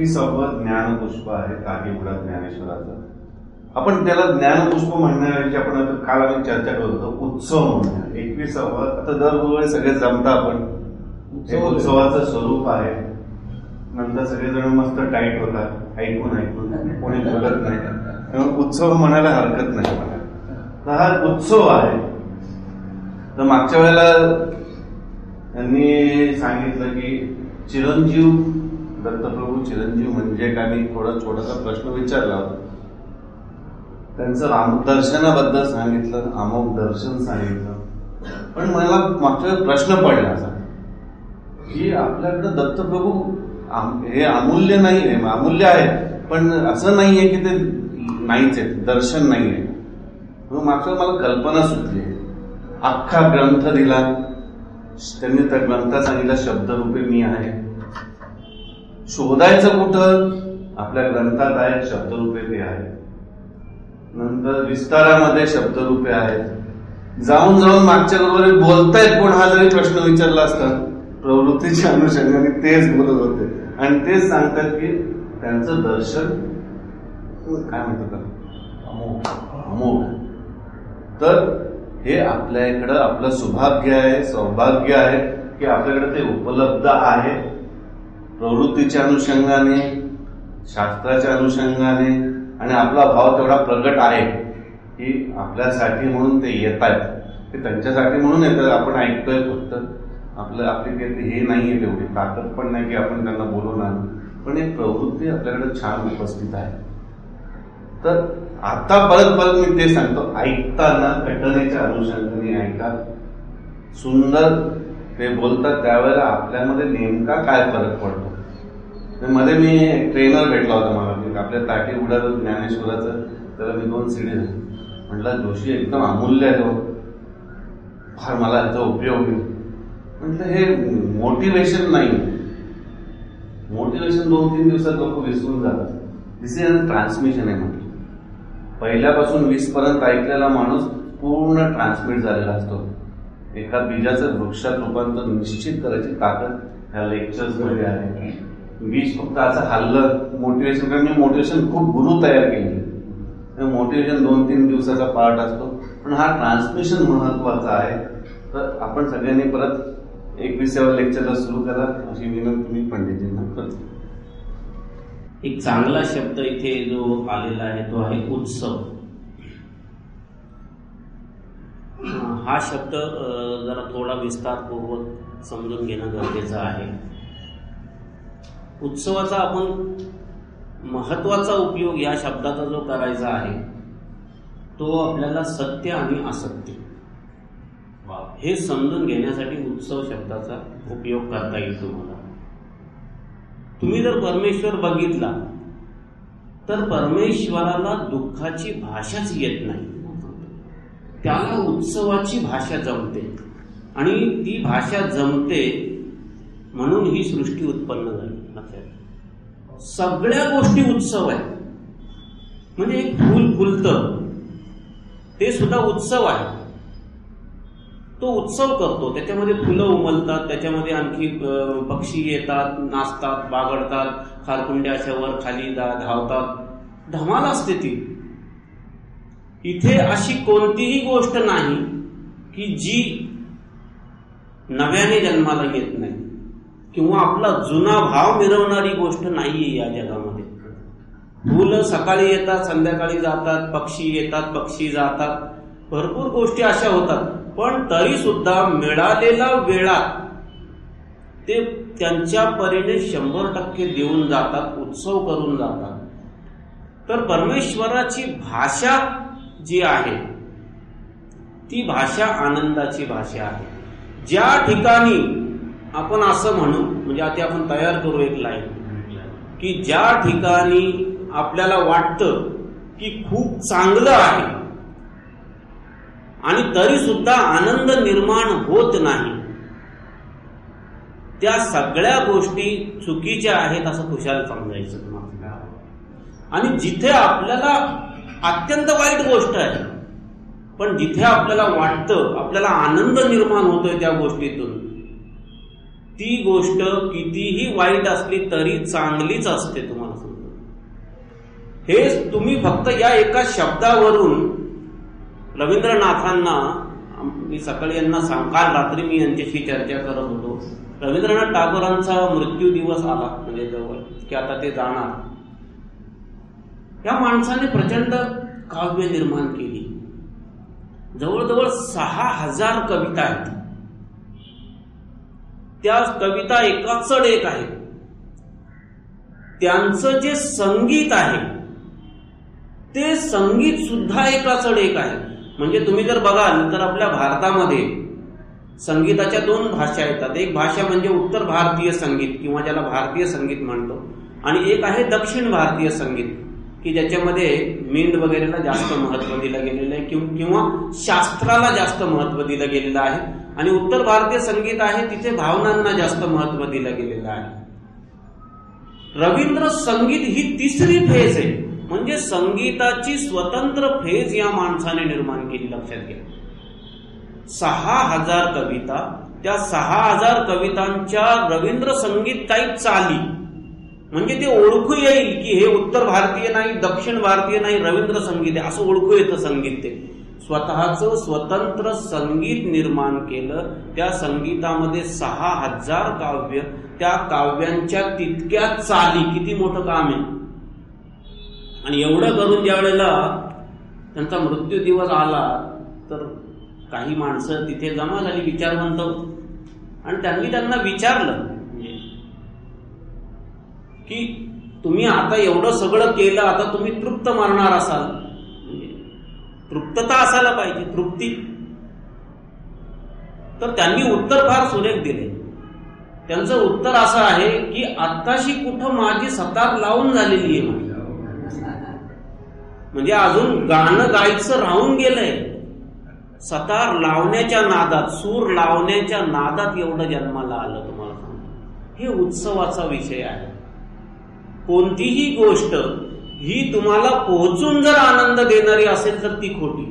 आज एकविसावं ज्ञानपुष्प आहे काकीगुडा ज्ञानेश्वराचं. आपण त्याला ज्ञानपुष्प म्हणण्याऐवजी आपण आता काल आम्ही चर्चा करत होतो उत्सव म्हणूया एकविसावं आता दरवेळी सगळे जमता आपण. उत्सवाचं स्वरूप आहे. नंतर सगळेजण मस्त टाईट होतात. ऐकून ऐकून. कोणी बोलत नाही. त्यामुळे उत्सव म्हणायला हरकत नाही मला. तर हा उत्सव आहे. तर मागच्या वेळेला त्यांनी सांगितलं की चिरंजीव दत्तप्रभू चिरंजीव म्हणजे का? मी थोडा छोटासा प्रश्न विचारला. त्यांचं राम दर्शनाबद्दल सांगितलं अमोक दर्शन सांगितलं. पण मला मागच्या प्रश्न पडला असा. की आपल्याकडं दत्तप्रभू आम- हे अमूल्य नाही आहे अमूल्य आहे पण असं नाही आहे की ते नाहीच आहे दर्शन नाही आहे. म्हणून मागच्या मला कल्पना सुचली अख्खा ग्रंथ दिला. त्यांनी त्या ग्रंथात सांगितला शब्दरूपे मी आहे. शोधायचं कुठं? आपल्या ग्रंथात आहे शब्दरूपे ते आहे नंतर विस्तारामध्ये शब्दरूपे आहेत. जाऊन जाऊन मागच्या बरोबर बोलतायत कोण? हा जरी प्रश्न विचारला असता प्रवृत्तीच्या अनुषंगाने तेच बोलत होते. आणि तेच सांगतात की त्यांचं दर्शन काय म्हणतात त्याला? अमोघ. तर हे आपल्या इकडं आपलं सौभाग्य आहे सौभाग्य आहे की आपल्याकडे ते उपलब्ध आहे. प्रवृत्तीच्या अनुषंगाने शास्त्राच्या अनुषंगाने आणि आपला भाव तेवढा प्रगट आहे की आपल्यासाठी म्हणून ते येत आहेत ते त्यांच्यासाठी म्हणून येतात. आपण ऐकतोय फक्त. आपलं आपली ते हे नाही आहे तेवढी. ताकद पण नाही की आपण त्यांना बोलवणार. पण एक प्रवृत्ती आपल्याकडे छान उपस्थित आहे. तर आता परत परत मी ते सांगतो. ऐकताना घटनेच्या अनुषंगाने ऐका. सुंदर ते बोलतात. त्यावेळेला आपल्यामध्ये नेमका काय फरक पडतो? मध्ये मी ट्रेनर भेटला होता मला आपल्या ताटी उडाल ज्ञानेश्वराचं. त्याला मी दोन सिडी म्हटलं जोशी एकदम अमूल्य आहे तो. फार मला याचा उपयोग होईल म्हटलं हे मोटिवेशन नाही. मोटिवेशन दोन तीन दिवसात लोक विसरून जातात. दिस इज ट्रान्समिशन आहे म्हटलं. पहिल्यापासून वीसपर्यंत ऐकलेला माणूस पूर्ण ट्रान्समिट झालेला असतो. एका बीजाचं वृक्षात रूपांतर निश्चित करायची ताकद ह्या लेक्चर्समध्ये आहे. वीज फक्त असं हल्लं मोटिवेशन कारण मी मोटिवेशन खूप गुरु तयार केले मोटिवेशन दोन तीन दिवसाचा पार्ट असतो. पण हा ट्रान्समिशन महत्त्वाचा आहे. तर आपण सगळ्यांनी परत एकविसाव्या लेक्चरला सुरू करा. अशी विनंती मी पंडितजींना करतो. एक चांगला शब्द इथे जो आलेला आहे तो आहे उत्सव. हा शब्द जरा थोडा विस्तारपूर्वक समजून घेणं गरजेचं आहे. उत्सवाचा आपण महत्त्वाचा उपयोग या शब्दाचा जो करायचा आहे तो आपल्याला सत्य आणि असत्य. हे समजून घेण्यासाठी उत्सव शब्दाचा उपयोग करता येईल तुम्हाला. तुम्ही जर परमेश्वर बघितला तर परमेश्वराला दुःखाची भाषाच येत नाही. त्याला उत्सवाची भाषा जमते आणि ती भाषा जमते म्हणून ही सृष्टी उत्पन्न झाली. लक्षात सगळ्या गोष्टी उत्सव आहे म्हणजे एक फूल फुलतं. ते सुद्धा उत्सव आहे. तो उत्सव करतो. त्याच्यामध्ये फुलं उमलतात त्याच्यामध्ये आणखी पक्षी येतात नाचतात बागडतात खारकुंड्या अशा वर खाली धा- धावतात. धमाल असते ती. इथे अशी कोणतीही गोष्ट नाही की जी नव्याने जन्माला येत नाही. किंवा आपला जुना भाव मिरवणारी गोष्ट नाहीये या जगामध्ये. मुलं सकाळी येतात संध्याकाळी जातात पक्षी येतात पक्षी जातात. भरपूर गोष्टी अशा होतात. पण तरी सुद्धा मिळालेला वेळा ते त्यांच्या परीने शंभर टक्के देऊन जातात उत्सव करून जातात. तर परमेश्वराची भाषा जी आहे ती भाषा आनंदाची भाषा आहे. ज्या ठिकाणी आपण असं म्हणू म्हणजे आता आपण तयार करू एक लाईन की ज्या ठिकाणी आपल्याला वाटतं की खूप चांगलं आहे आणि तरी सुद्धा आनंद निर्माण होत नाही त्या सगळ्या गोष्टी चुकीच्या आहेत असं खुशाल समजायचं आणि जिथे आपल्याला अत्यंत वाईट गोष्ट आहे पण जिथे आपल्याला वाटतं आपल्याला आनंद निर्माण होतोय त्या गोष्टीतून ती गोष्ट कितीही वाईट असली तरी चांगलीच असते तुम्हाला समजा हे तुम्ही फक्त या एका शब्दावरून रवींद्रनाथांना मी सकाळी यांना सांग काल रात्री मी यांच्याशी चर्चा करत होतो. रवींद्रनाथ टागोरांचा मृत्यू दिवस आला म्हणजे जवळ की आता ते जाणार. या माणसाने प्रचंड काव्य निर्माण केली. जवळजवळ सहा हजार कविता आहेत. त्या कविता एका चढ एक आहे. त्यांचं जे संगीत आहे ते संगीत सुद्धा एका चढ एक आहे. म्हणजे तुम्ही जर बघाल तर आपल्या भारतामध्ये संगीताच्या दोन भाषा येतात. एक भाषा म्हणजे उत्तर भारतीय संगीत किंवा ज्याला भारतीय संगीत म्हणतो. आणि एक आहे दक्षिण भारतीय संगीत की ज्याच्यामध्ये मेंढ वगैरेला जास्त महत्त्व दिलं गेलेलं आहे किंवा शास्त्राला जास्त महत्त्व दिलं गेलेलं आहे. आणि उत्तर भारतीय संगीत आहे तिथे भावनांना जास्त महत्त्व दिलं गेलेलं आहे. रवींद्र संगीत ही तिसरी फेज आहे. म्हणजे संगीताची स्वतंत्र फेज या माणसाने निर्माण केली लक्षात घ्या. सहा हजार कविता त्या सहा हजार कवितांच्या रवींद्र संगीत टाईप चाली. म्हणजे ते ओळखू येईल की हे उत्तर भारतीय नाही दक्षिण भारतीय नाही रवींद्र संगीत आहे. असं ओळखू येतं संगीत ते. स्वतःचं स्वतंत्र संगीत निर्माण केलं. त्या संगीतामध्ये सहा हजार काव्य त्या काव्यांच्या तितक्या चाली किती मोठं काम आहे. आणि एवढं करून ज्या वेळेला त्यांचा मृत्यू दिवस आला तर काही माणसं तिथे जमा झाली विचारवंत. आणि त्यांनी त्यांना विचारलं म्हणजे, की तुम्ही आता एवढं सगळं केलं आता तुम्ही तृप्त मारणार असाल. तृप्तता असायला पाहिजे तृप्ती. तर त्यांनी उत्तर फार सुरेख दिले. त्यांचं उत्तर असं आहे की आत्ताशी कुठं माझी सतार लावून झालेली आहे म्हणजे अजून गाणं गायचं राहून गेलंय. सतार लावण्याच्या नादात सूर लावण्याच्या नादात एवढं जन्माला आलं तुम्हाला सांगतो. हे उत्सवाचा विषय आहे. कोणतीही गोष्ट ही तुम्हाला पोहोचून जर आनंद देणारी असेल तर ती खोटी.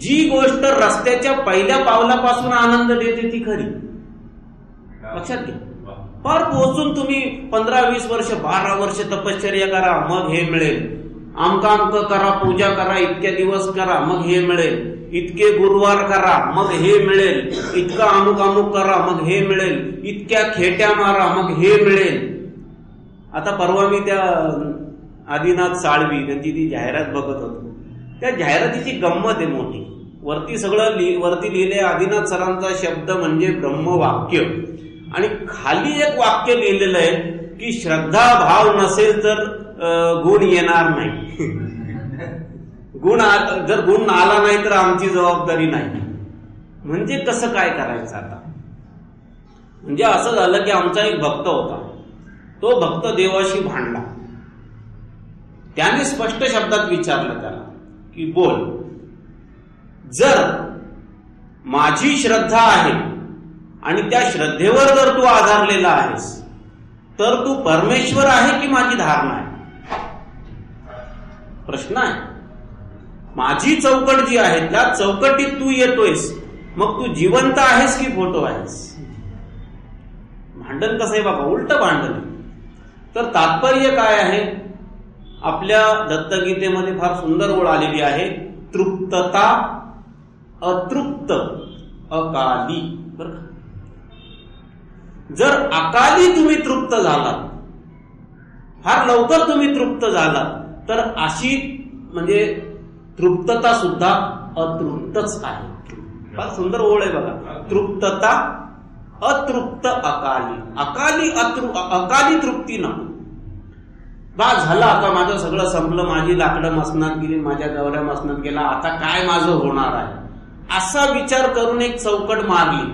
जी गोष्ट रस्त्याच्या पहिल्या पावलापासून आनंद देते ती खरी. लक्षात घ्या. फार पोहोचून तुम्ही पंधरा वीस वर्ष बारा वर्ष तपश्चर्या करा मग हे मिळेल. आमका अमक करा पूजा करा इतक्या दिवस करा मग हे मिळेल. इतके गुरुवार करा मग हे मिळेल. इतका अमुक अमुक करा मग हे मिळेल. इतक्या खेट्या मारा मग हे मिळेल. आता परवा मी त्या आदिनाथ साळवी त्यांची ती जाहिरात बघत होतो. त्या जाहिरातीची गंमत आहे मोठी. वरती सगळं वरती लिहिले आदिनाथ सरांचा शब्द म्हणजे ब्रह्मवाक्य. आणि खाली एक वाक्य लिहिलेलं आहे की श्रद्धा भाव नसेल तर गुण येणार नाही. गुण जर गुण आला नाही तर आमची जबाबदारी नाही. म्हणजे कसं काय करायचं आता? म्हणजे असं झालं की आमचा एक भक्त होता. तो भक्त देवाशी भांडला. त्याने स्पष्ट शब्दात विचारलं त्याला की बोल जर माझी श्रद्धा आहे आणि त्या श्रद्धेवर जर तू आधारलेला आहेस तर तू परमेश्वर आहे की माझी धारणा आहे? प्रश्न आहे. माझी चौकट जी आहे त्या चौकटीत तू येतोयस मग तू जिवंत आहेस की फोटो आहेस? भांडण कसं आहे बाबा? उलट भांडण तर तात्पर्य काय आहे? आपल्या दत्तगीतेमध्ये फार सुंदर ओळ आलेली आहे. तृप्तता अतृप्त अकाली. बर जर अकाली तुम्ही तृप्त झालात फार लवकर तुम्ही तृप्त झालात तर अशी म्हणजे तृप्तता सुद्धा अतृप्तच आहे. फार सुंदर ओळ आहे बघा. तृप्तता अतृप्त अकाली. अकाली अतृ अकाली तृप्ती नको. बा झालं आता माझं सगळं संपलं माझी लाकडं मसनात गेली माझ्या गवऱ्या मसनात गेला आता काय माझं होणार आहे? असा विचार करून एक चौकट मारली.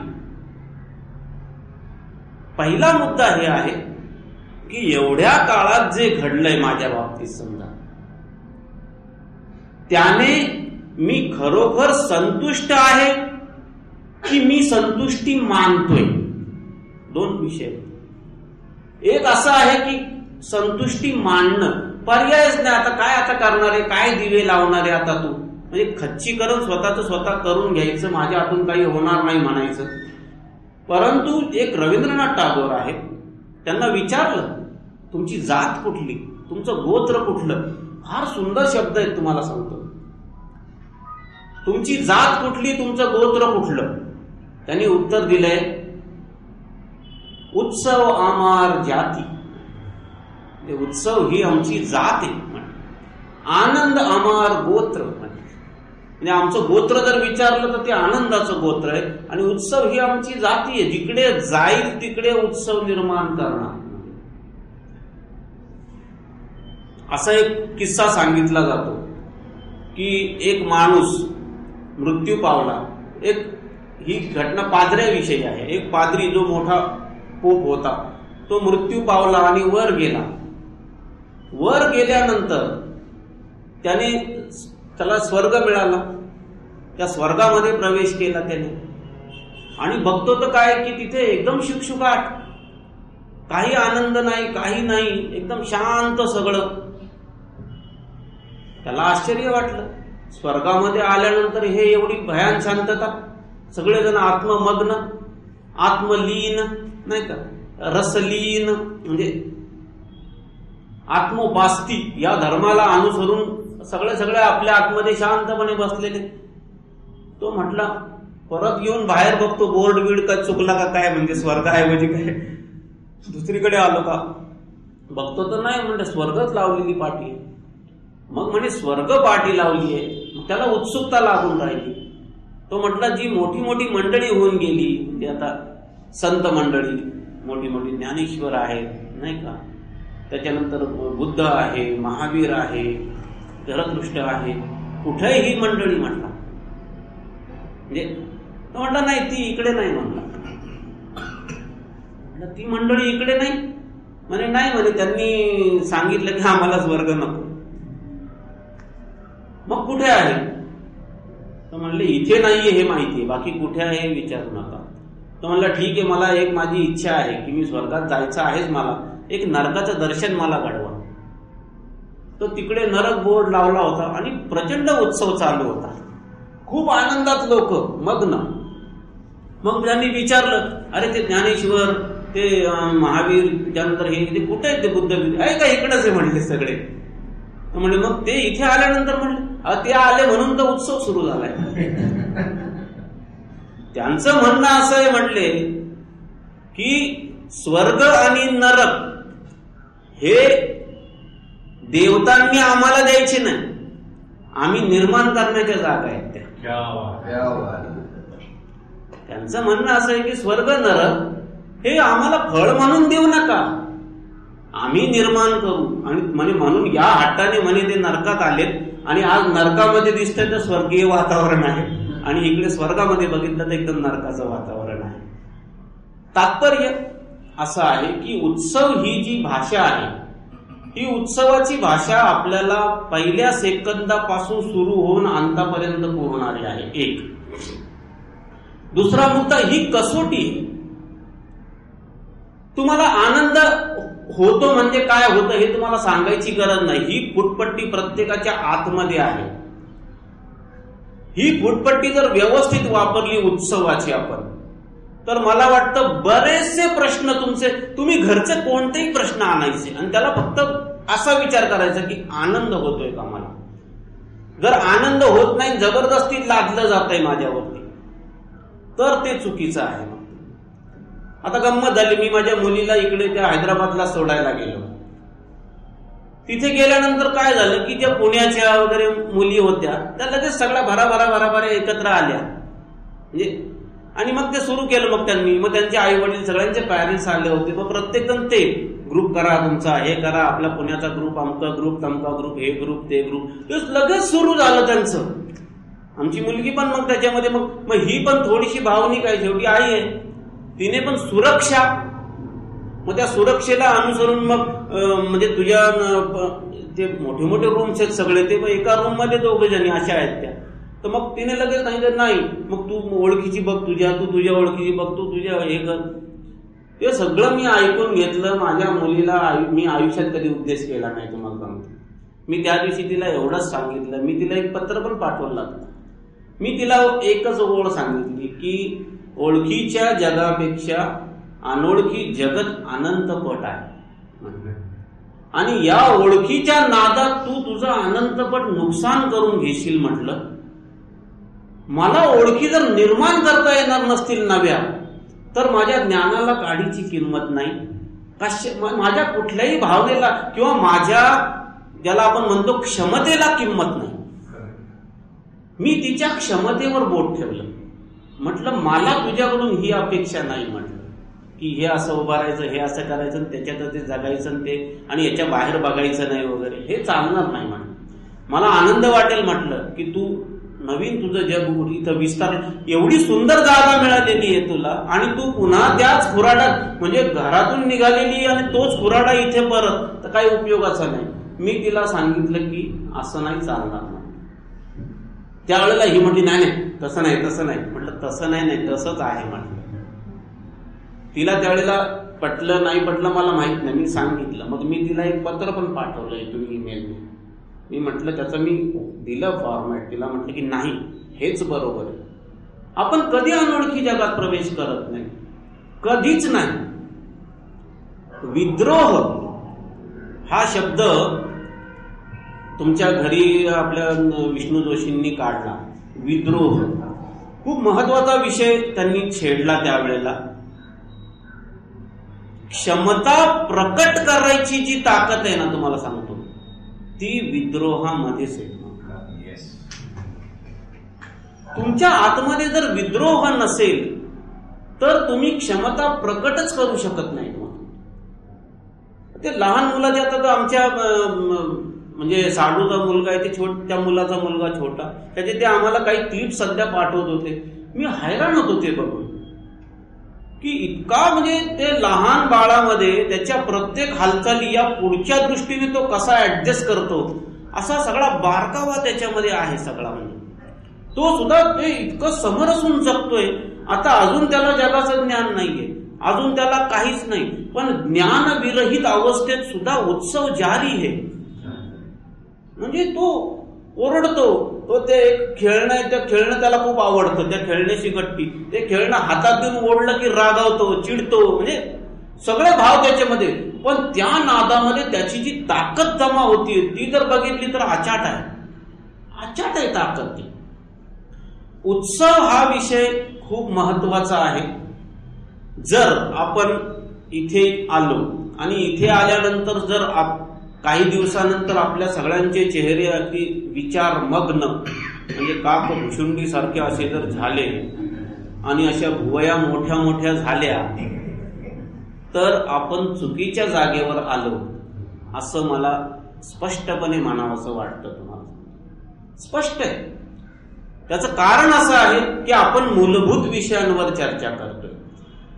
पहिला मुद्दा हे आहे की एवढ्या काळात जे घडलंय माझ्या बाबतीत समजा त्याने मी खरोखर संतुष्ट आहे की मी संतुष्टी मानतोय? दोन विषय. एक असं आहे की संतुष्टी मानणं पर्यायच नाही. आता काय आता करणार आहे? काय दिवे लावणार आहे आता तू? म्हणजे खच्चीकरण स्वतःच स्वतः करून घ्यायचं. माझ्या हातून काही होणार नाही म्हणायचं. परंतु एक रवींद्रनाथ टागोर आहे त्यांना विचारलं तुमची जात कुठली? तुमचं गोत्र कुठलं? फार सुंदर शब्द आहेत तुम्हाला सांगतो. तुमची जात कुठली? तुमचं गोत्र कुठलं? त्यांनी उत्तर दिलंय उत्सव आमार जाती. ते उत्सव ही आमची जात आहे आनंद अमार गोत्र म्हणजे आमचं गोत्र जर विचारलं तर ते आनंदाचं गोत्र आहे. आणि उत्सव ही आमची जाती आहे. जिकडे जाईल तिकडे उत्सव निर्माण करणार. असा एक किस्सा सांगितला जातो की एक माणूस मृत्यू पावला. एक ही घटना पादऱ्याविषयी आहे. एक पादरी जो मोठा पोप होता तो मृत्यू पावला आणि वर गेला. वर गेल्यानंतर त्याने त्याला स्वर्ग मिळाला. त्या स्वर्गामध्ये प्रवेश केला त्याने. आणि बघतो तर काय की तिथे एकदम शुकशुकाट. काही आनंद नाही काही नाही एकदम शांत सगळं. त्याला आश्चर्य वाटलं. स्वर्गामध्ये आल्यानंतर हे एवढी भयान शांतता. सगळेजण आत्ममग्न आत्मलीन नाही का? रसलीन म्हणजे आत्मोपास्ती या धर्माला अनुसरून सगळे सगळे आपल्या आतमध्ये शांतपणे बसलेले. तो म्हटला परत येऊन बाहेर बघतो बोर्ड बीड का चुकला का काय म्हणजे स्वर्गाऐवजी म्हणजे काय? दुसरीकडे आलो का? बघतो तर नाही म्हणजे स्वर्गच लावलेली पाठी मग म्हणे स्वर्ग पाठी लावली आहे मग त्याला उत्सुकता लागून राहिली. तो म्हटला जी मोठी मोठी मंडळी होऊन गेली म्हणजे आता संत मंडळी मोठी मोठी ज्ञानेश्वर आहे नाही का? त्याच्यानंतर बुद्ध आहे महावीर आहे धरदृष्ट आहे. कुठेही ही मंडळी म्हटला. म्हणजे तो म्हटला नाही ती इकडे नाही म्हणला म्हटलं, ती मंडळी इकडे नाही? म्हणे नाही म्हणे त्यांनी सांगितलं की आम्हालाच वर्ग नको. मग कुठे आहे? तर म्हणले इथे नाहीये हे माहिती आहे बाकी कुठे आहे हे विचारू नका. तर म्हणला ठीक आहे मला एक माझी इच्छा आहे की मी स्वर्गात जायचं आहेच मला एक नरकाचं दर्शन मला घडवा. तो तिकडे नरक बोर्ड लावला होता आणि प्रचंड उत्सव चालू होता. खूप आनंदात लोक मग्न. मग त्यांनी विचारलं अरे ते ज्ञानेश्वर ते महावीर त्यानंतर हे ते कुठे आहेत ते बुद्ध ऐका आहे इकडेच आहे म्हणले सगळे. म्हणजे मग ते इथे आल्यानंतर म्हणले ते आले म्हणून तर उत्सव सुरू झालाय. त्यांचं म्हणणं असं आहे म्हटले की स्वर्ग आणि नरक हे देवतांनी आम्हाला द्यायचे नाही. आम्ही निर्माण करण्याच्या जागा आहेत त्या. क्या बात. त्यांचं म्हणणं असं आहे की स्वर्ग नरक हे आम्हाला फळ म्हणून देऊ नका. आम्ही निर्माण करू. आणि म्हणे म्हणून या हट्टाने म्हणे ते नरकात आलेत. आणि आज नरकामध्ये दिसतंय तर स्वर्गीय वातावरण आहे. आणि इकडे स्वर्गामध्ये बघितलं तर एकदम नरकाचं वातावरण आहे. तात्पर्य असं आहे की उत्सव ही जी भाषा आहे ही उत्सवाची भाषा आपल्याला पहिल्या सेकंदापासून सुरू होऊन अंतापर्यंत पुरणारी आहे एक. दुसरा मुद्दा ही कसोटी. तुम्हाला आनंद होतो म्हणजे काय होतं हे तुम्हाला सांगायची गरज नाही. ही फुटपट्टी प्रत्येकाच्या आतमध्ये आहे. ही फुटपट्टी जर व्यवस्थित वापरली उत्सवाची आपण तर मला वाटतं बरेचसे प्रश्न तुमचे तुम्ही घरचे कोणतेही प्रश्न आणायचे आणि त्याला फक्त असा विचार करायचा की आनंद होतोय का मला? जर आनंद होत नाही जबरदस्ती लादलं जात आहे माझ्यावरती तर ते चुकीचं आहे. आता गंमत झाली मी माझ्या मुलीला इकडे त्या हैदराबादला सोडायला गेलो. तिथे गेल्यानंतर काय झालं की ज्या पुण्याच्या वगैरे मुली होत्या त्या लगेच सगळ्या भराभरा भराभरा एकत्र आल्या. म्हणजे आणि मग ते सुरू केलं मग त्यांनी. मग त्यांचे आई वडील सगळ्यांचे पॅरेंट्स आले होते. मग प्रत्येक जण ते ग्रुप करा तुमचा हे करा आपला पुण्याचा ग्रुप अमका ग्रुप तमका ग्रुप हे ग्रुप ते ग्रुप लगेच सुरू झालं त्यांचं. आमची मुलगी पण मग त्याच्यामध्ये मग मग ही पण थोडीशी भावनिक आहे. शेवटी आई आहे. तिने पण सुरक्षा. मग त्या सुरक्षेला अनुसरून मग म्हणजे तुझ्या ते मोठे मोठे रूम्स आहेत सगळे ते मग एका रूममध्ये दोघ जणी अशा आहेत त्या. तर मग तिने लगेच सांगितलं नाही मग तू ओळखीची बघ तुझ्या तू तुझ्या ओळखीची बघ तू तुझ्या हे कर. ते सगळं मी ऐकून घेतलं माझ्या मुलीला आयु- मी आयुष्यात कधी उद्देश केला नाही तुम्हाला सांगतो. मी त्या दिवशी तिला एवढंच सांगितलं मी तिला एक पत्र पण पाठवलं. मी तिला एकच ओळ सांगितली की ओळखीच्या जगापेक्षा अनोळखी जगत अनंत पट आहे आणि या ओळखीच्या नादात तू तुझं अनंतपट नुकसान करून घेशील म्हटलं मला ओळखी जर निर्माण करता येणार नसतील नव्या तर माझ्या ज्ञानाला काढीची किंमत नाही. कश माझ्या कुठल्याही भावनेला किंवा माझ्या ज्याला आपण म्हणतो क्षमतेला किंमत नाही. मी तिच्या क्षमतेवर बोट ठेवलं. म्हटलं मला तुझ्याकडून ही अपेक्षा नाही म्हटलं की हे असं उभारायचं हे असं करायचं त्याच्यात ते जगायचं ते आणि याच्या बाहेर बघायचं नाही वगैरे. हे चालणार नाही म्हटलं. मला आनंद वाटेल म्हटलं की तू नवीन तुझं जग इथं विस्तार एवढी सुंदर जागा मिळालेली आहे तुला. आणि तू पुन्हा त्याच खुराडात म्हणजे घरातून निघालेली आणि तोच खुराडा इथे परत तर काही उपयोगाचा नाही. मी तिला सांगितलं की असं नाही चालणार. नाही त्यावेळेला ही म्हटली नाही नाही तसं नाही तसं नाही. म्हटलं तसं नाही नाही तसंच आहे म्हटलं. तिला त्यावेळेला पटलं नाही पटलं मला माहीत नाही. मी सांगितलं. मग मी तिला एक पत्र पण पाठवलंय तुम्ही ईमेलने मी म्हटलं त्याचं मी दिलं फॉर्मॅट तिला म्हटलं की नाही हेच बरोबर आहे. आपण कधी अनोळखी जगात प्रवेश करत नाही? कधीच नाही. विद्रोह हा शब्द तुमच्या घरी आपल्या विष्णू जोशींनी काढला. विद्रोह खूप महत्त्वाचा विषय त्यांनी छेडला त्यावेळेला. क्षमता प्रकट करायची जी ताकद आहे ना तुम्हाला सांगतो. ती विद्रोहामध्येच आहे तुमच्या आतमध्ये जर विद्रोह नसेल तर तुम्ही क्षमता प्रकटच करू शकत नाही ते लहान मुलाचे आता तर आमच्या म्हणजे साडूचा मुलगा आहे ते छोट त्या मुलाचा मुलगा छोटा त्याचे ते आम्हाला काही क्लिप सध्या पाठवत होते. मी हैराण होतो ते बघून. की इतका म्हणजे ते लहान बाळामध्ये त्याच्या प्रत्येक हालचाली या पुढच्या दृष्टीने तो कसा ऍडजस्ट करतो असा सगळा बारकावा त्याच्यामध्ये आहे सगळा म्हणजे. तो सुद्धा ते इतकं समर असून जगतोय. आता अजून त्याला जगाचं ज्ञान नाहीये अजून त्याला काहीच नाही पण ज्ञान विरहित अवस्थेत सुद्धा उत्सव जारी आहे. म्हणजे तो ओरडतो. तो ते खेळणं आहे त्या खेळणं त्याला खूप आवडतं त्या खेळण्याची गट्टी ते खेळणं हातात देऊन ओढलं की रागावतो चिडतो म्हणजे सगळे भाव त्याच्यामध्ये. पण त्या नादामध्ये त्याची जी ताकद जमा होती ती जर बघितली तर आचाट आहे. आचाट आहे ताकद ती. उत्सव हा विषय खूप महत्त्वाचा आहे. जर आपण इथे आलो आणि इथे आल्यानंतर जर आप काही दिवसानंतर आपल्या सगळ्यांचे चेहरे अगदी विचार मग्न म्हणजे काप भुशुंडीसारखे असे जर झाले आणि अशा भुवया मोठ्या मोठ्या झाल्या तर आपण चुकीच्या जागेवर आलो असं मला स्पष्टपणे म्हणावंसं वाटतं तुम्हाला. स्पष्ट आहे. त्याचं कारण असं आहे की आपण मूलभूत विषयांवर चर्चा करतोय.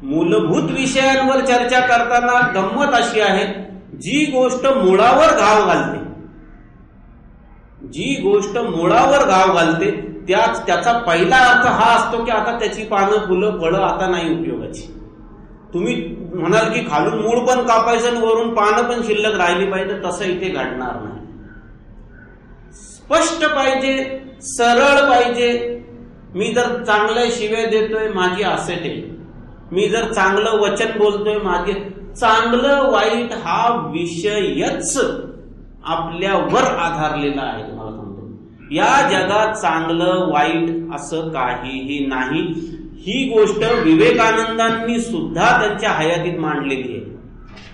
मूलभूत विषयांवर चर्चा करताना गंमत अशी आहे जी गोष्ट मुळावर घाव घालते जी गोष्ट मुळावर घाव घालते त्याच त्याचा पहिला अर्थ हा असतो की आता त्याची पानं फुलं फळं आता नाही उपयोगाची. तुम्ही म्हणाल की खालून मूळ पण कापायचं आणि वरून पानं पण शिल्लक राहिली पाहिजे तसं इथे घडणार नाही. स्पष्ट पाहिजे सरळ पाहिजे मी जर चांगल्या शिव्या देतोय माझी असेट आहे. मी जर चांगलं वचन बोलतोय माझे चांगलं वाईट हा विषयच आपल्यावर आधारलेला आहे तुम्हाला सांगतो. या जगात चांगलं वाईट असं काहीही नाही. ही गोष्ट विवेकानंदांनी सुद्धा त्यांच्या हयातीत मांडलेली आहे.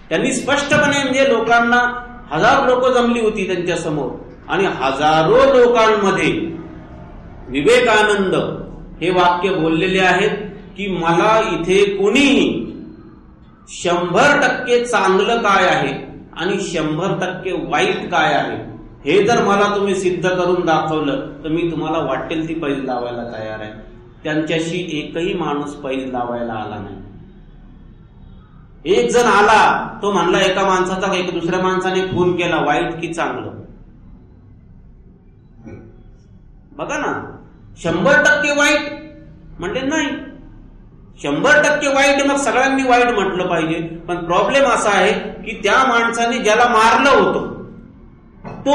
त्यांनी स्पष्टपणे म्हणजे लोकांना हजार लोक जमली होती त्यांच्यासमोर. आणि हजारो लोकांमध्ये विवेकानंद हे वाक्य बोललेले आहेत की मला इथे कुणीही शंभर टक्के चांगलं काय आहे आणि शंभर टक्के वाईट काय आहे हे जर मला तुम्ही सिद्ध करून दाखवलं तर मी तुम्हाला वाटेल ती पैल लावायला तयार आहे. त्यांच्याशी एकही माणूस पैल लावायला आला नाही. एक जण आला तो म्हणला एका माणसाचा एक दुसऱ्या माणसाने खून केला वाईट की चांगलं? बघा ना शंभर टक्के वाईट म्हणजे नाही. शंभर टक्के वाईट मग सगळ्यांनी वाईट म्हटलं पाहिजे. पण प्रॉब्लेम असा आहे की त्या माणसाने ज्याला मारलं होतं तो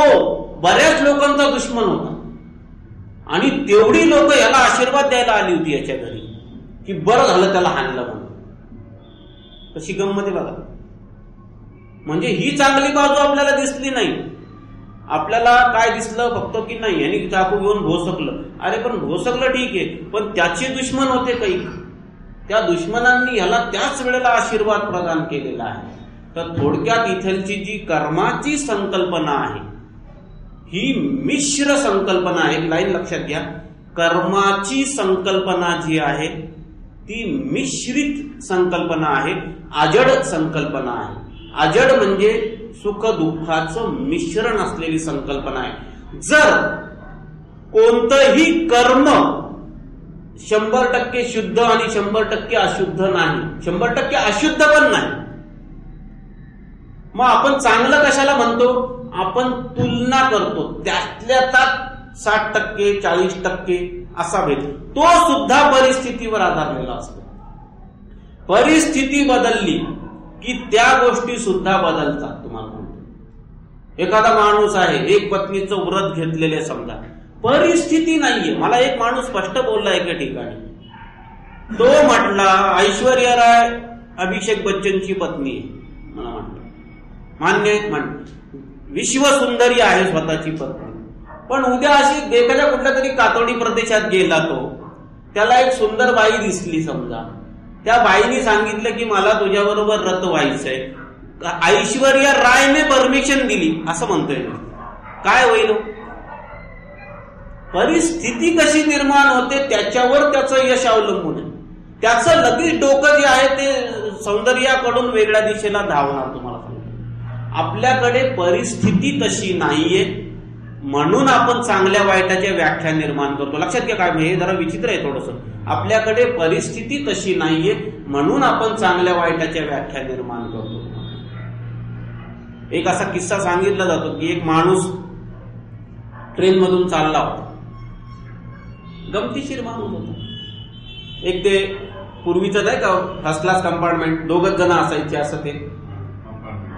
बऱ्याच लोकांचा दुश्मन होता. आणि तेवढी लोक याला आशीर्वाद द्यायला आली होती याच्या घरी की बरं झालं त्याला हाणलं म्हणून. तशी गंमत आहे बघा. म्हणजे ही चांगली बाजू आपल्याला दिसली नाही. आपल्याला काय दिसलं फक्त की नाही यांनी चाकू घेऊन भोसकलं अरे पण भोसकलं ठीक आहे पण त्याचे दुश्मन होते काही. त्या दुश्मनांनी ह्याला त्याच वेळेला आशीर्वाद प्रदान केलेला आहे. तर थोडक्यात इथलची जी कर्माची संकल्पना आहे ही मिश्र संकल्पना आहे. लाईन लक्षात घ्या. कर्माची संकल्पना जी आहे ती मिश्रित संकल्पना आहे अजड संकल्पना आहे. आजड म्हणजे सुख दुःखाचं मिश्रण असलेली संकल्पना आहे. जर कोणतंही कर्म शंभर टक्के शुद्ध आणि शंभर टक्के अशुद्ध नाही. शंभर टक्के अशुद्ध पण नाही. मग आपण चांगलं कशाला म्हणतो? आपण तुलना करतो. त्यातल्या त्यात साठ टक्के चाळीस टक्के असा भेद. तो सुद्धा परिस्थितीवर आधारलेला असतो. परिस्थिती बदलली की त्या गोष्टी सुद्धा बदलतात तुम्हाला म्हणतो. एखादा माणूस आहे एक पत्नीचं व्रत घेतलेले समजा. परिस्थिती नाहीये. मला एक माणूस स्पष्ट बोलला एका ठिकाणी. तो म्हटला ऐश्वर्या राय अभिषेक बच्चनची पत्नी आहे. मला म्हटलं. मान्य म्हण विश्वसुंदरी आहे स्वतःची पत्नी. पण उद्या अशी एखाद्या कुठल्या तरी कातोडी प्रदेशात गेला तो त्याला एक सुंदर बाई दिसली समजा. त्या बाईने सांगितलं की मला तुझ्याबरोबर रथ व्हायचंय. ऐश्वर्या रायने परमिशन दिली. असं म्हणतोय काय होईल हो? परिस्थिती कशी निर्माण होते त्याच्यावर त्याचं यश अवलंबून आहे. त्याचं लगेच डोकं जे आहे ते सौंदर्याकडून वेगळ्या दिशेला धावणार तुम्हाला सांगतो. आपल्याकडे परिस्थिती तशी नाहीये. म्हणून आपण चांगल्या वाईटाच्या व्याख्या निर्माण करतो. लक्षात घ्या काय हे जरा विचित्र आहे थोडस. आपल्याकडे परिस्थिती तशी नाहीये म्हणून आपण चांगल्या वाईटाच्या व्याख्या निर्माण करतो. एक असा किस्सा सांगितला जातो की एक माणूस ट्रेनमधून चालला होता. गमतीशीर माणूस होता. एक ते पूर्वीचं नाही का फर्स्ट क्लास कंपार्टमेंट दोघच जण असायचे असं ते.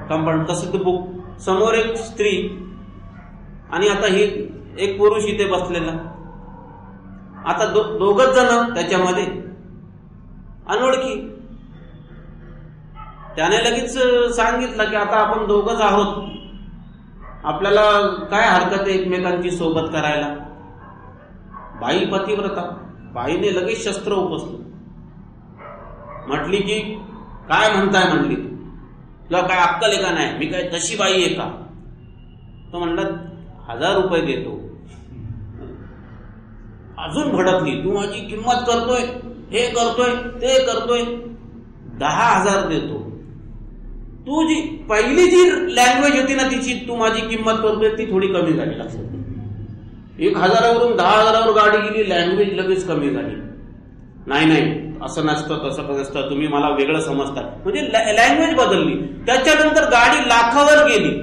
कंपार्टमेंट तसं ते बुक समोर एक स्त्री आणि आता ही एक पुरुष इथे बसलेला. आता दो, दोघच जण त्याच्यामध्ये. अनोळखी. त्याने लगेच सांगितलं की आता आपण दोघच आहोत. आपल्याला काय हरकत आहे एकमेकांची सोबत करायला? बाई पतिव्रता. बाईने लगेच शस्त्र उपसलं. म्हटली की काय म्हणताय? म्हणली तुला काय अक्कल आहे का नाही? मी काय तशी बाई आहे का? तो म्हणला हजार रुपये देतो. अजून भडकली. तू माझी किंमत करतोय हे करतोय ते करतोय. दहा हजार देतो. तू जी पहिली जी लँग्वेज होती ना तिची तू माझी किंमत करतोय ती थोडी कमी झाली लक्षात एक हजारावरून दहा हजारावर गाडी गेली लँग्वेज लगेच कमी झाली. नाही नाही असं नसतं तसं नसतं. तुम्ही मला वेगळं समजता. म्हणजे लँग्वेज बदलली. त्याच्यानंतर गाडी लाखावर गेली.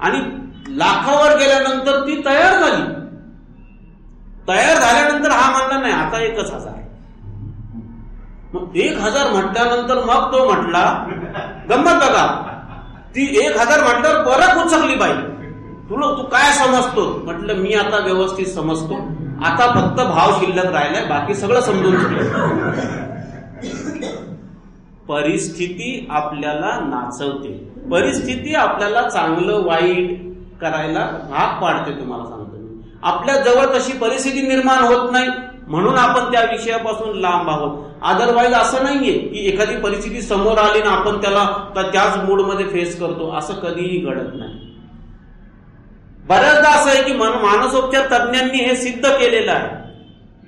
आणि लाखावर गेल्यानंतर ती तयार झाली. तयार झाल्यानंतर हा म्हणला नाही आता एकच हजार मग एक हजार म्हटल्यानंतर मग तो म्हटला गंमत बघा. ती एक हजार म्हटल्यावर परत उचकली बाई. तुला तू काय समजतो? म्हटलं मी आता व्यवस्थित समजतो. आता फक्त भाव शिल्लक राहिलाय बाकी सगळं समजून परिस्थिती आपल्याला नाचवते. परिस्थिती आपल्याला चांगलं वाईट करायला भाग पाडते तुम्हाला सांगतो मी. आपल्या जवळ तशी परिस्थिती निर्माण होत नाही. म्हणून आपण त्या विषयापासून लांब आहोत. अदरवाईज असं नाहीये की एखादी परिस्थिती समोर आली ना आपण त्याला त्याच मूडमध्ये फेस करतो. असं कधीही घडत नाही. बऱ्याचदा असं आहे की मानसोपचार तज्ज्ञांनी हे सिद्ध केलेलं आहे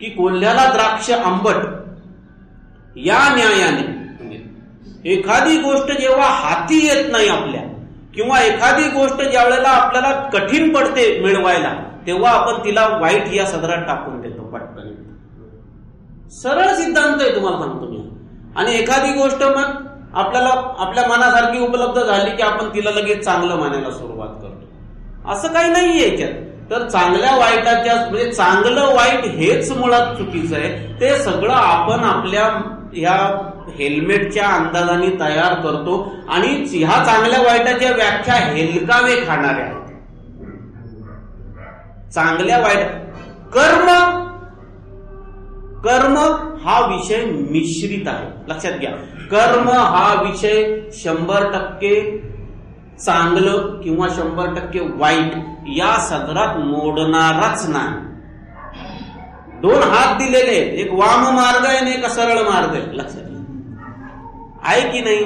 की कोल्ह्याला द्राक्ष आंबट या न्यायाने म्हणजे एखादी गोष्ट जेव्हा हाती येत नाही आपल्या किंवा एखादी गोष्ट ज्या वेळेला आपल्याला कठीण पडते मिळवायला तेव्हा आपण तिला वाईट या सदरात टाकून देतो. पटकन सरळ सिद्धांत आहे तुम्हाला सांगतो मी. आणि एखादी गोष्ट मग आपल्याला आपल्या मनासारखी उपलब्ध झाली की आपण तिला लगेच चांगलं मानायला सुरुवात करतो. असं काही नाहीये याच्यात. तर चांगल्या वाईटाच्या म्हणजे चांगलं वाईट हेच मुळात चुकीचं आहे. ते सगळं आपण आपल्या ह्या हेल्मेटच्या अंदाजाने तयार करतो आणि ह्या चांगल्या वाईटाच्या व्याख्या हेलकावे खाणाऱ्या आहेत. चांगल्या वाईट कर्म कर्म हा विषय मिश्रित आहे. लक्षात घ्या. कर्म हा विषय शंभर टक्के चांगलं किंवा शंभर टक्के वाईट या सदरात मोडणाराच नाही. दोन हात दिलेले आहेत. एक वाम मार्ग आहे आणि एक सरळ मार्ग आहे. लक्षात आहे की नाही?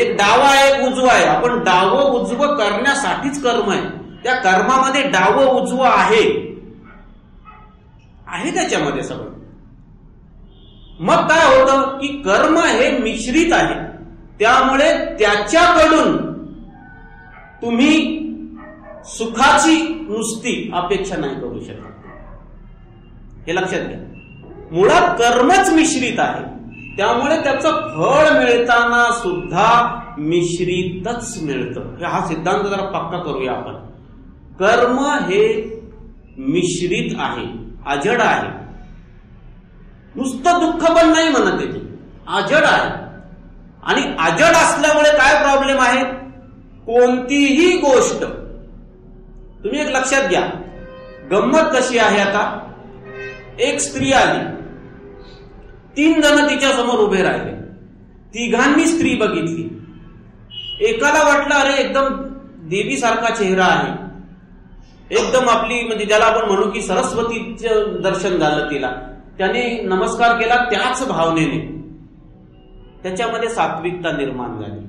एक डावा आहे एक उजवा आहे. आपण डावं उजवं करण्यासाठीच कर्म आहे. त्या कर्मामध्ये डावं उजवं आहे. आहे त्याच्यामध्ये सगळं. मग काय होतं की कर्म हे मिश्रित आहे. त्यामुळे त्याच्याकडून तुम्ही सुखाची नुसती अपेक्षा नाही करू शकत. हे लक्षात घ्या. मुळात कर्मच मिश्रित आहे. त्यामुळे त्याचं फळ मिळताना सुद्धा मिश्रितच मिळतं. हा सिद्धांत जरा पक्का करूया आपण. कर्म हे मिश्रित आहे अजड आहे. नुसतं दुःख पण नाही म्हणत येते अजड आहे. आणि अजड असल्यामुळे काय प्रॉब्लेम आहे? कोणतीही गोष्ट तुम्ही एक लक्षात घ्या गंमत कशी आहे आता? एक स्त्री आली. तीन जण तिच्या समोर उभे राहिले. तिघांनी स्त्री बघितली. एकाला वाटलं अरे एकदम देवीसारखा चेहरा आहे. एकदम आपली म्हणजे ज्याला आपण म्हणू की सरस्वतीचं दर्शन झालं तिला. त्याने नमस्कार केला त्याच भावनेने. त्याच्यामध्ये सात्विकता निर्माण झाली.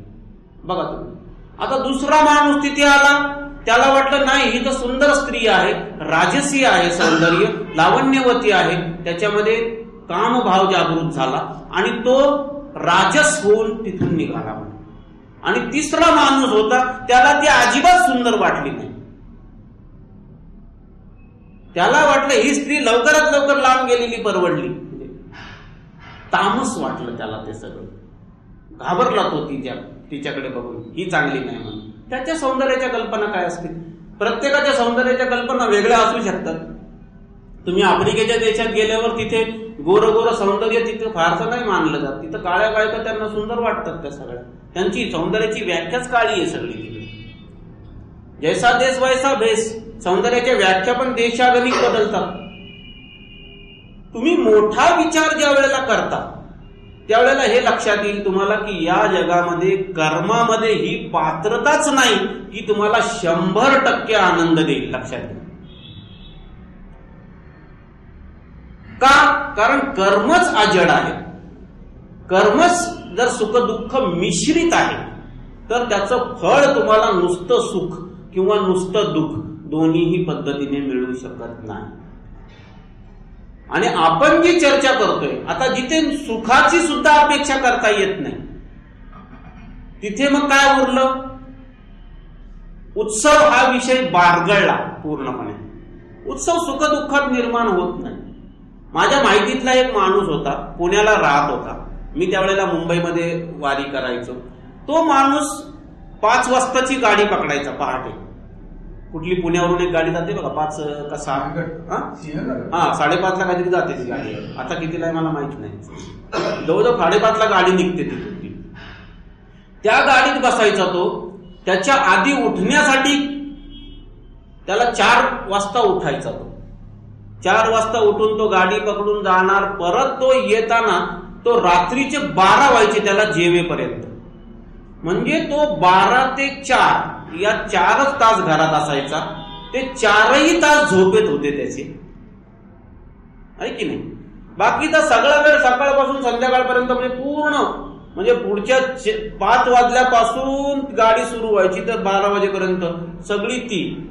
बघा तुम्ही. आता दुसरा माणूस तिथे आला. त्याला वाटलं नाही ही तर सुंदर स्त्री आहे राजसी आहे सौंदर्य लावण्यवती आहे. त्याच्यामध्ये कामभाव जागृत झाला आणि तो राजस होऊन तिथून निघाला. आणि तिसरा माणूस होता त्याला ती अजिबात सुंदर वाटली नाही. त्याला वाटलं ही स्त्री लवकरात लवकर लांब गेलेली परवडली. म्हणजे तामस वाटलं त्याला ते सगळं. घाबरला तो तिच्या तिच्याकडे बघून. ही चांगली नाही म्हणून. त्याच्या सौंदर्याच्या कल्पना काय असतील? प्रत्येकाच्या सौंदर्याच्या कल्पना वेगळ्या असू शकतात. तुम्ही आफ्रिकेच्या देशात गेल्यावर तिथे गोर गोर सौंदर्य तिथे फारसं नाही मानलं जात. तिथं काळ्या बायका त्यांना सुंदर वाटतात त्या सगळ्या. त्यांची सौंदर्याची व्याख्याच काळी आहे सगळी तिथे जैसा देश वैसा भेस सौंदर्याच्या व्याख्या पण देशागणिक बदलतात. तुम्ही मोठा विचार ज्या वेळेला करता त्यावेळेला हे लक्षात येईल तुम्हाला की या जगामध्ये कर्मामध्ये ही पात्रताच नाही की तुम्हाला शंभर टक्के आनंद देईल लक्षात घ्या का? कारण कर्मच अजड आहे. कर्मच जर सुख दुःख मिश्रित आहे तर त्याचं फळ तुम्हाला नुसतं सुख किंवा नुसतं दुःख दोन्हीही पद्धतीने मिळू शकत नाही. आणि आपण जी चर्चा करतोय आता जिथे सुखाची सुद्धा अपेक्षा करता येत नाही तिथे मग काय उरलं? उत्सव हा विषय बारगळला पूर्णपणे. उत्सव सुखदुःखात निर्माण होत नाही. माझ्या माहितीतला एक माणूस होता पुण्याला राहत होता. मी त्यावेळेला मुंबईमध्ये वारी करायचो. तो माणूस पाच वाजताची गाडी पकडायचा पहाटे. कुठली पुण्यावरून एक गाडी जाते बघा पाच का सहा? हा? साडेपाचला काहीतरी जाते ती गाडी. आता कितीला आहे मला माहीत नाही. जवळजवळ साडेपाचला गाडी निघते ती त्या गाडीत बसायचा तो त्याच्या आधी उठण्यासाठी त्याला चार वाजता उठायचा तो. चार वाजता उठून तो गाडी पकडून जाणार परत तो येताना तो रात्रीचे बारा व्हायचे त्याला जेवेपर्यंत. म्हणजे तो बारा ते चार या चारच तास घरात असायचा. ते चारही तास झोपेत होते त्याचे. आहे की नाही? बाकीचा सगळा वेळ सकाळपासून संध्याकाळपर्यंत म्हणजे पूर्ण म्हणजे पुढच्या पाच वाजल्यापासून गाडी सुरू व्हायची तर बारा वाजेपर्यंत. सगळी ती.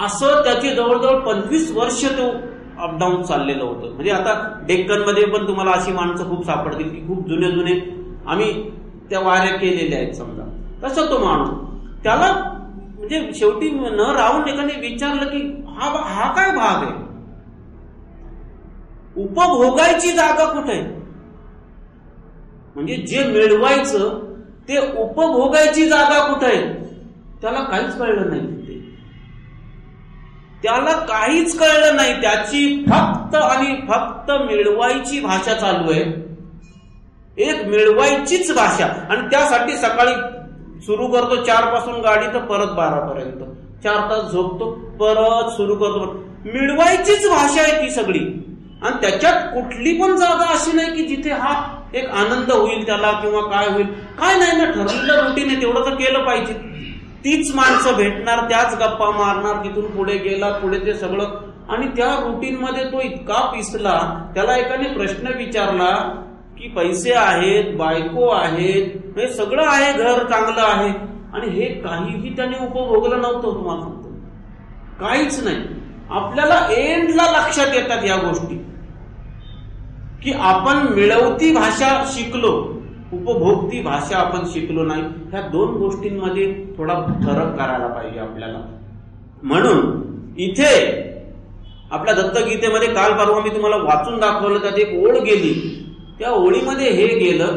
असं त्याचे जवळजवळ पंचवीस वर्ष तो अपडाऊन चाललेलं होतं. म्हणजे आता डेक्कनमध्ये पण तुम्हाला अशी माणसं खूप सापडतील की खूप जुने जुने आम्ही त्या वाऱ्या केलेल्या आहेत समजा. तसं तो माणूस. त्याला म्हणजे शेवटी न राहून एकाने विचारलं की हा हा काय भाग आहे? उपभोगायची जागा कुठे? म्हणजे जे मिळवायचं ते उपभोगायची जागा कुठे आहे? त्याला काहीच कळलं नाही ते त्याला काहीच कळलं नाही. त्याची फक्त आणि फक्त मिळवायची भाषा चालू आहे. एक मिळवायचीच भाषा. आणि त्यासाठी सकाळी सुरू करतो चारपासून गाडी तर परत बारा पर्यंत चार तास झोपतो परत सुरू करतो. मिळवायचीच भाषा आहे ती सगळी. आणि त्याच्यात कुठली पण जागा अशी नाही की जिथे हा एक आनंद होईल त्याला किंवा काय होईल. काय नाही ना ठरलेलं रुटीन आहे तेवढं तर केलं पाहिजे. तीच माणसं भेटणार त्याच गप्पा मारणार तिथून पुढे गेला पुढे ते सगळं. आणि त्या रुटीन मध्ये तो इतका पिसला त्याला एकाने प्रश्न विचारला की पैसे आहेत बायको आहेत हे सगळं आहे घर चांगलं आहे. आणि हे काहीही त्याने उपभोगलं नव्हतं तुम्हाला सांगतो काहीच नाही. आपल्याला एंडला लक्षात येतात या गोष्टी. की आपण मिळवती भाषा शिकलो उपभोगती भाषा आपण शिकलो नाही. ह्या दोन गोष्टींमध्ये थोडा फरक करायला पाहिजे आपल्याला. म्हणून इथे आपल्या दत्तगीतेमध्ये काल परवा मी तुम्हाला वाचून दाखवलं त्यात एक ओळ गेली. त्या ओळीमध्ये हे गेलं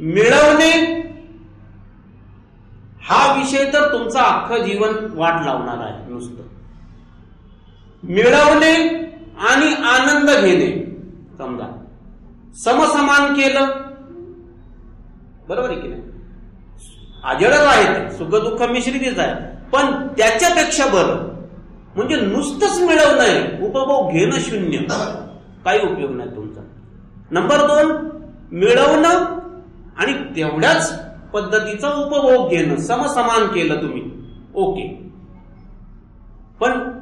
मिळवणे. हा विषय तर तुमचं अख्खं जीवन वाट लावणार आहे नुसतं. मिळवणे आणि आनंद घेणे. समजा. समसमान केलं. बरोबर आहे की नाही? अजडच आहे ते. सुख दुःख मिश्रितच आहे. पण त्याच्यापेक्षा बरं म्हणजे नुसतंच मिळवणं आहे. उपभोग घेणं शून्य. काही उपयोग नाही तुमचा. नंबर दोन मिळवणं आणि तेवढ्याच पद्धतीचा उपभोग घेणं. समसमान केलं तुम्ही. ओके. पण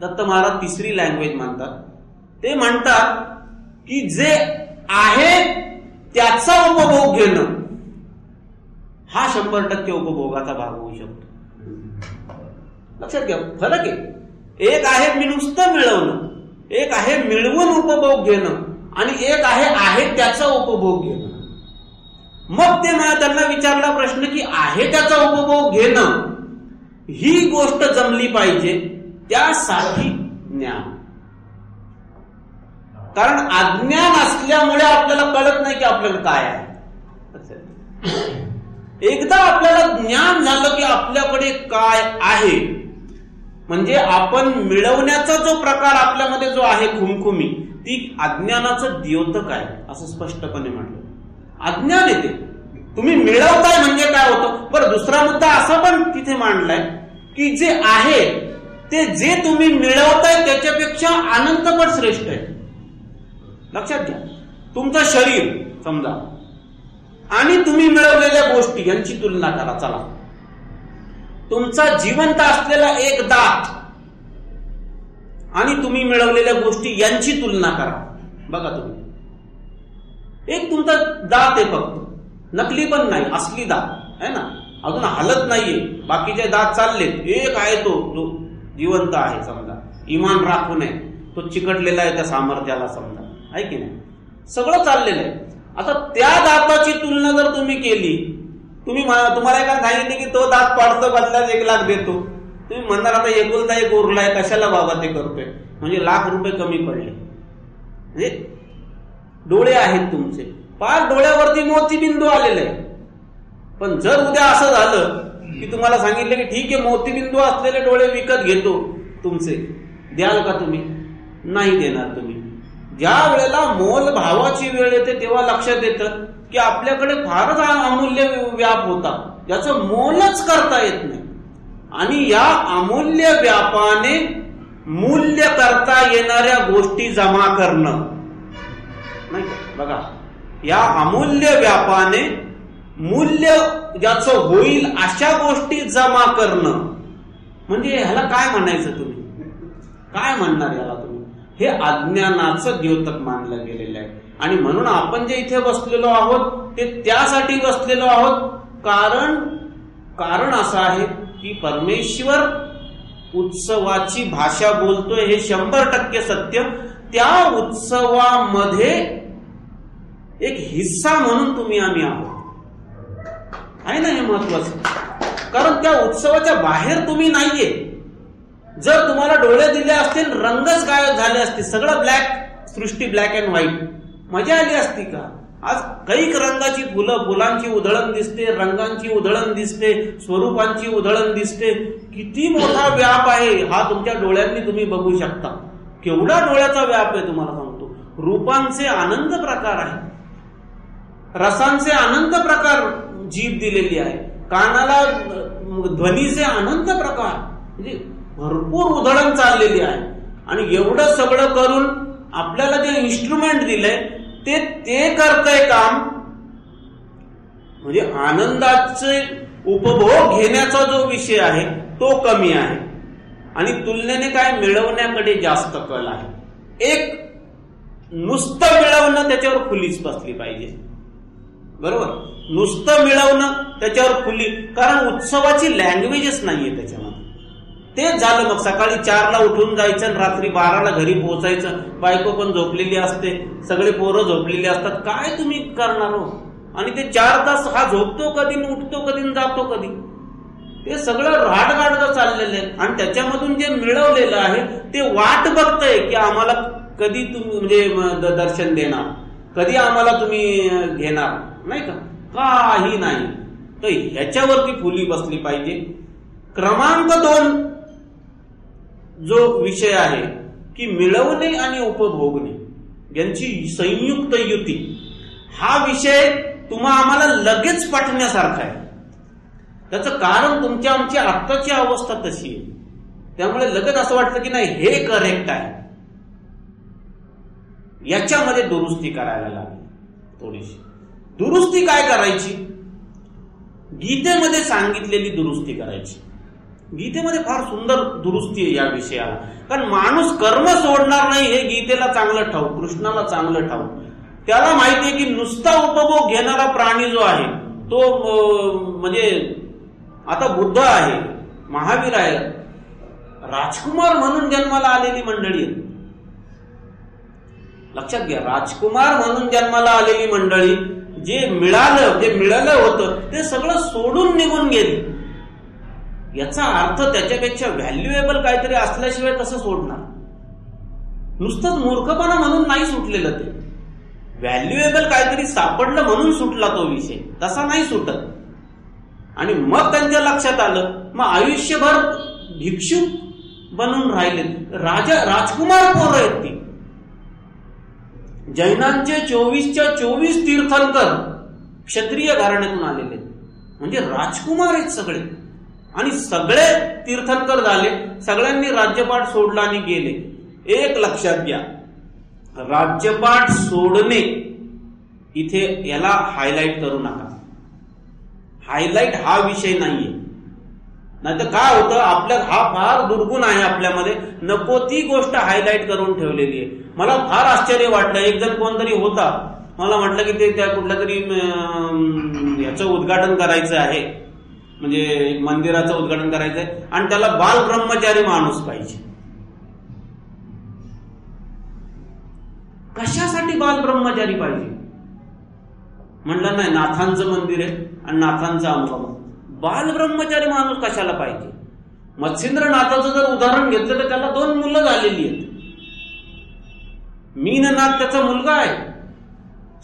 दत्त महाराज तिसरी लँग्वेज मानतात. ते म्हणतात की जे आहे त्याचा उपभोग घेणं. हा शंभर टक्के उपभोगाचा भाग होऊ शकतो. लक्षात घ्या फरक आहे. एक आहे मी नुसतं मिळवणं. एक आहे मिळवून उपभोग घेणं. आणि एक आहे आहे त्याचा उपभोग घेणं. मग ते मला त्यांना विचारला प्रश्न की आहे त्याचा उपभोग घेणं. ही गोष्ट जमली पाहिजे त्यासाठी ज्ञान. कारण अज्ञान असल्यामुळे आपल्याला कळत नाही की आपल्याला काय आहे. एकदा आपल्याला ज्ञान झालं की आपल्याकडे काय आहे म्हणजे आपण मिळवण्याचा जो प्रकार आपल्यामध्ये जो आहे खुमखुमी ती अज्ञानाचं द्योतक आहे असं स्पष्टपणे म्हटलं. अज्ञान येते. तुम्ही मिळवताय म्हणजे काय होतं? बरं दुसरा मुद्दा असा पण तिथे मांडलाय की जे आहे ते जे तुम्ही मिळवताय त्याच्यापेक्षा अनंतपट श्रेष्ठ आहे. लक्षात घ्या. तुमचं शरीर समजा आणि तुम्ही मिळवलेल्या गोष्टी यांची तुलना करा चला. तुमचा जिवंत असलेला एक दात आणि तुम्ही मिळवलेल्या गोष्टी यांची तुलना करा. बघा तुम्ही. एक तुमचा दात आहे फक्त. नकली पण नाही असली दात. आहे ना? अजून हलत नाहीये. बाकीचे दात चाललेत. एक आहे तो जो जिवंत आहे समजा. इमान राखून आहे तो चिकटलेला आहे त्या सामर्थ्याला समजा. आहे की नाही? सगळं चाललेलं आहे. आता त्या दाताची तुलना जर तुम्ही केली तुम्ही तुम्हाला काय सांगितले की तो दात पाडतो बदल्यात एक लाख देतो. तुम्ही म्हणणार आता एकुलता एक उरलाय कशाला बाबा ते करतोय? म्हणजे लाख रुपये कमी पडले. म्हणजे डोळे आहेत तुमचे. पाच डोळ्यावरती मोतीबिंदू आलेले. आहे पण जर उद्या असं झालं की तुम्हाला सांगितलं की ठीक आहे मोतीबिंदू असलेले डोळे विकत घेतो तुमचे. द्याल का तुम्ही? नाही देणार तुम्ही. ज्या वेळेला मोल भावाची वेळ येते तेव्हा लक्षात येतं की आपल्याकडे फारच अमूल्य व्याप होता. ज्याचं मोलच करता येत नाही. आणि या अमूल्य व्यापाने मूल्य करता येणाऱ्या गोष्टी जमा करणं. नाही का? बघा या अमूल्य व्यापाने मूल्य ज्याचं होईल अशा गोष्टी जमा करणं. म्हणजे ह्याला काय म्हणायचं तुम्ही? काय म्हणणार याला तुम्ही? हे अज्ञानाचं द्योतक मानलं गेलेलं आहे. आणि म्हणून आपण जे इथे बसलेलो आहोत ते त्यासाठी बसलेलो आहोत. कारण कारण असं आहे की परमेश्वर उत्सवाची भाषा बोलतोय हे शंभर टक्के सत्य. त्या उत्सवामध्ये एक हिस्सा म्हणून तुम्ही आम्ही आहोत. आहे ना हे महत्वाचं? कारण त्या उत्सवाच्या बाहेर तुम्ही नाहीये. जर तुम्हाला डोळे दिले असतील रंगच गायब झाले असते सगळं ब्लॅक सृष्टी ब्लॅक अँड व्हाईट मजा आली असती का? आज कैक रंगाची फुलं फुलांची उधळण दिसते रंगांची उधळण दिसते स्वरूपांची उधळण दिसते. किती मोठा व्याप आहे हा तुमच्या डोळ्यांनी तुम्ही बघू शकता. केवढा डोळ्याचा व्याप आहे तुम्हाला सांगतो. रूपांचे आनंद प्रकार आहे. रसांचे अनंत प्रकार जीभ दिलेली आहे. कानाला ध्वनीचे अनंत प्रकार म्हणजे भरपूर उधळण चाललेली आहे. आणि एवढं सगळं करून आपल्याला जे इन्स्ट्रुमेंट दिलंय ते ते करतंय काम. म्हणजे आनंदाचे उपभोग घेण्याचा जो विषय आहे तो कमी आहे. आणि तुलनेने काय मिळवण्याकडे जास्त कल आहे. एक नुसतं मिळवणं त्याच्यावर खुलीच बसली पाहिजे. बरोबर? नुसतं मिळवणं त्याच्यावर खुली कारण उत्सवाची लँग्वेजच नाहीये त्याच्यामध्ये. तेच झालं मग. सकाळी चारला उठून जायचं आणि रात्री बाराला घरी पोहोचायचं. बायको पण झोपलेली असते. सगळे पोरं झोपलेली असतात. काय तुम्ही करणार हो? आणि ते चार तास हा झोपतो कधी उठतो कधी जातो कधी? ते सगळं राडगाडग चाललेलं आहे. आणि त्याच्यामधून जे मिळवलेलं आहे ते वाट बघतंय की आम्हाला कधी तुम्ही म्हणजे दर्शन देणार. कधी आम्हाला तुम्ही घेणार. नाही का? काही नाही. तर ह्याच्यावरती फुली बसली पाहिजे. क्रमांक दोन जो विषय आहे की मिळवणे आणि उपभोगणे यांची संयुक्त युती हा विषय तुम्हा आम्हाला लगेच पाठवण्यासारखा आहे. त्याचं कारण तुमच्या आमची आत्ताची अवस्था तशी आहे. त्यामुळे लगेच असं वाटतं की नाही हे करेक्ट आहे. याच्यामध्ये दुरुस्ती करायला लागली थोडीशी. दुरुस्ती काय करायची? गीतेमध्ये सांगितलेली दुरुस्ती करायची. गीतेमध्ये फार सुंदर दुरुस्ती आहे या विषयाला. कारण माणूस कर्म सोडणार नाही हे गीतेला चांगलं ठाऊ कृष्णाला चांगलं ठाऊ त्याला माहिती आहे की नुसता उपभोग घेणारा प्राणी जो आहे तो म्हणजे आता बुद्ध आहे महावीर आहे. राजकुमार म्हणून जन्माला आलेली मंडळी आहे लक्षात घ्या राजकुमार म्हणून जन्माला आलेली मंडळी जे मिळालं जे मिळालं होतं ते सगळं सोडून निघून गेली. याचा अर्थ त्याच्यापेक्षा व्हॅल्युएबल काहीतरी असल्याशिवाय कसं सोडणार. नुसतंच मूर्खपणा म्हणून नाही सुटलेलं ते. व्हॅल्युएबल काहीतरी सापडलं म्हणून सुटला तो विषय. तसा नाही सुटत. आणि मग त्यांच्या लक्षात आलं मग आयुष्यभर भिक्षुक बनून राहिले. राजा राजकुमार पोरं आहेत ती. जैनांचे चोवीसच्या चोवीस तीर्थंकर क्षत्रिय घराण्यातून आलेले म्हणजे राजकुमार आहेत सगळे. आणि सगळे तीर्थंकर झाले सगळ्यांनी राज्यपाठ सोडला आणि गेले. एक लक्षात घ्या राज्यपाठ सोडणे इथे याला हायलाइट करू नका. हायलाइट हा विषय नाहीये. नाहीतर काय होतं आपल्यात हा फार दुर्गुण आहे आपल्यामध्ये नको ती गोष्ट हायलाइट करून ठेवलेली आहे. मला फार आश्चर्य वाटलं एक जण कोणतरी होता मला म्हटलं की ते त्या कुठल्या तरी ह्याचं उद्घाटन करायचं आहे. म्हणजे मंदिराचं उद्घाटन करायचं आहे आणि त्याला बाल ब्रह्मचारी माणूस पाहिजे. कशासाठी बाल ब्रह्मचारी पाहिजे? म्हणलं नाही नाथांचं मंदिर आहे आणि नाथांचा अनुभव बाल ब्रह्मचारी माणूस कशाला पाहिजे? मत्स्येंद्रनाथाचं जर उदाहरण घेतलं तर त्याला दोन मुलं झालेली आहेत. मीननाथ त्याचा मुलगा आहे.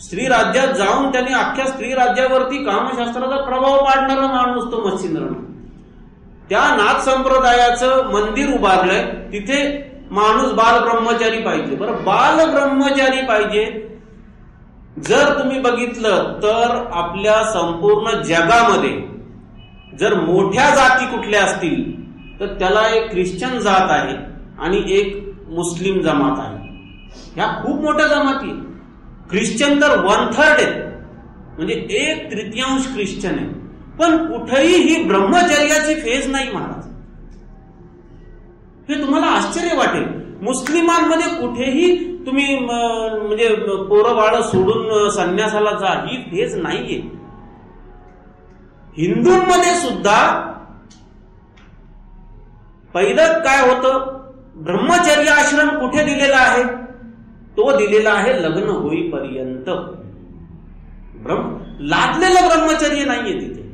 स्त्री राज्यात जाऊन त्यांनी अख्ख्या स्त्री राज्यावरती कामशास्त्राचा प्रभाव पाडणारा माणूस तो मच्छिंद्रन त्या नाथ संप्रदायाचं मंदिर उभारलंय तिथे माणूस बाल ब्रह्मचारी पाहिजे. बरं बाल ब्रह्मचारी पाहिजे. जर तुम्ही बघितलं तर आपल्या संपूर्ण जगामध्ये जर मोठ्या जाती कुठल्या असतील तर त्याला एक ख्रिश्चन जात आहे आणि एक मुस्लिम जमात आहे. ह्या खूप मोठ्या जमाती ख्रिश्चन तर वन थर्ड आहेत. म्हणजे एक तृतीयांश ख्रिश्चन आहे पण कुठेही ही ब्रह्मचर्याची फेज नाही महाराज. हे तुम्हाला आश्चर्य वाटेल. मुस्लिमांमध्ये कुठेही तुम्ही म्हणजे पोरं बाळ सोडून संन्यासाला जा ही फेज नाहीये. हिंदूंमध्ये सुद्धा पहिलं काय होतं? ब्रह्मचर्य आश्रम कुठे दिलेला आहे? तो दिलेला आहे लग्न होईपर्यंत. ब्रह्म लादलेलं ब्रह्मचर्य नाहीये तिथे.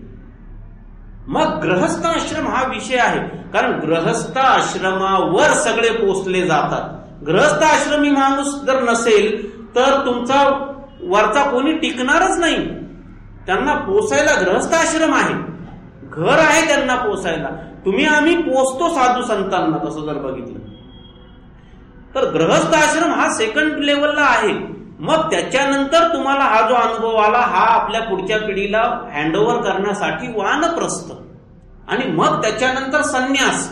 मग ग्रहस्थ आश्रम हा विषय आहे. कारण ग्रहस्थ आश्रमावर सगळे पोचले जातात. ग्रहस्थ आश्रमी माणूस जर नसेल तर तुमचा वरचा कोणी टिकणारच नाही. त्यांना पोसायला ग्रहस्थ आश्रम आहे. घर आहे त्यांना पोसायला. तुम्ही आम्ही पोचतो साधू संतांना तसं जर बघितलं. तर ग्रहस्थ आश्रम हा सेकंड लेवलला आहे. मग त्याच्यानंतर तुम्हाला हा जो अनुभव आला हा आपल्या पुढच्या पिढीला हँडओव्हर करण्यासाठी वानप्रस्थ. आणि मग त्याच्यानंतर संन्यास.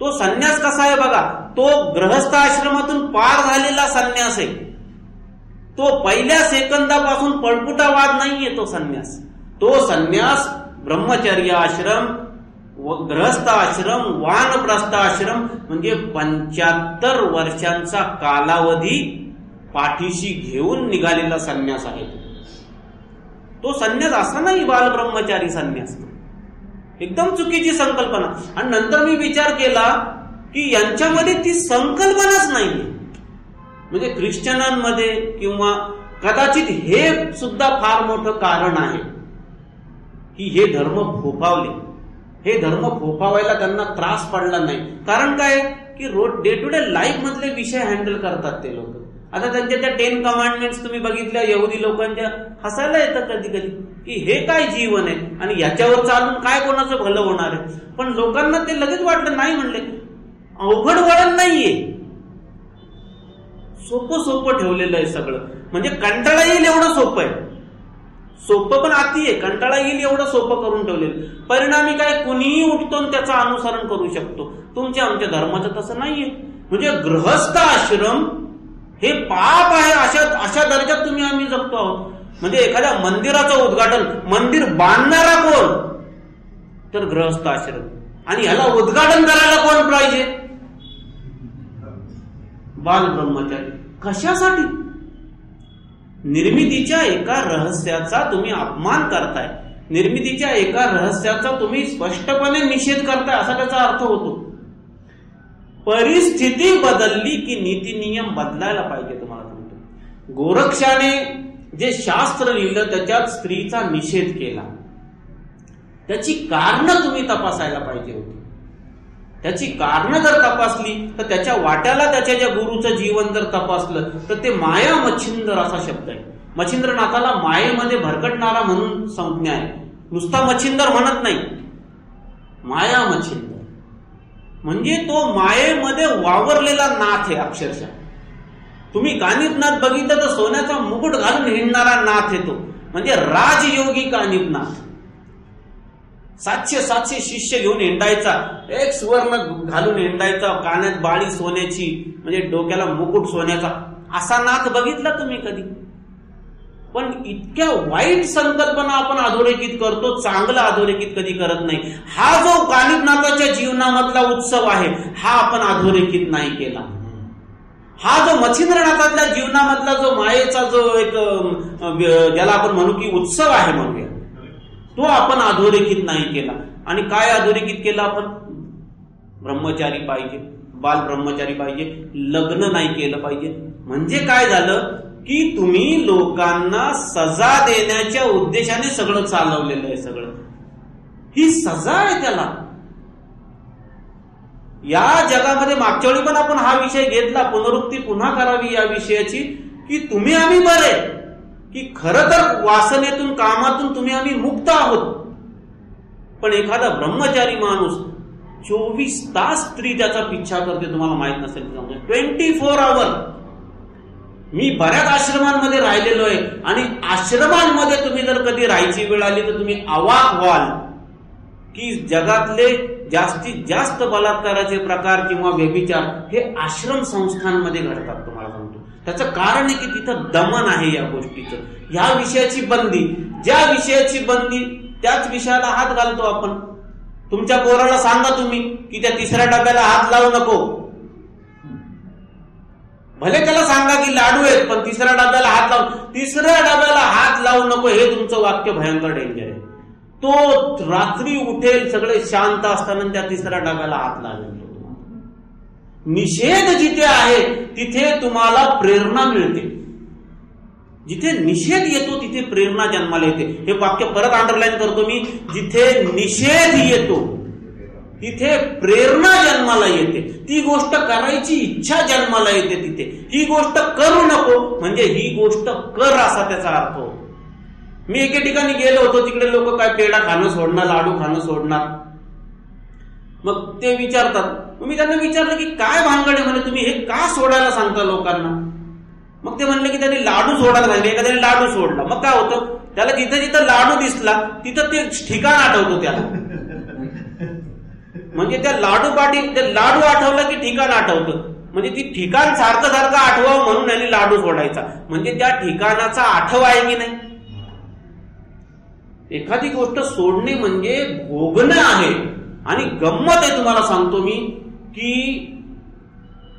तो संन्यास कसा आहे बघा तो ग्रहस्थ आश्रमातून पार झालेला संन्यास आहे. तो पहिल्या सेकंदापासून पळपुटावाद नाहीये तो संन्यास. तो संन्यास ब्रह्मचर्य आश्रम ग्रहस्थ आश्रम वानप्रस्थ आश्रम म्हणजे पंच्याहत्तर वर्षांचा कालावधी पाठीशी घेऊन निघालेला संन्यास आहे तो. संन्यास असा नाही बालब्रह्मचारी संन्यास एकदम चुकीची संकल्पना. आणि नंतर मी विचार केला की यांच्यामध्ये ती संकल्पनाच नाही म्हणजे ख्रिश्चनांमध्ये किंवा कदाचित हे सुद्धा फार मोठं कारण आहे की हे धर्म फोफावले हे धर्म फोफावायला त्यांना त्रास पडला नाही. कारण काय? की रोज डे टू डे लाईफ मधले विषय हँडल करतात ते लोक. आता त्यांच्या त्या टेन कमांडमेंट्स तुम्ही बघितल्या यहुदी लोकांच्या हसायला येतं कधी कधी की हे काय जीवन आहे? आणि याच्यावर चालून काय कोणाचं भलं होणार आहे? पण लोकांना ते लगेच वाटलं नाही म्हणले. अवघड वळण नाहीये. सोपं सोपं ठेवलेलं आहे सगळं. म्हणजे कंटाळा येईल एवढं सोपं आहे. सोपं पण अति आहे. कंटाळा येईल एवढं सोपं करून ठेवलेलं. परिणामी काय कुणीही उठतो आणि त्याचं अनुसरण करू शकतो. तुमच्या आमच्या धर्माचं तसं नाहीये. म्हणजे गृहस्थ आश्रम हे पाप आहे अशा अशा दर्जात तुम्ही आम्ही जगतो आहोत. म्हणजे एखाद्या मंदिराचं उद्घाटन मंदिर बांधणारा कोण? तर गृहस्थ आश्रम. आणि ह्याला उद्घाटन करायला कोण पाहिजे? बाल ब्रह्मचारी कशासाठी? निर्मितीच्या एका रहस्याचा तुम्ही अपमान करताय. निर्मितीच्या एका रहस्याचा तुम्ही स्पष्टपणे निषेध करताय असा त्याचा अर्थ होतो. परिस्थिती बदलली की नीती नियम बदलायला पाहिजे तुम्हाला म्हणतो गोरक्षाने जे शास्त्र लिहिलं त्याच्यात स्त्रीचा निषेध केला. त्याची कारण तुम्ही तपासायला पाहिजे होती. त्याची कारणं जर तपासली तर त्याच्या वाट्याला त्याच्या ज्या गुरुचं जीवन जर तपासलं तर ते माया मच्छिंदर असा शब्द आहे. मच्छिंद्रनाथाला मायेमध्ये भरकटणारा म्हणून संज्ञा आहे. नुसता मच्छिंदर म्हणत नाही. माया मच्छिंदर. म्हणजे तो मायेमध्ये वावरलेला नाथ आहे अक्षरशः. तुम्ही कानिपनाथ बघितलं तर सोन्याचा मुकुट घालून हिंडणारा नाथ येतो म्हणजे राजयोगी कानिपनाथ सातशे सातशे शिष्य घेऊन हिंडायचा. एक सुवर्ण घालून हिंडायचा कानात बाळी सोन्याची म्हणजे डोक्याला मुकुट सोन्याचा. असा नाथ बघितला तुम्ही कधी? पण इतक्या वाईट संकल्पना आपण अधोरेखित करतो चांगलं अधोरेखित कधी करत नाही. हा जो गालिबनाथाच्या जीवनामधला उत्सव आहे हा आपण अधोरेखित नाही केला. हा जो मच्छिंद्रनाथातल्या जीवनामधला जो मायेचा जो एक ज्याला आपण म्हणू की उत्सव आहे म्हणूया. तो आपण अधोरेखित नाही केला. आणि काय अधोरेखित केला आपण? ब्रह्मचारी पाहिजे. बाल ब्रह्मचारी पाहिजे. लग्न नाही केलं पाहिजे. म्हणजे काय झालं? की तुम्ही लोकांना सजा देण्याच्या उद्देशाने सगळं चालवलेलं आहे सगळं. ही सजा आहे त्याला. या जगामध्ये मागच्या वेळी पण आपण हा विषय घेतला. पुनरुक्ती पुन्हा करावी या विषयाची. की तुम्ही आम्ही बरे. की खर तर वासनेतून कामातून तुम्ही आम्ही मुक्त आहोत. पण एखादा ब्रह्मचारी माणूस चोवीस तास स्त्री त्याचा पिच्छा करते तुम्हाला माहीत नसेल ट्वेंटी फोर आवर मी बऱ्याच आश्रमांमध्ये राहिलेलो आहे आणि आश्रमांमध्ये तुम्ही जर कधी राहायची वेळ आली तर तुम्ही अवाक व्हाल. की जगातले जास्तीत जास्त बलात्काराचे प्रकार किंवा व्यभिचार हे आश्रम संस्थांमध्ये घडतात. त्याचं कारण आहे की तिथं दमन आहे या गोष्टीचं. ह्या विषयाची बंदी ज्या विषयाची बंदी त्याच विषयाला हात घालतो आपण. तुमच्या पोराला सांगा तुम्ही की त्या तिसऱ्या डब्याला हात लावू नको. भले त्याला सांगा की लाडू आहेत पण तिसऱ्या डब्याला हात लावून तिसऱ्या डब्याला हात लावू नको हे तुमचं वाक्य भयंकर डेंजर आहे. तो रात्री उठेल सगळे शांत असताना त्या तिसऱ्या डब्याला हात लावेल. निषेध जिथे आहे तिथे तुम्हाला प्रेरणा मिळते. जिथे निषेध येतो तिथे प्रेरणा जन्माला येते. हे वाक्य परत अंडरलाईन करतो मी. जिथे निषेध येतो तिथे प्रेरणा जन्माला येते. ती गोष्ट करायची इच्छा जन्माला येते तिथे. ही गोष्ट करू नको म्हणजे ही गोष्ट कर असा त्याचा अर्थ. होतो मी एके ठिकाणी गेलो होतो तिकडे लोक काय पेढा खाणं सोडणार लाडू खाणं सोडणार. मग ते विचारतात तुम्ही मी त्यांना विचारलं की काय भानगड आहे तुम्ही? हे का सोडायला सांगता लोकांना? मग ते म्हणले की त्यांनी लाडू सोडायला सांगितले. एखाद्याने लाडू सोडला. मग काय होतं? त्याला जिथं जिथं लाडू दिसला तिथं ते ठिकाण आठवतो त्याला. म्हणजे त्या लाडू पाठी ते लाडू आठवलं की ठिकाण आठवतं? म्हणजे ती ठिकाण सारखं सारखं आठवावं म्हणून यांनी लाडू सोडायचा. म्हणजे त्या ठिकाणाचा आठव आहे की नाही? एखादी गोष्ट सोडणे म्हणजे भोगणं आहे. आणि गंमत आहे तुम्हाला सांगतो मी. की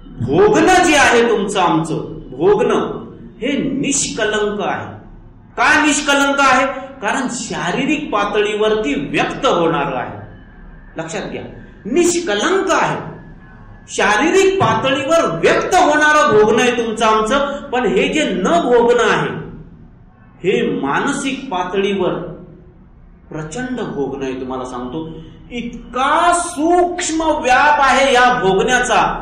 भोगणं जे आहे तुमचं आमचं भोगणं हे निष्कलंक आहे. का निष्कलंक आहे? कारण शारीरिक पातळीवरती व्यक्त होणार आहे. लक्षात घ्या. निष्कलंक आहे. शारीरिक पातळीवर व्यक्त होणारं भोगणं आहे तुमचं आमचं पण हे जे न भोगणं आहे हे मानसिक पातळीवर प्रचंड भोगणं आहे तुम्हाला सांगतो. इतका सूक्ष्म व्याप आहे या भोगण्याचा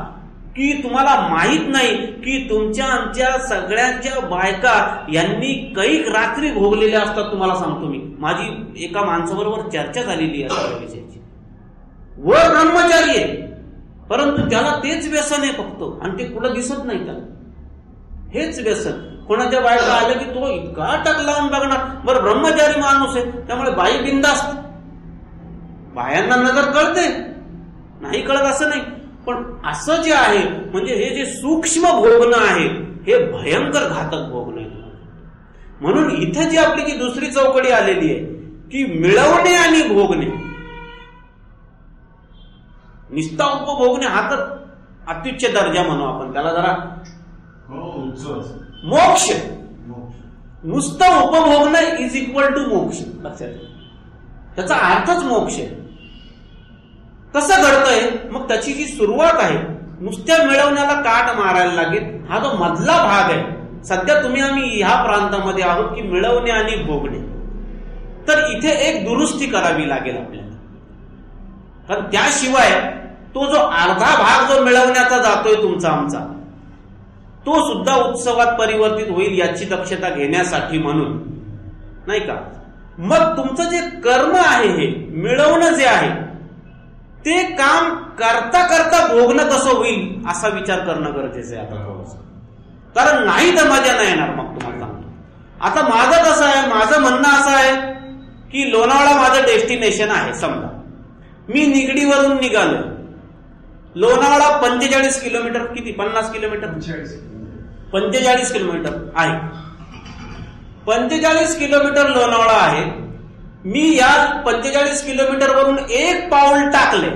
की तुम्हाला माहीत नाही की तुमच्या आमच्या सगळ्यांच्या बायका यांनी कैक रात्री भोगलेल्या असतात तुम्हाला सांगतो मी. माझी एका माणसाबरोबर चर्चा झालेली आहे विषयाची. व ब्रह्मचारी आहे. परंतु त्याला तेच व्यसन आहे फक्त आणि ते कुठं दिसत नाही त्याला. हेच व्यसन. कोणाच्या बायका आलं की तो इतका टक लावून बघणार. बरं ब्रह्मचारी माणूस आहे. त्यामुळे बाई बिंदास्त बायांना नजर कळते. नाही कळत असं नाही. पण असं जे आहे म्हणजे हे जे सूक्ष्म भोगणं आहे हे भयंकर घातक भोगणं आहे म्हणून इथं जी आपली जी दुसरी चौकडी आलेली आहे की मिळवणे आणि भोगणे. निस्ता उपभोगणे हा तर अत्युच्च दर्जा म्हणू आपण. त्याला जरा मोक्ष. नुसतं उपभोगणं इज इक्वल टू मोक्ष. लक्षात. त्याचा अर्थच मोक्ष आहे. कसं घडतंय? मग त्याची जी सुरुवात आहे नुसत्या मिळवण्याला काट मारायला लागेल. हा जो मधला भाग आहे सध्या तुम्ही आम्ही ह्या प्रांतामध्ये आहोत की मिळवणे आणि भोगणे. तर इथे एक दुरुस्ती करावी लागेल आपल्याला. कारण त्याशिवाय तो जो अर्धा भाग जो मिळवण्याचा जातोय तुमचा आमचा तो सुद्धा उत्सवात परिवर्तित होईल याची दक्षता घेण्यासाठी म्हणून. नाही का? मग तुमचं जे कर्म आहे हे मिळवणं जे आहे ते काम करता करता भोगणं कसं होईल असा विचार करणं गरजेचं आहे आता थोडस कारण नाही तर मजा नाही येणार मग तुम्हाला सांगतो. आता माझं कसं आहे माझं म्हणणं असं आहे की लोणावळा माझं डेस्टिनेशन आहे समजा. मी निगडीवरून निघालो. लोणावळा पंचेचाळीस किलोमीटर किती? पन्नास किलोमीटर. पंचेचाळीस किलोमीटर आहे. पंचेचाळीस किलोमीटर लोणावळा आहे. मी या पंचेचाळीस किलोमीटर वरून एक पाऊल टाकले.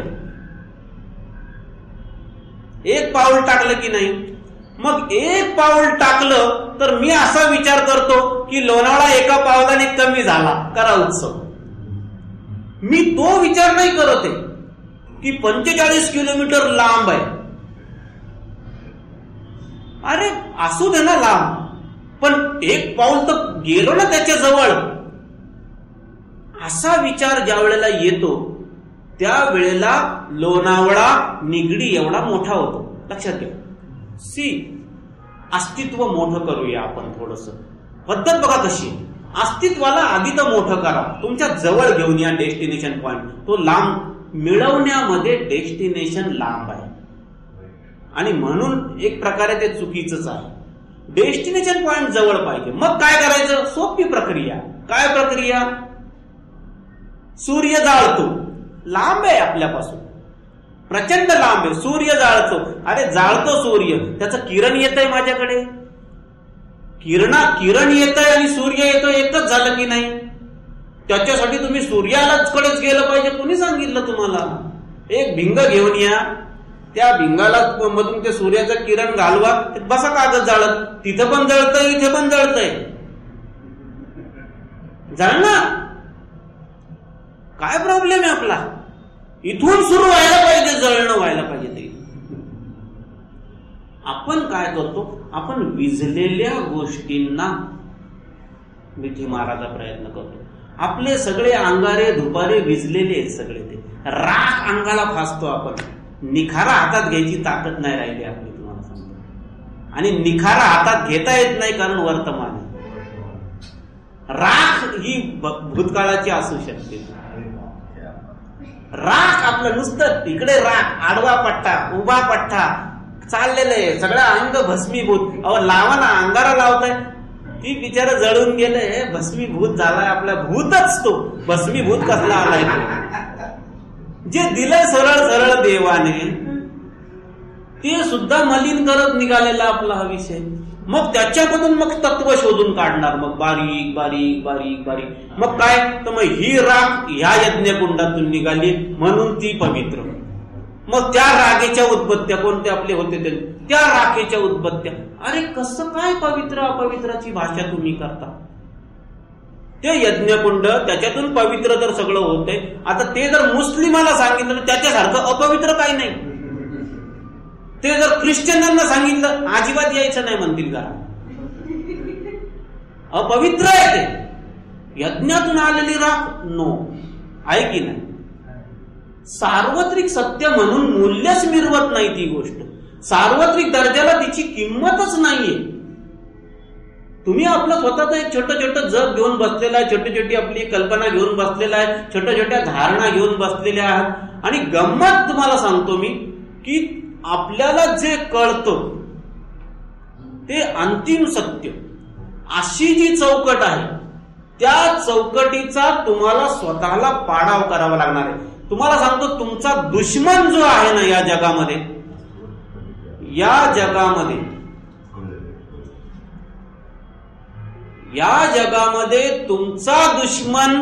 एक पाऊल टाकलं की नाही? मग एक पाऊल टाकलं तर मी असा विचार करतो की लोणावळा एका पावलाने कमी झाला करा उत्सव. मी तो विचार नाही करत आहे की पंचेचाळीस किलोमीटर लांब आहे. अरे असू दे ना लांब. पण एक पाऊल तर गेलो ना त्याच्याजवळ. असा विचार ज्या वेळेला येतो त्या वेळेला लोणावळा निगडी एवढा मोठा होतो. लक्षात घ्या सी अस्तित्व मोठं करूया आपण थोडस. पद्धत बघा कशी. अस्तित्वाला आधी तर मोठं करा. तुमच्या जवळ घेऊन या डेस्टिनेशन पॉइंट तो लांब मिळवण्यामध्ये डेस्टिनेशन लांब आहे. आणि म्हणून एक प्रकारे ते चुकीचंच आहे. डेस्टिनेशन पॉइंट जवळ पाहिजे. मग काय करायचं? सोपी प्रक्रिया. काय प्रक्रिया? सूर्य जाळतो. लांब आहे आपल्यापासून. प्रचंड लांब आहे. सूर्य जाळतो. अरे जाळतो सूर्य. त्याचं किरण येत आहे माझ्याकडे. किरणा किरण येत आहे आणि सूर्य येतो एकच झालं की नाही? त्याच्यासाठी तुम्ही सूर्यालाच कडेच गेलं पाहिजे. कोणी सांगितलं तुम्हाला? एक भिंग घेऊन या. त्या भिंगाला मधून ते सूर्याचं किरण घालवा. बसा कागद जाळत. तिथं पण जळतंय इथे पण जळतंय. ना काय प्रॉब्लेम आहे आपला? इथून सुरू व्हायला पाहिजे जळणं व्हायला पाहिजे ते. आपण काय करतो? आपण विझलेल्या गोष्टींना मिठी मारायचा प्रयत्न करतो. आपले सगळे अंगारे धुपारे विजलेले आहेत सगळे ते. राख अंगाला फासतो आपण. निखारा हातात घ्यायची ताकद नाही राहिली आपली तुम्हाला सांगतो. आणि निखारा हातात घेता येत नाही कारण वर्तमान आहे. राख ही भूतकाळाची असू शकते. राख आपलं नुसतं तिकडे राख आडवा पट्टा उभा पट्टा चाललेलं आहे सगळं अंग भस्मीभूत. अहो लावा ना अंगारा लावताय. ती बिचारा जळून गेलंय भस्मीभूत झालाय आपला भूतच तो. भस्मीभूत कसला आलाय तो? जे दिलं सरळ सरळ देवाने ते सुद्धा मलिन करत निघालेला आपला हा विषय. मग त्याच्यामधून मग तत्व शोधून काढणार. मग बारीक बारीक बारीक बारीक. मग काय? तर मग ही राग ह्या यज्ञकुंडातून निघाली. म्हणून ती पवित्र. मग त्या रागेच्या उत्पत्त्या कोणते आपले होते ते? त्या राखेच्या उत्पत्त्या अरे कसं काय पवित्र अपवित्राची भाषा तुम्ही करता? ते यज्ञकुंड त्याच्यातून पवित्र तर सगळं होतंय आता ते जर मुस्लिमाला सांगितलं त्याच्यासारखं अपवित्र काही नाही. ते जर ख्रिश्चनांना सांगितलं अजिबात यायचं नाही म्हणतील का? अपवित्र आहे ते. यज्ञातून आलेली राख नो आहे की नाही? सार्वत्रिक सत्य म्हणून मूल्यच मिरवत नाही ती गोष्ट. सार्वत्रिक दर्जाला तिची किंमतच नाहीये. तुम्ही आपलं स्वतःच एक छोटं छोटं जग घेऊन बसलेलं आहे छोटी छोटी आपली कल्पना घेऊन बसलेला आहे छोट्या छोट्या धारणा घेऊन बसलेल्या आहात. आणि गंमत तुम्हाला सांगतो मी की आपल्याला जे कळतं ते अंतिम सत्य. अशी जी चौकट आहे त्या चौकटीचा तुम्हाला स्वतःला पाडाव करावा लागणार आहे. तुम्हाला सांगतो तुमचा दुश्मन जो आहे ना या जगामध्ये या जगामध्ये या जगामध्ये तुमचा दुश्मन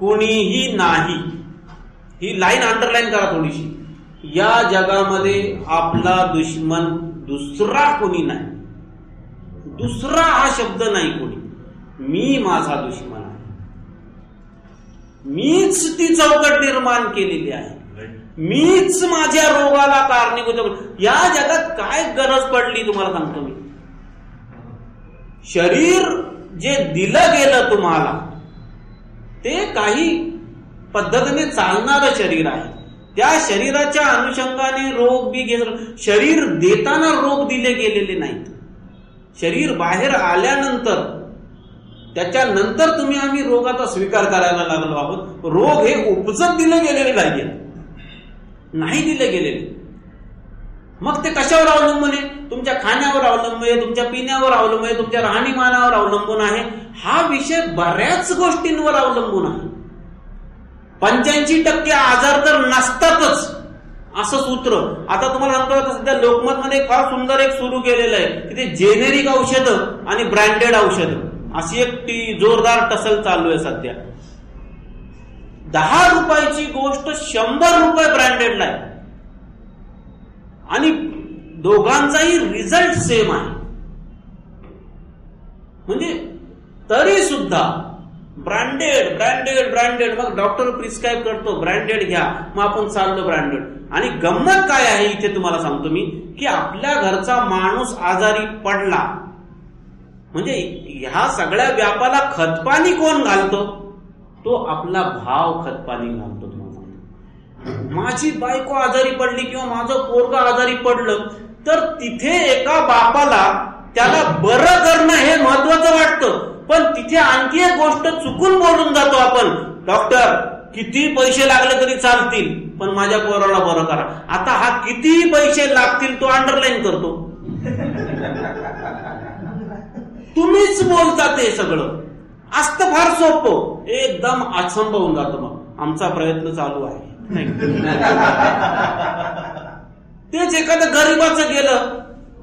कोणीही नाही. ही लाईन अंडरलाईन करा थोडीशी. या जगामध्ये आपला दुश्मन दुसरा कोणी नाही. दुसरा हा शब्द नाही कोणी. मी माझा दुश्मन आहे. मीच ती चौकट निर्माण केलेली आहे. मीच माझ्या रोगाला कारणीभूत या जगात काय गरज पडली तुम्हाला सांगतो मी. शरीर जे दिलं गेलं तुम्हाला ते काही पद्धतीने चालणारं शरीर आहे. त्या शरीराच्या अनुषंगाने रोग बी घेत शरीर देताना रोग दिले गेलेले नाहीत. शरीर बाहेर आल्यानंतर त्याच्यानंतर तुम्ही आम्ही रोगाचा स्वीकार करायला लागलो आहोत. रोग हे उपजत दिले गेलेले नाहीये. नाही दिले गेलेले. मग ते कशावर अवलंबून आहे? तुमच्या खाण्यावर अवलंबून आहे तुमच्या पिण्यावर अवलंबून आहे तुमच्या राहणीमानावर अवलंबून आहे. हा विषय बऱ्याच गोष्टींवर अवलंबून आहे. पंच्याऐंशी टक्के आजार तर नसतातच. असं सूत्र. आता तुम्हाला सांगतो आता सध्या लोकमत मध्ये फार सुंदर एक सुरू केलेलं आहे की ते जेनेरिक औषधं आणि ब्रँडेड औषधं. अशी एक ती जोरदार टसल चालू आहे सध्या. दहा रुपयाची गोष्ट शंभर रुपये ब्रँडेडला आहे. आणि दोघांचाही रिझल्ट सेम आहे. म्हणजे तरी सुद्धा ब्रँडेड ब्रँडेड ब्रँडेड मग डॉक्टर प्रिस्क्राईब करतो ब्रँडेड घ्या. मग आपण चाललो ब्रँडेड आणि गंमत काय आहे इथे तुम्हाला सांगतो मी की आपल्या घरचा माणूस आजारी पडला. म्हणजे ह्या सगळ्या व्यापाला खतपाणी कोण घालतो? तो आपला भाव खतपाणी घालतो तुम्हाला माझी बायको आजारी पडली किंवा माझं पोरगा आजारी पडलं तर तिथे एका बापाला त्याला बरं करणं हे महत्वाचं वाटतं. पण तिथे आणखी एक गोष्ट चुकून बोलून जातो आपण. डॉक्टर किती पैसे लागले तरी चालतील पण माझ्या पोराला बरं करा. आता हा किती पैसे लागतील तो अंडरलाईन करतो. तुम्हीच बोलता ते सगळं. असतं फार सोपं. एकदम अचंब होऊन जातो मग. आमचा प्रयत्न चालू आहे. तेच एखादं गरीबाचं गेलं.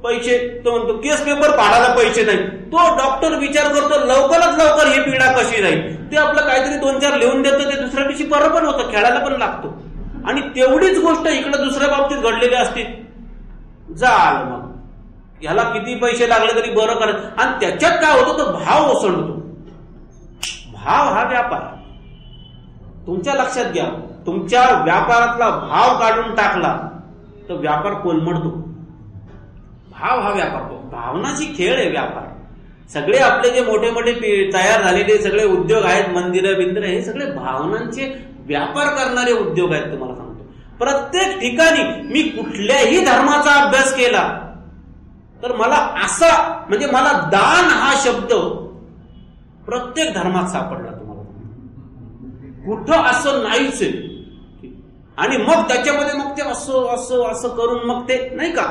पैसे तो म्हणतो केस पेपर पाडायला पैसे नाही तो डॉक्टर विचार करतो लवकरात लवकर ही पीडा कशी नाही ते आपलं काहीतरी दोन चार लिहून देतं ते दुसऱ्या दिवशी बरं पण होतं खेळायला पण लागतो. आणि तेवढीच गोष्ट इकडे दुसऱ्या बाबतीत घडलेली असते. जाल मग. ह्याला किती पैसे लागले तरी बरं करत आणि त्याच्यात काय होतं तो भाव ओसंडतो. भाव हा व्यापार. तुमच्या लक्षात घ्या. तुमच्या व्यापारातला भाव काढून टाकला तर व्यापार कोलमडतो. भाव हा व्यापार भावनाची खेळ आहे व्यापार. सगळे आपले जे मोठे मोठे तयार झालेले सगळे उद्योग आहेत मंदिरं बिंदिरं हे सगळे भावनांचे व्यापार करणारे उद्योग आहेत तुम्हाला सांगतो. प्रत्येक ठिकाणी मी कुठल्याही धर्माचा अभ्यास केला तर मला असा म्हणजे मला दान हा शब्द प्रत्येक धर्मात सापडला तुम्हाला. कुठं असं नाहीच आणि मग त्याच्यामध्ये मग ते असं असं असं करून मग ते नाही का?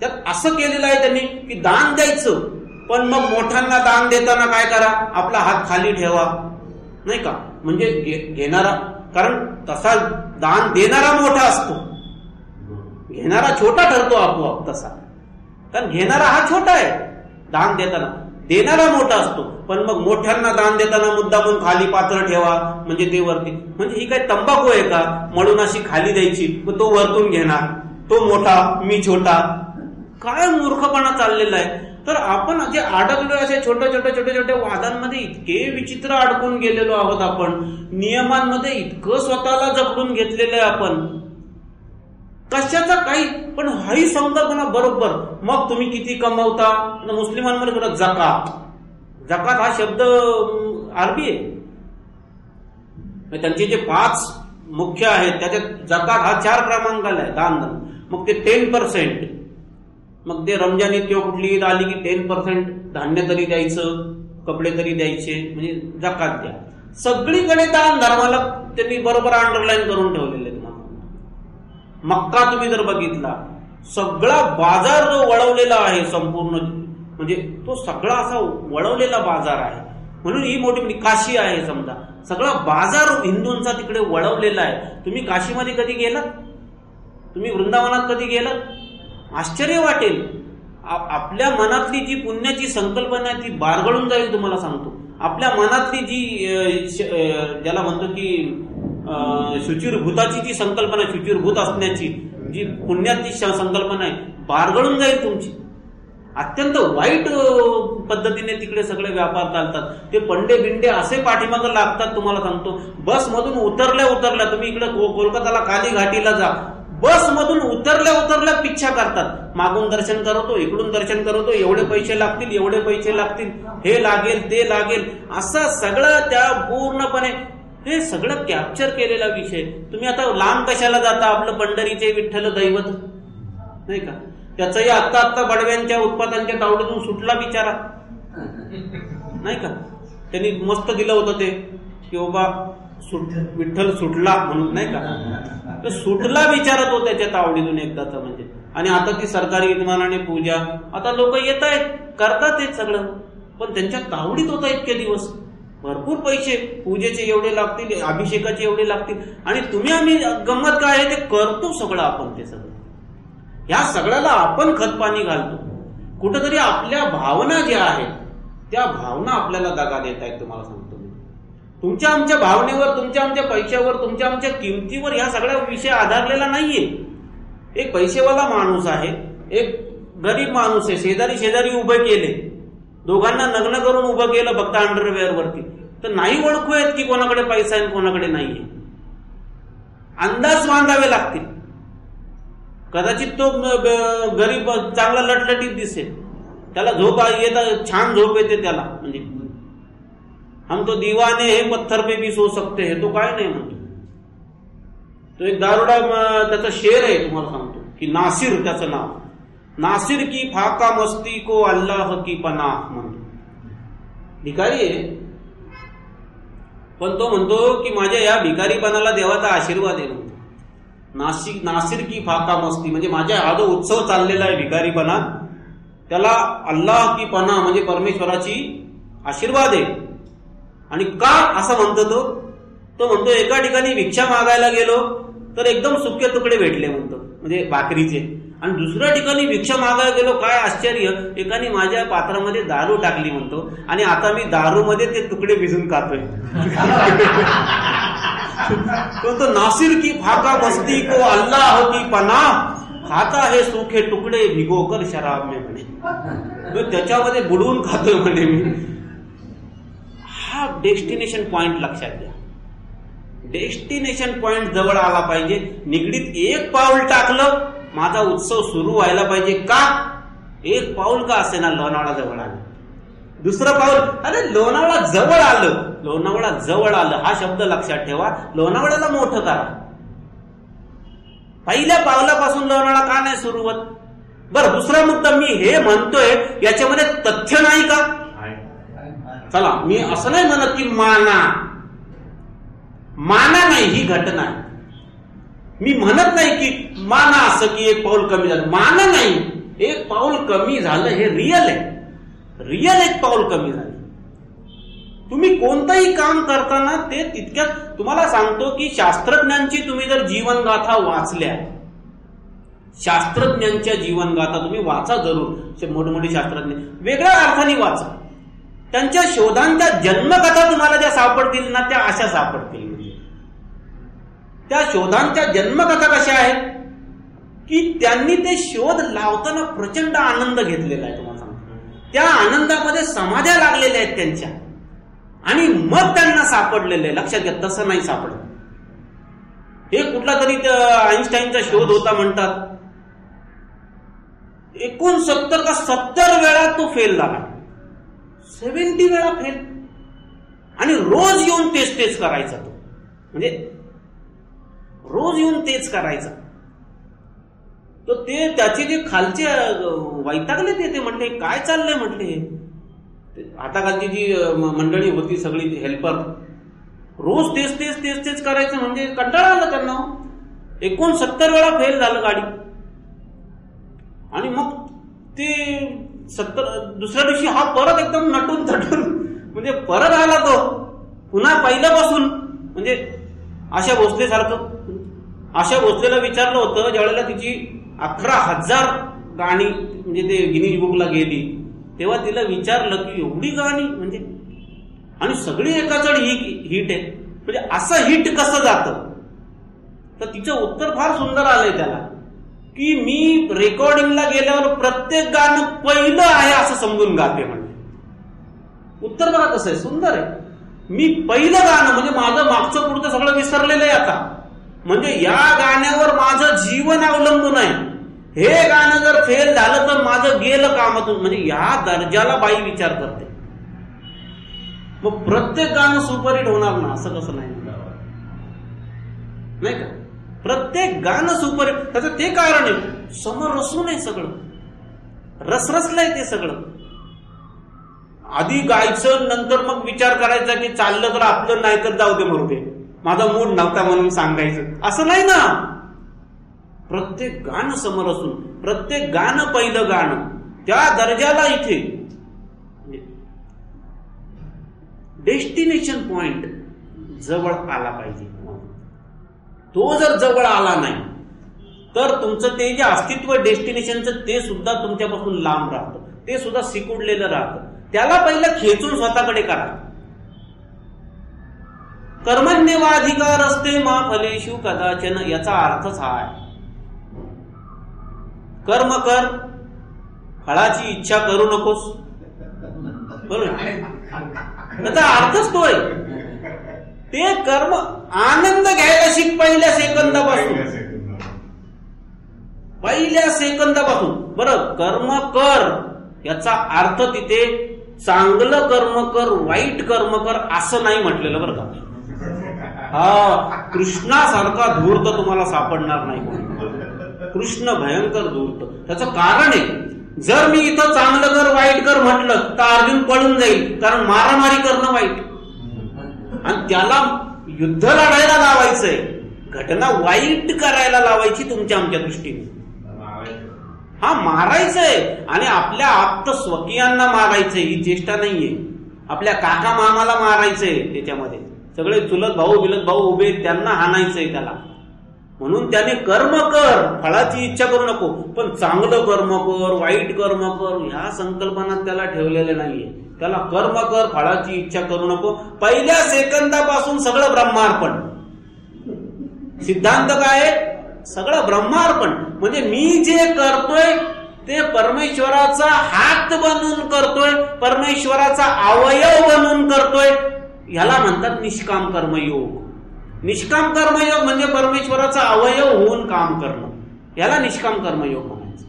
त्यात असं केलेलं आहे त्यांनी की दान द्यायचं. पण मग मोठ्यांना दान देताना काय करा? आपला हात खाली ठेवा. नाही का? म्हणजे घेणारा कारण तसा दान देणारा मोठा असतो. घेणारा छोटा ठरतो आपोआप तसा. कारण घेणारा हा छोटा आहे. दान देताना. देणारा मोठा असतो. पण मग मोठ्यांना दान देताना मुद्दामून खाली पात्र ठेवा. म्हणजे ते वरती. म्हणजे ही काय तंबाखू आहे का? म्हणून अशी खाली द्यायची. मग तो वरतून घेणार. तो मोठा मी छोटा. काय मूर्खपणा चाललेला आहे? तर आपण जे अडकलोय असे छोट्या छोट्या छोट्या छोट्या वादांमध्ये इतके विचित्र अडकून गेलेलो आहोत आपण. नियमांमध्ये इतकं स्वतःला जखडून घेतलेलं आहे आपण. कशाचा काही पण हाही संकल्पना बरोबर. मग तुम्ही किती कमवता? मुस्लिमांमध्ये सुद्धा जकात. जकात हा शब्द अरबी आहे. म्हणजे त्यांचे जे पाच मुख्य आहेत त्याच्यात जकात हा चार क्रमांकाला आहे दान मग ते टेन पर्सेंट मग ते रमजान ईद किंवा कुठली ईद आली की टेन पर्सेंट धान्य तरी द्यायचं कपडे तरी द्यायचे म्हणजे जकात द्या. सगळीकडे दान धर्माला त्यांनी बरोबर अंडरलाईन करून ठेवलेले मक्का तुम्ही जर बघितला सगळा बाजार जो वळवलेला आहे संपूर्ण म्हणजे तो सगळा असा वळवलेला बाजार आहे. म्हणून ही मोठी मोठी काशी आहे समजा. सगळा बाजार हिंदूंचा तिकडे वळवलेला आहे. तुम्ही काशीमध्ये कधी गेलात? तुम्ही वृंदावनात कधी गेलात? आश्चर्य वाटेल. आपल्या मनातली जी पुण्याची संकल्पना आहे ती बारगळून जाईल तुम्हाला सांगतो. आपल्या मनातली जी ज्याला म्हणतो की शुचिरभूताची जी संकल्पना शुचिरभूत असण्याची जी पुण्यातली संकल्पना आहे बारगळून जाईल तुमची. अत्यंत वाईट पद्धतीने तिकडे सगळे व्यापार चालतात. ते पंडे बिंडे असे पाठीमागं लागतात तुम्हाला सांगतो. बस मधून उतरल्या उतरल्या तुम्ही इकडे कोलकाताला काली घाटीला जा. बस मधून उतरल्या उतरल्या पिच्छा करतात. मागून दर्शन करवतो इकडून दर्शन करवतो एवढे पैसे लागतील एवढे पैसे लागतील हे लागेल ते लागेल. असं सगळं त्या पूर्णपणे हे सगळं कॅप्चर केलेला विषय. तुम्ही आता लांब कशाला जाता आपलं पंढरीचे विठ्ठल दैवत? नाही का? त्याचंही आत्ता आत्ता बडव्यांच्या उत्पादनांच्या तावडीतून सुटला बिचारा. नाही का? त्यांनी मस्त दिलं होतं ते की बाबा सुट विठ्ठल सुटला म्हणून नाही का? सुटला विचारत हो त्याच्यात तावडीतून एकदाच म्हणजे. आणि आता ती सरकारी विद्यमानाने पूजा आता लोक येत आहेत करतात ते सगळं. पण त्यांच्या तावडीत होता इतके दिवस. भरपूर पैसे पूजेचे एवढे लागतील अभिषेकाचे एवढे लागतील. आणि तुम्ही आम्ही गंमत काय आहे ते करतो सगळं आपण ते सगळं. ह्या सगळ्याला आपण खतपाणी घालतो. कुठंतरी आपल्या भावना ज्या आहेत त्या भावना आपल्याला दगा देत आहेत तुम्हाला सांगतो. तुमच्या आमच्या भावनेवर तुमच्या आमच्या पैशावर तुमच्या आमच्या किमतीवर ह्या सगळ्या विषय आधारलेला नाहीये. एक पैसेवाला माणूस आहे एक गरीब माणूस आहे शेजारी शेजारी उभे केले. दोघांना नग्न करून उभं केलं फक्त अंडरवेअर वरती. तर नाही ओळखू आहेत की कोणाकडे पैसा आहे कोणाकडे नाहीये. अंदाज बांधावे लागतील. कदाचित तो गरीब चांगला लटलटीत दिसेल. त्याला झोप येत छान झोप येते त्याला. म्हणजे हम तो दीवाने हे पत्थर पे भी सो सकते हैं तो काय नाही म्हणतो तो एक दारुडा त्याचा शेर आहे तुम्हाला सांगतो की नासिर त्याचं नाव। नासिर की फाका मस्ती को अल्लाह की पनाह म्हणतो। भिकारी आहे। पण तो म्हणतो की माझ्या या भिकारीपणाला देवाचा आशीर्वाद आहे म्हणतो। नाशिक नासिर की फाका मस्ती म्हणजे माझ्या हा जो उत्सव चाललेला आहे भिकारीपणा त्याला अल्लाह की पना म्हणजे परमेश्वराची आशीर्वाद आहे। आणि का असं म्हणतो तो? तो म्हणतो एका ठिकाणी भिक्षा मागायला गेलो तर एकदम सुके तुकडे भेटले म्हणतो म्हणजे भाकरीचे. आणि दुसऱ्या ठिकाणी भिक्षा मागायला गेलो काय आश्चर्य एकाने माझ्या पात्रामध्ये दारू टाकली म्हणतो आणि आता मी दारू मध्ये ते तुकडे भिजून खातोय. तो नासिर की फाका बस्ती को अल्लाह हो की पना खाता हे सुखे तुकडे भिगोकर शराब मे म्हणे त्याच्यामध्ये बुडवून खातोय म्हणे मी. हा डेस्टिनेशन पॉइंट लक्षात घ्या. डेस्टिनेशन पॉइंट जवळ आला पाहिजे. निगडीत एक पाऊल टाकलं माझा उत्सव सुरू व्हायला पाहिजे का? एक पाऊल का असे ना लोणावळा जवळ आलं? दुसरं पाऊल अरे लोणावळा जवळ आलं. लोणावळा जवळ आलं हा शब्द लक्षात ठेवा. लोणावळ्याला मोठं करा. पहिल्या पावलापासून लोणावळा का नाही सुरू होत बरं दुसरा मुद्दा मी हे म्हणतोय याच्यामध्ये तथ्य नाही का? चला मी असं नाही म्हणत की माना. माना नाही ही घटना. आहे मी म्हणत नाही की माना असं की एक पाऊल कमी झालं. माना नाही. एक पाऊल कमी झालं हे रिअल आहे. रिअल एक पाऊल कमी झालं. तुम्ही कोणतंही काम करताना ते तितक्यात तुम्हाला सांगतो की शास्त्रज्ञांची तुम्ही जर जीवनगाथा वाचल्या शास्त्रज्ञांच्या जीवनगाथा तुम्ही वाचा जरूर. मोठमोठे शास्त्रज्ञ. वेगळ्या अर्थाने वाचा. त्यांच्या शोधांच्या जन्मकथा तुम्हाला ज्या सापडतील ना त्या अशा सापडतील? त्या शोधांच्या जन्मकथा कशा आहेत की त्यांनी ते शोध लावताना प्रचंड आनंद घेतलेला आहे तुम्हाला सांगतो. त्या आनंदामध्ये समाध्या लागलेल्या आहेत त्यांच्या. आणि मग त्यांना सापडलेलं आहे. लक्षात घ्या तसं नाही सापडत. हे कुठला तरी आईन्स्टाईनचा शोध होता म्हणतात. एकोणसत्तर का सत्तर वेळा तो फेल झाला. सेव्हन्टी वेळा फेल. आणि रोज येऊन तेच तेच करायचा तो. म्हणजे रोज येऊन तेच करायचा. तर ते त्याचे जे खालचे वैतागले ते ते म्हटले काय चाललंय? म्हटले. हाताखालची जी मंडळी होती सगळी हेल्पर रोज तेच तेच तेच तेच करायचं म्हणजे कंटाळा आला त्यांना हो. एकोणसत्तर वेळा फेल झालं गाडी. आणि मग ते सत्तर दुसऱ्या दिवशी हा परत एकदम नटून थटून म्हणजे परत आला तो पुन्हा पहिल्यापासून म्हणजे आशा भोसलेसारखं. आशा भोसलेला विचारलं होतं ज्यावेळेला तिची अकरा हजार गाणी म्हणजे ते गिनीज बुकला गेली तेव्हा तिला विचारलं की एवढी गाणी म्हणजे आणि सगळी एकाचड ही हिट आहे. म्हणजे असं हिट कसं जातं? तर तिचं उत्तर फार सुंदर आलंय त्याला. की मी रेकॉर्डिंगला गेल्यावर प्रत्येक गाणं पहिलं आहे असं समजून गाते म्हणजे उत्तर बघा कसं आहे? सुंदर आहे. मी पहिलं गाणं म्हणजे माझं मागचं पुढचं सगळं विसरलेलं आहे आता. म्हणजे या गाण्यावर माझं जीवन अवलंबून आहे. हे गाणं जर फेल झालं तर माझं गेलं कामातून. म्हणजे या दर्जाला बाई विचार करते. मग प्रत्येक गाणं सुपरहिट होणार ना? असं कसं नाही? नाही का? प्रत्येक गाणं सुपर त्याचं ते कारण आहे. समोर रसून आहे सगळं. रसरसलंय ते सगळं. आधी गायचं नंतर मग विचार करायचा की चाललं तर आपलं नाही तर जाऊ दे मरू माझा मूड नव्हता म्हणून सांगायचं. असं नाही ना. प्रत्येक गाणं समोर असून प्रत्येक गाणं पहिलं गाणं त्या दर्जाला इथे. म्हणजे डेस्टिनेशन पॉइंट जवळ आला पाहिजे. तो जर जवळ आला नाही तर तुमचं ते जे अस्तित्व डेस्टिनेशनचं ते सुद्धा तुमच्यापासून लांब राहतं. ते सुद्धा सिकुडलेलं राहतं. त्याला पहिलं खेचून स्वतःकडे करा. कर्मण्यवाधिकार असते मा फलेशु कदाचन याचा अर्थच हा आहे कर्म कर फळाची इच्छा करू नकोस. बरोबर? त्याचा अर्थच तो आहे. ते कर्म आनंद घ्यायला शिक पहिल्या सेकंदापासून. पहिल्या सेकंदापासून. बरं कर्म कर. याचा अर्थ तिथे चांगलं कर्म कर वाईट कर्म कर असं नाही म्हटलेलं बरं का. हा कृष्णासारखा धूर्त तुम्हाला सापडणार नाही कृष्ण भयंकर धूर्त. त्याचं कारण आहे जर मी इथं चांगलं कर वाईट कर म्हटलं तर अर्जुन पळून जाईल. कारण मारामारी करणं वाईट. आणि त्याला युद्ध लढायला लावायचंय. घटना वाईट करायला लावायची तुमच्या आमच्या दृष्टीने. हा मारायचंय. आणि आपल्या आप्त स्वकीयांना मारायचंय. ही चेष्टा नाहीये. आपल्या काका मामाला मारायचंय त्याच्यामध्ये. सगळे चुलत भाऊ बिलत भाऊ उभे त्यांना हाणायचंय त्याला. म्हणून त्याने कर्म कर. फळाची इच्छा करू नको. पण चांगलं कर्म कर वाईट कर्म कर. ह्या संकल्पना त्याला ठेवलेले नाहीये. त्याला कर्म कर फळाची इच्छा करू नको. पहिल्या सेकंदापासून सगळं ब्रह्मार्पण. सिद्धांत काय? सगळं ब्रह्मार्पण. म्हणजे मी जे करतोय ते परमेश्वराचा हात बनून करतोय परमेश्वराचा अवयव बनून करतोय. ह्याला म्हणतात निष्काम कर्मयोग. निष्काम कर्मयोग म्हणजे परमेश्वराचा अवयव होऊन काम करणं. याला निष्काम कर्मयोग म्हणायचं.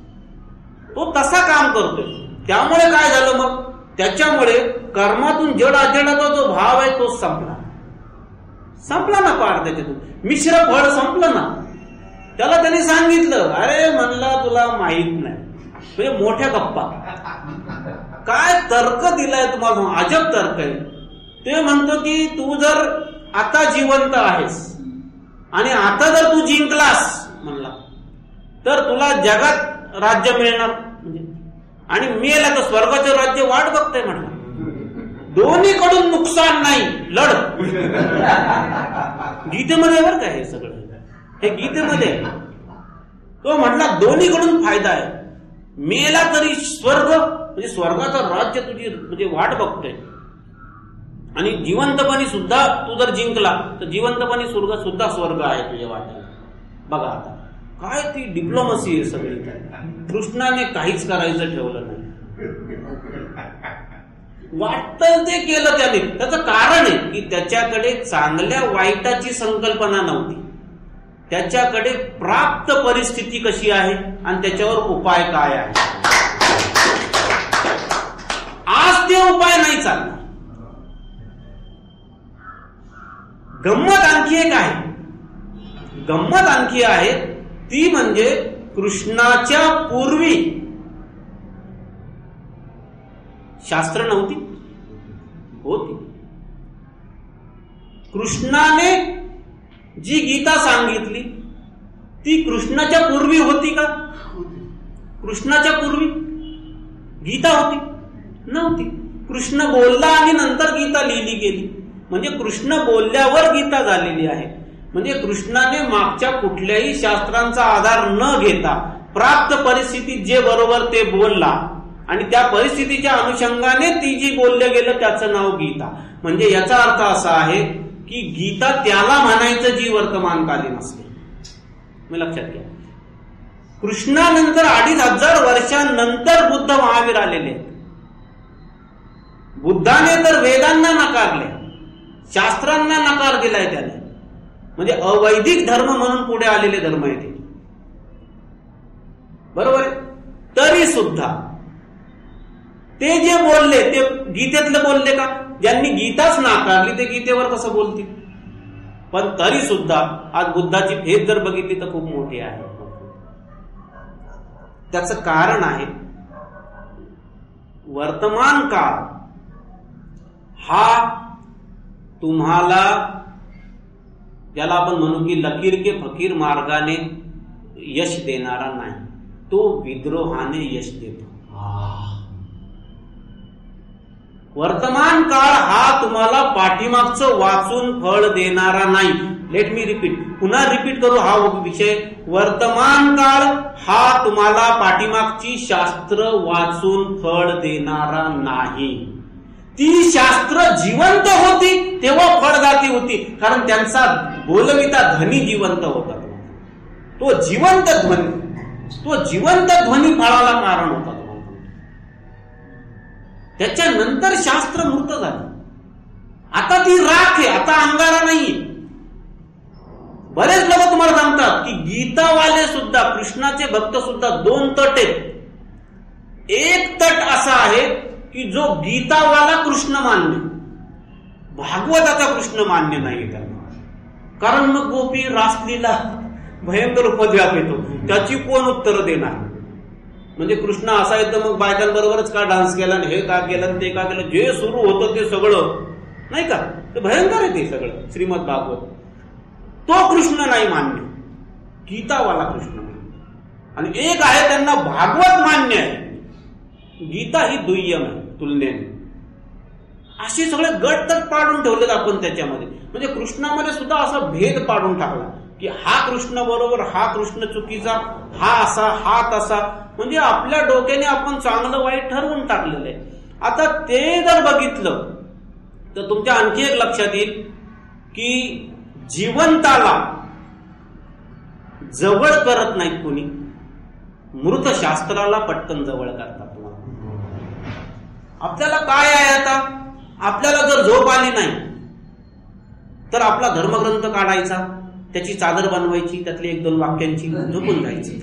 तो तसा काम करतोय. त्यामुळे काय झालं मग? त्याच्यामुळे कर्मातून जड अजडाचा जो भाव आहे तो संपला. संपला ना पार त्याच्यातून. मिश्र फळ संपलं ना. त्याला त्यांनी सांगितलं अरे म्हणला तुला माहीत नाही. म्हणजे मोठ्या गप्पा. काय तर्क दिलाय तुम्हाला? अजब तर्क आहे. ते म्हणतो की तू जर आता जिवंत आहेस आणि आता जर तू जिंकलास म्हणला तर तुला जगात राज्य मिळणार. आणि मेला तर स्वर्गाचं राज्य वाट बघतंय म्हणला दोन्हीकडून नुकसान नाही लढ. गीतेमध्ये बरं काय हे सगळं? हे गीतेमध्ये. आहे. तो म्हटला दोन्हीकडून फायदा आहे. मेला तरी स्वर्ग म्हणजे स्वर्गाचं राज्य तुझी म्हणजे वाट बघतोय. आणि जिवंतपणी सुद्धा तू जर जिंकला तर जिवंतपणी स्वर्ग सुद्धा स्वर्ग आहे तुझ्या वाटेला. बघा आता. काय ती डिप्लोमसी आहे सगळी? कृष्णाने काहीच करायचं ठेवलं नाही. वाटतं ते केलं त्याने. त्याचं कारण आहे की त्याच्याकडे चांगल्या वाईटाची संकल्पना नव्हती. त्याच्याकडे प्राप्त परिस्थिती कशी आहे आणि त्याच्यावर उपाय काय आहे? आज ते उपाय नाही चालणार. गंमत आणखी एक आहे. गंमत आणखी आहे ती म्हणजे कृष्णाच्या पूर्वी. शास्त्र नव्हती. होती. कृष्णाने जी गीता सांगितली ती कृष्णाच्या पूर्वी होती का? कृष्णाच्या पूर्वी. गीता होती. नव्हती. कृष्ण बोलला आणि नंतर गीता लिहिली गेली. म्हणजे कृष्ण बोलल्यावर गीता झालेली आहे. म्हणजे कृष्णाने मागच्या कुठल्याही शास्त्रांचा आधार न घेता प्राप्त परिस्थितीत जे बरोबर ते बोलला आणि त्या परिस्थितीच्या अनुषंगाने ती जी बोललं गेलं त्याचं नाव गीता. म्हणजे याचा अर्थ असा आहे की गीता त्याला म्हणायचं जी वर्तमानकालीन असते. मी लक्षात घ्या. कृष्णानंतर अडीच हजार वर्षांनंतर बुद्ध महावीर आलेले आहेत. बुद्धाने तर वेदांना नकारले. शास्त्रांना नकार दिलाय त्याने. म्हणजे अवैदिक धर्म म्हणून पुढे आलेले धर्म आहे ते बरोबर आहे? तरी सुद्धा. ते जे बोलले ते गीतेतलं बोलले का? ज्यांनी गीताच नाकारली ते गीतेवर कसं बोलतील? पण तरी सुद्धा आज बुद्धाची भेद जर बघितली तर खूप मोठी आहे. त्याचं कारण आहे वर्तमान काळ हा तुम्हाला त्याला आपण म्हणू की लकीर के फकीर मार्गाने यश देणारा नाही. तो विद्रोहाने यश देतो. वर्तमान काळ हा तुम्हाला पाठीमागचं वाचून फळ देणारा नाही. लेट मी रिपीट पुन्हा रिपीट करू हा विषय. वर्तमान काळ हा तुम्हाला पाठीमागची शास्त्र वाचून फळ देणारा नाही. ती शास्त्र जिवंत होती तेव्हा फळदाती होती. कारण त्यांचा बोलविता ध्वनी जिवंत होता. तो जिवंत ध्वनी तो जिवंत ध्वनी फळाला कारण होता. त्याच्यानंतर शास्त्र मृत झालं. आता ती राख आहे आता अंगारा नाहीये. बरेच लोक तुम्हाला सांगतात की गीतावाले सुद्धा कृष्णाचे भक्त सुद्धा दोन तट आहेत. एक तट असा आहे की जो गीतावाला कृष्ण मान्य. भागवताचा कृष्ण मान्य नाही त्यांना. कारण मग गोपी रासलीला भयंकर उपद्व्याप येतो. त्याची कोण उत्तर देणार? म्हणजे कृष्ण असा येतं मग बायकांबरोबरच का डान्स केला आणि हे का केलं ते का केलं? जे सुरू होतं ते सगळं. नाही का? ते भयंकर आहे ते सगळं. श्रीमद भागवत. तो कृष्ण नाही मान्य. गीतावाला कृष्ण मान्य. आणि एक आहे त्यांना भागवत मान्य आहे. गीता ही दुय्यम आहे तुलनेने. असे सगळे गट तर पाडून ठेवलेत आपण त्याच्यामध्ये. म्हणजे कृष्णामध्ये सुद्धा असा भेद पाडून टाकला की हा कृष्ण बरोबर हा कृष्ण चुकीचा हा असा हा तसा. म्हणजे आपल्या डोक्याने आपण चांगलं वाईट ठरवून टाकलेलं आहे. आता ते जर बघितलं तर तुमच्या आणखी एक लक्षात येईल की जिवंताला जवळ करत नाहीत कोणी. मृत शास्त्राला पटकन जवळ करतात. आपल्याला काय आहे आता? आपल्याला जर झोप आली नाही तर आपला धर्मग्रंथ काढायचा त्याची चादर बनवायची त्यातली एक दोन वाक्यांची झोपून जायची.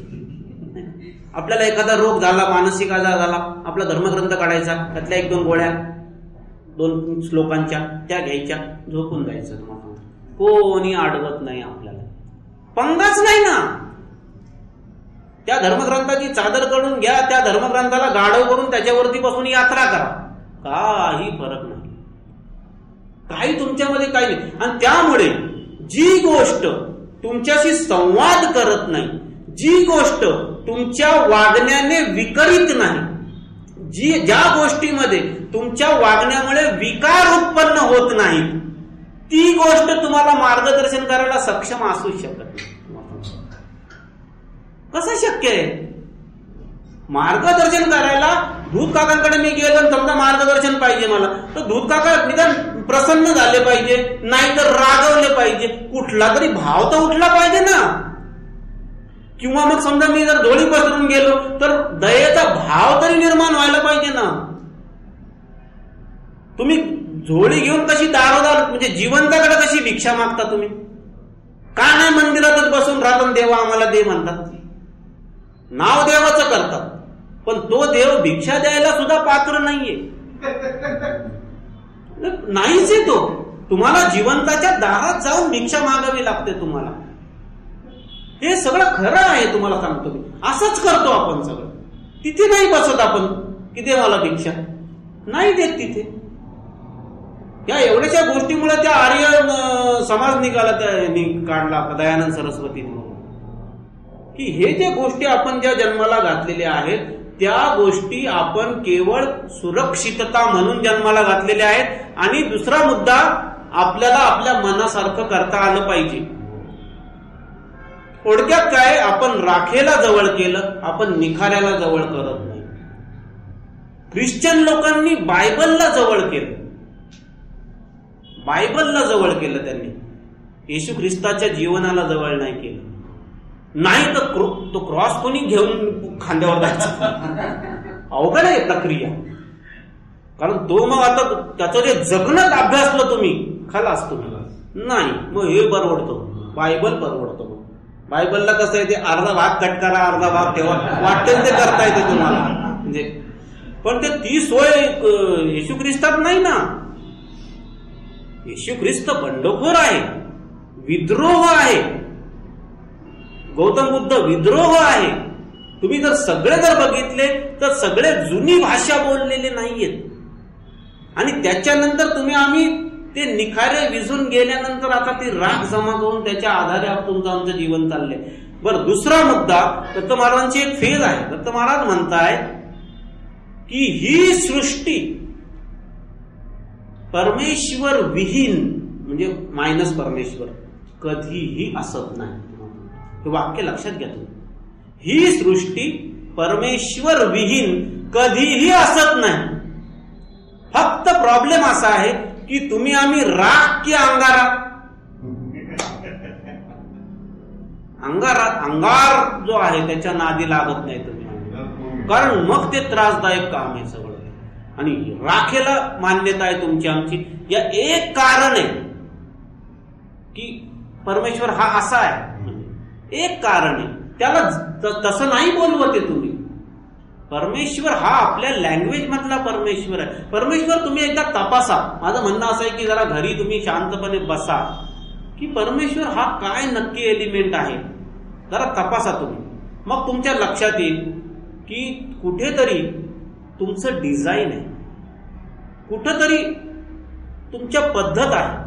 आपल्याला एखादा रोग झाला मानसिक आजार झाला आपला धर्मग्रंथ काढायचा त्यातल्या एक दोन गोळ्या दोन श्लोकांच्या त्या घ्यायच्या झोपून जायचं. कोणी अडवत नाही आपल्याला. पंगाच नाही ना. त्या धर्मग्रंथाची चादर करून घ्या त्या धर्मग्रंथाला गाढव करून त्याच्यावरती बसून यात्रा करा. काही फरक नाही. काही तुमच्यामध्ये काही नाही. आणि त्यामुळे जी गोष्ट तुमच्याशी संवाद करत नाही जी गोष्ट तुमच्या वागण्याने विकरित नाही जी ज्या गोष्टीमध्ये तुमच्या वागण्यामुळे विकार उत्पन्न होत नाहीत ती गोष्ट तुम्हाला मार्गदर्शन करायला सक्षम असू शकत नाही. कसं शक्य आहे? मार्गदर्शन करायला दूध काकांकडे मी गेलो समजा मार्गदर्शन पाहिजे मला तर दूध काका निदान प्रसन्न झाले पाहिजे नाहीतर रागवले पाहिजे. कुठला तरी भाव तर उठला पाहिजे ना. किंवा मग समजा मी जर डोळी पसरून गेलो तर दयेचा भाव तरी निर्माण व्हायला पाहिजे ना. तुम्ही झोळी घेऊन कशी दारोदार म्हणजे जिवंताकडे कशी भिक्षा मागता तुम्ही? का नाही मंदिरातच बसून राहतो देवा आम्हाला दे म्हणतात? नाव देवाचं करतात पण तो देव भिक्षा द्यायला सुद्धा पात्र नाहीये. नाहीच आहे तो. तुम्हाला जिवंताच्या दारात जाऊन भिक्षा मागावी लागते तुम्हाला. हे सगळं खरं आहे तुम्हाला सांगतो मी. असंच करतो आपण सगळं. तिथे नाही बसत आपण की देवाला मला भिक्षा. नाही देत तिथे. या एवढ्याशा गोष्टीमुळे त्या आर्य समाज निघाला त्या- नि- काढला दयानंद सरस्वतीने. की हे जे गोष्टी आपण ज्या जन्माला घातलेल्या आहेत त्या गोष्टी आपण केवळ सुरक्षितता म्हणून जन्माला घातलेल्या आहेत आणि दुसरा मुद्दा आपल्याला आपल्या मनासारखं करता आलं पाहिजे. थोडक्यात काय आपण राखेला जवळ केलं आपण निखाऱ्याला जवळ करत नाही. ख्रिश्चन लोकांनी बायबलला जवळ केलं. बायबलला जवळ केलं त्यांनी. येशू ख्रिस्ताच्या जीवनाला जवळ नाही केलं. नाही तर क्रो- तो क्रॉस कोणी घेऊन खांद्यावर जायचा? अवघड आहे प्रक्रिया. कारण तो मग आता त्याचं जे जगणं अभ्यासलं तुम्ही खालास तुम्ही. नाही मग हे परवडतो. बायबल परवडतो. मग बायबलला कसं आहे ते अर्धा भाग कट करा अर्धा भाग ठेवा. वाटेल ते करता येते तुम्हाला. म्हणजे पण ते ती सोय येशू ख्रिस्तात नाही ना. येशू ख्रिस्त बंडखोर आहे. विद्रोह आहे. गौतम बुद्ध विद्रोह आहे. तुम्ही जर सगळे जर बघितले तर सगळे जुनी भाषा बोललेले नाहीयेत. आणि त्याच्यानंतर तुम्ही आम्ही ते निखारे विझून गेल्यानंतर आता ती राग जमा करून त्याच्या आधारे आप- तुमचं आमचं जीवन चाललंय. बरं दुसरा मुद्दा दत्त महाराजांची एक फेज आहे. दत्त महाराज म्हणताय की ही सृष्टी परमेश्वर विहीन म्हणजे मायनस परमेश्वर कधीही असत नाही. हे वाक्य लक्षात घ्या तुम्ही. ही सृष्टी परमेश्वर विहीन कधीही असत नाही. फक्त प्रॉब्लेम असा आहे की तुम्ही आम्ही राग की अंगारा? अंगारा अंगार जो आहे त्याच्या नादी लागत नाही तुम्ही. कारण मग ते त्रासदायक काम आहे सगळं. आणि राखेला मान्यता आहे तुमची आमची. या एक कारण आहे की परमेश्वर हा असा आहे. एक कारण आहे. त्याला त- तसं नाही बोलवते तुम्ही. परमेश्वर हा आपल्या लँग्वेज मधला परमेश्वर आहे. परमेश्वर तुम्ही एकदा तपासा. माझं म्हणणं असं आहे की जरा घरी तुम्ही शांतपणे बसा. की परमेश्वर हा काय नक्की एलिमेंट आहे? जरा तपासा तुम्ही. मग तुमच्या लक्षात येईल की कुठेतरी तुमचं डिझाईन आहे. कुठेतरी तुमच्या पद्धत आहे.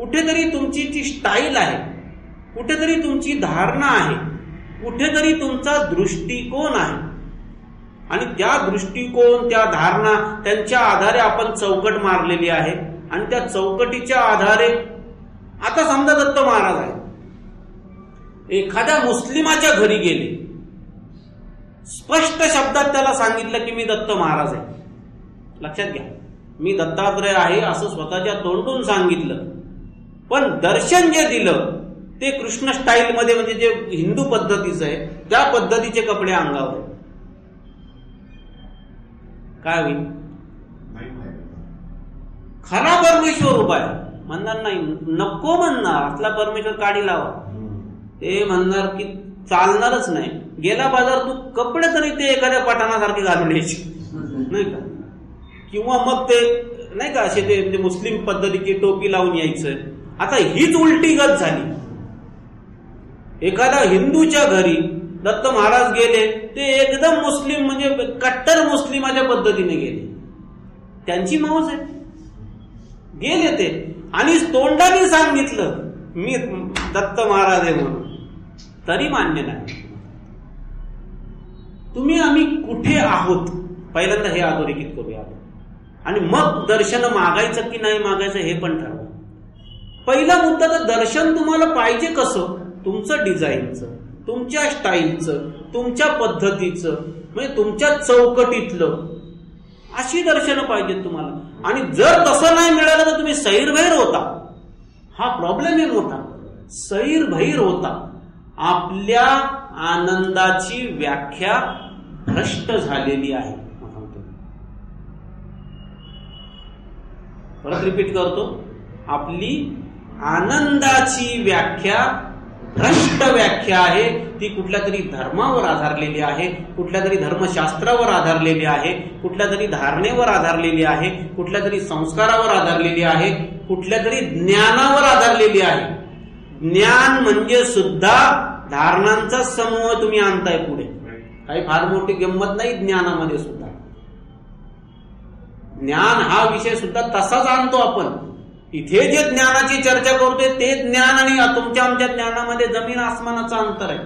कुठेतरी तुमची जी स्टाईल आहे कुठेतरी तुमची धारणा आहे. कुठेतरी तुमचा दृष्टिकोन आहे. आणि त्या दृष्टिकोन त्या धारणा त्यांच्या आधारे आपण चौकट मारलेली आहे. आणि त्या चौकटीच्या आधारे आता समजा दत्त महाराज आहे एखाद्या मुस्लिमाच्या घरी गेले. स्पष्ट शब्दात त्याला सांगितलं की मी दत्त महाराज आहे. लक्षात घ्या. मी दत्तात्रय आहे असं स्वतःच्या तोंडून सांगितलं. पण दर्शन जे दिलं ते कृष्ण स्टाईल मध्ये म्हणजे जे हिंदू पद्धतीचं आहे त्या पद्धतीचे कपडे अंगावर काय होईल? खरा परमेश्वर उभा आहे. म्हणणार नाही नको म्हणणार. असला परमेश्वर काढी लावा. ते म्हणणार की चालणारच नाही. गेला बाजार तू कपडे तरी ते एखाद्या पठाणासारखे घालून यायचे. नाही का? किंवा मग ते नाही का असे ते म्हणजे मुस्लिम पद्धतीची टोपी लावून यायचं. आता हीच उलटी गत झाली. एखादा हिंदूच्या घरी दत्त महाराज गेले ते एकदम मुस्लिम म्हणजे कट्टर मुस्लिमाच्या पद्धतीने गेले. त्यांची मौज आहे. गेले ते. आणि तोंडाने सांगितलं मी दत्त महाराज आहे म्हणून. तरी मान्य नाही. तुम्ही आम्ही कुठे आहोत? पहिल्यांदा हे अधोरेखित करूया आपण. आणि मग दर्शन मागायचं की नाही मागायचं हे पण ठरवा. पहिला मुद्दा तर दर्शन तुम्हाला पाहिजे कसं? तुमचं डिझाईनचं तुमच्या स्टाईलचं तुमच्या पद्धतीचं म्हणजे तुमच्या चौकटीतलं अशी दर्शनं पाहिजेत तुम्हाला. आणि जर तसं नाही मिळालं तर तुम्ही सैरभैर होता. हा प्रॉब्लेम आहे मोठा सैरभैर होता. आपल्या आनंदाची व्याख्या भ्रष्ट झालेली आहे. परत रिपीट करतो. आपली आनंदाची व्याख्या भ्रष्ट व्याख्या आहे. ती कुठल्या तरी धर्मावर आधारलेली आहे कुठल्या तरी धर्मशास्त्रावर आधारलेली आहे कुठल्या तरी धारणेवर आधारलेली आहे कुठल्या तरी संस्कारावर आधारलेली आहे कुठल्या तरी ज्ञानावर आधारलेली आहे. ज्ञान म्हणजे सुद्धा धारणांचा समूह तुम्ही आणताय पुढे. काही फार मोठी गंमत नाही ज्ञानामध्ये सुद्धा. ज्ञान हा विषय सुद्धा तसाच आणतो आपण. इथे जे ज्ञानाची चर्चा करतोय ते ज्ञान आणि तुमच्या आमच्या ज्ञानामध्ये जमीन आसमानाचं अंतर आहे.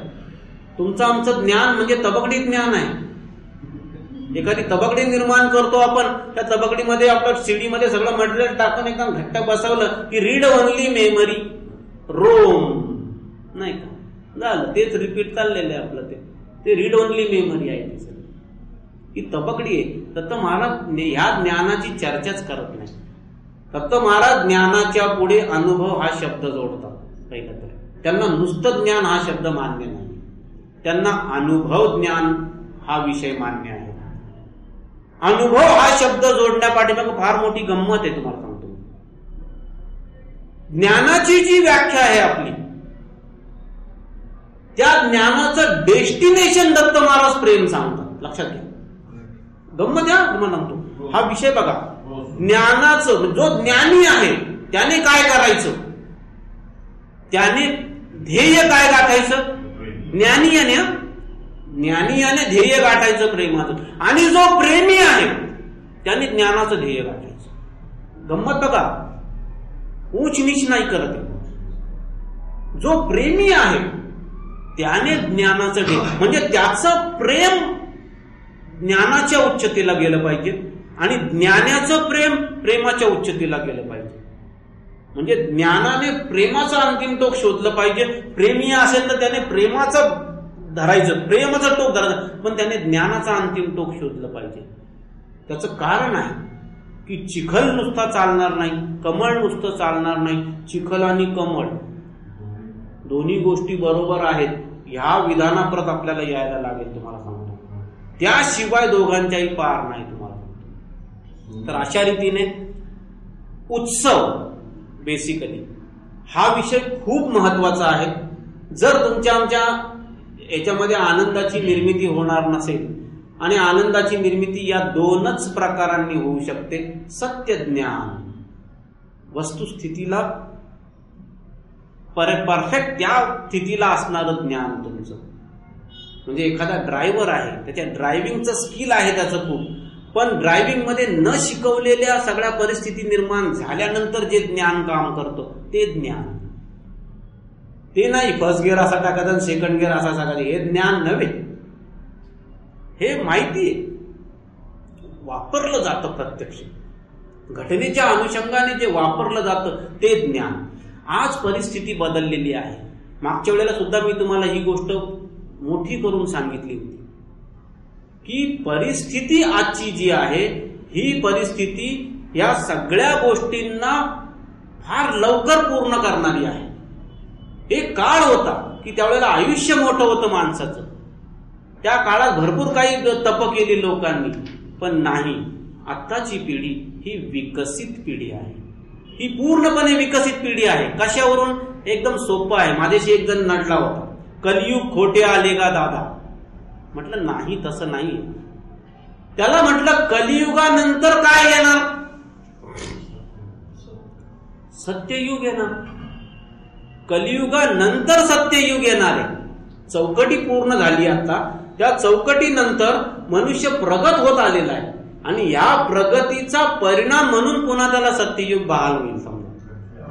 तुमचं आमचं ज्ञान म्हणजे तबकडी ज्ञान आहे. एखादी तबकडी निर्माण करतो आपण त्या तबकडीमध्ये आपलं सीडीमध्ये सगळं मटेरियल टाकून एकदम घट्ट बसवलं की रीड ओनली मेमरी. रोम. नाही का? झालं. तेच रिपीट चाललेलं आहे आपलं ते. ते रीड ओनली मेमरी आहे ती सगळी. ही तबकडी आहे. तर महाराज ह्या ज्ञानाची चर्चाच करत नाही. दत्त महाराज ज्ञानाच्या पुढे अनुभव हा शब्द जोडतात पहिलं तर त्यांना नुसतं ज्ञान हा शब्द मान्य नाही. त्यांना अनुभव ज्ञान हा विषय मान्य आहे. अनुभव हा शब्द जोडण्यापाठीमाग फार मोठी गंमत आहे तुम्हाला सांगतो. ज्ञानाची जी व्याख्या आहे आपली त्या ज्ञानाचं डेस्टिनेशन दत्त महाराज प्रेम सांगतात. लक्षात घ्या. गंमत द्या तुम्हाला सांगतो. हा विषय बघा. ज्ञानाचं जो ज्ञानी आहे त्याने काय करायचं? त्याने ध्येय काय गाठायचं? ज्ञानी याने ज्ञानी याने ध्येय गाठायचं प्रेमाचं. आणि जो प्रेमी आहे त्याने ज्ञानाचं ध्येय गाठायचं. गंमत बघा. उच नीच नाही करत जो प्रेमी आहे त्याने ज्ञानाचं ध्येय म्हणजे त्याचं प्रेम ज्ञानाच्या उच्चतेला गेलं पाहिजे. आणि ज्ञानाचं प्रेम प्रेमाच्या उच्चतेला गेलं पाहिजे. म्हणजे ज्ञानाने प्रेमाचं अंतिम टोक शोधलं पाहिजे. प्रेमी असेल तर त्याने प्रेमाचं धरायचं प्रेमाचं टोक धरायचं पण त्याने ज्ञानाचा अंतिम टोक शोधलं पाहिजे. त्याचं कारण आहे की चिखल नुसता चालणार नाही कमळ नुसतं चालणार नाही चिखल आणि कमळ. दोन्ही गोष्टी बरोबर आहेत. ह्या विधानाप्रत आपल्याला यायला लागेल तुम्हाला सांगतो. त्याशिवाय दोघांच्याही पार नाही तर अशा रीतीने उत्सव बेसिकली हा विषय खूप महत्त्वाचा आहे. जर तुमच्या आमच्या याच्यामध्ये आनंदाची निर्मिती होणार नसेल आणि आनंदाची निर्मिती या दोनच प्रकारांनी होऊ शकते सत्य ज्ञान. वस्तुस्थितीला परफेक्ट त्या स्थितीला असणारं ज्ञान तुमचं. म्हणजे एखादा ड्रायव्हर आहे त्याच्या ड्रायव्हिंगचं स्किल आहे त्याचं खूप. पण ड्रायव्हिंगमध्ये न शिकवलेल्या सगळ्या परिस्थिती निर्माण झाल्यानंतर जे ज्ञान काम करतो ते ज्ञान. ते नाही फर्स्ट गिअर असा टाकायचा सेकंड गिअर असा टाकायचा हे ज्ञान नव्हे. हे माहिती वापरलं जातं प्रत्यक्ष. घटनेच्या अनुषंगाने जे वापरलं जातं ते ज्ञान. आज परिस्थिती बदललेली आहे. मागच्या वेळेला सुद्धा मी तुम्हाला ही गोष्ट मोठी करून सांगितली होती. की परिस्थिती आजची जी आहे ही परिस्थिती या सगळ्या गोष्टींना फार लवकर पूर्ण करणारी आहे. एक काळ होता की त्यावेळेला आयुष्य मोठं होतं माणसाचं. त्या काळात भरपूर काही तप केली लोकांनी पण नाही. आत्ताची पिढी ही विकसित पिढी आहे. ही पूर्णपणे विकसित पिढी आहे. कशावरून? एकदम सोपं आहे. माझ्याशी एक जण नडला होता. कलियुग खोटे आले का दादा? म्हटलं नाही तसं नाही. त्याला म्हटलं कलियुगानंतर काय येणार? सत्ययुग येणार. कलियुगानंतर सत्ययुग येणार आहे. चौकटी पूर्ण झाली आता. त्या चौकटीनंतर मनुष्य प्रगत होत आलेला आहे. आणि या प्रगतीचा परिणाम म्हणून पुन्हा त्याला सत्ययुग बहाल होईल समजा.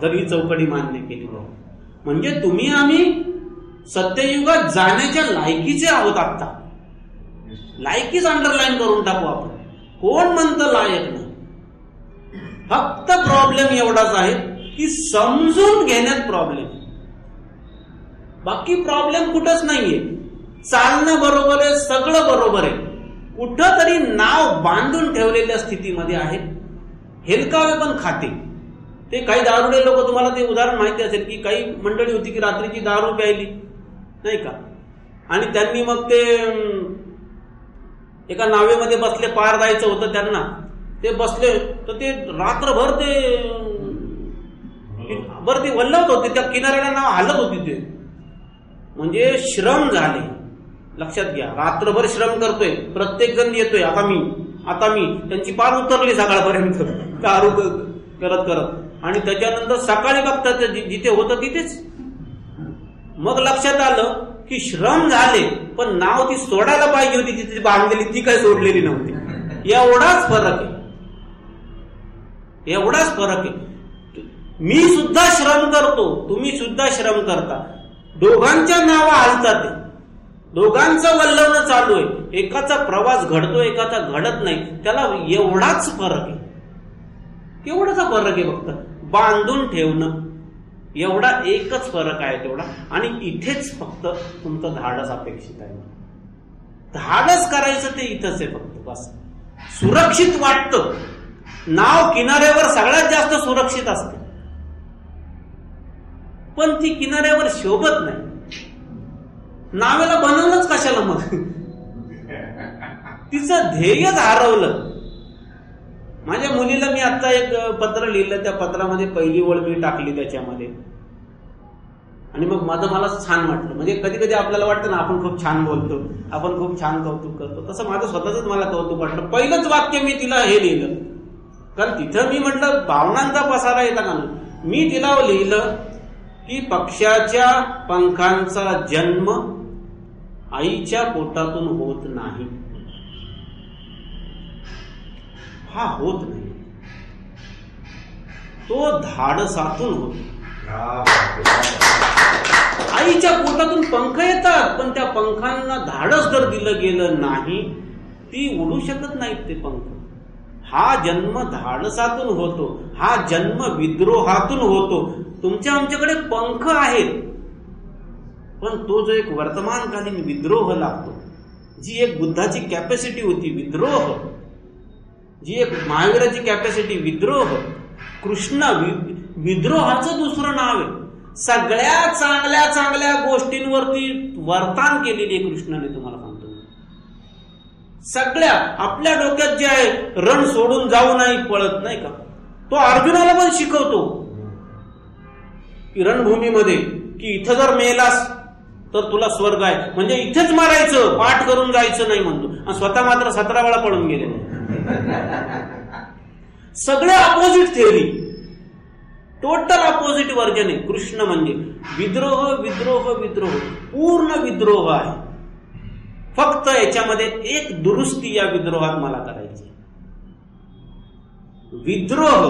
जर ही चौकटी मान्य केली म्हणजे तुम्ही आम्ही सत्ययुगात जाण्याच्या लायकीचे आहोत आता. लायकीच अंडरलाईन करून टाकू आपण. कोण म्हणतं लायक ना फक्त प्रॉब्लेम एवढाच आहे की समजून घेण्यात प्रॉब्लेम बाकी प्रॉब्लेम कुठंच नाहीये. चालणं बरोबर आहे सगळं बरोबर आहे. कुठं तरी नाव बांधून ठेवलेल्या स्थितीमध्ये आहे. हेलकावे पण खाते. ते काही दारुडे लोक तुम्हाला ते उदाहरण माहिती असेल की काही मंडळी होती की रात्रीची दारू प्यायली. नाही का? आणि त्यांनी मग ते एका नावेमध्ये बसले पार जायचं होतं त्यांना. ते बसले तर ते रात्रभर ते बरं ते वल्लवत होते त्या किनाऱ्याला नाव हालत होती ते. म्हणजे श्रम झाले. लक्षात घ्या रात्रभर श्रम करतोय प्रत्येक जण येतोय आता मी आता मी. त्यांची पार उतरली सकाळपर्यंत. दारू करत करत. आणि त्याच्यानंतर सकाळी बघतात जिथे होतं तिथेच. मग लक्षात आलं की श्रम झाले पण नाव ती सोडायला पाहिजे होती तिथे बांधलेली ती काही सोडलेली नव्हती. एवढाच फरक आहे. एवढाच फरक आहे. मी सुद्धा श्रम करतो तुम्ही सुद्धा श्रम करता. दोघांच्या नावा हालतात दोघांचं वल्लवणं चालू आहे. एकाचा प्रवास घडतो एकाचा घडत नाही. त्याला एवढाच फरक आहे. एवढाचा फरक आहे फक्त? बांधून ठेवणं. एवढा एकच फरक आहे तेवढा. आणि इथेच फक्त तुमचं धाडस अपेक्षित आहे. धाडस करायचं ते इथंच आहे फक्त बस. सुरक्षित वाटतं. नाव किनाऱ्यावर सगळ्यात जास्त सुरक्षित असते. पण ती किनाऱ्यावर शोभत नाही. नावेला बनवलंच कशाला मग? तिचं ध्येयच हरवलं माझ्या मुलीला मी आत्ता एक पत्र लिहिलं त्या पत्रामध्ये पहिली ओळ मी टाकली त्याच्यामध्ये. आणि मग माझं मला छान वाटलं. म्हणजे कधी कधी आपल्याला वाटतं ना आपण खूप छान बोलतो आपण खूप छान कौतुक करतो. तसं माझं स्वतःच मला कौतुक वाटलं. पहिलंच वाक्य मी तिला हे लिहिलं. कारण तिथं मी म्हटलं भावनांचा पसारा येता का मी तिला लिहिलं की पक्षाच्या पंखांचा जन्म आईच्या पोटातून होत नाही. हा होत नाही. तो धाडसातून होतो. आईच्या पोटातून पंख येतात पण त्या पंखांना धाडस जर दिलं गेलं नाही ती उडू शकत नाहीत ते पंख. हा जन्म धाडसातून होतो हा जन्म विद्रोहातून होतो. तुमच्या आमच्याकडे पंख आहेत पण तो जो एक वर्तमानकालीन विद्रोह लागतो जी एक बुद्धाची कॅपॅसिटी होती विद्रोह. जी एक महावीराची कॅपॅसिटी विद्रोह. कृष्ण विद्रोहाचं दुसरं नाव आहे. सगळ्या चांगल्या चांगल्या गोष्टींवरती वर्तान केलेली आहे कृष्णाने तुम्हाला सांगतो. सगळ्या आपल्या डोक्यात जे आहे रण सोडून जाऊ नाही पळत नाही का? तो अर्जुनाला पण शिकवतो. की रणभूमीमध्ये की इथं जर मेलास तर तुला स्वर्ग आहे. म्हणजे इथेच मारायचं पाठ करून जायचं नाही म्हणतो. आणि स्वतः मात्र सतरा वेळा पळून गेले. सगळे opposite theory total opposite version आहे कृष्ण म्हणजे विद्रोह विद्रोह विद्रोह. पूर्ण विद्रोह आहे. फक्त याच्यामध्ये एक दुरुस्ती या विद्रोहात मला करायची विद्रोह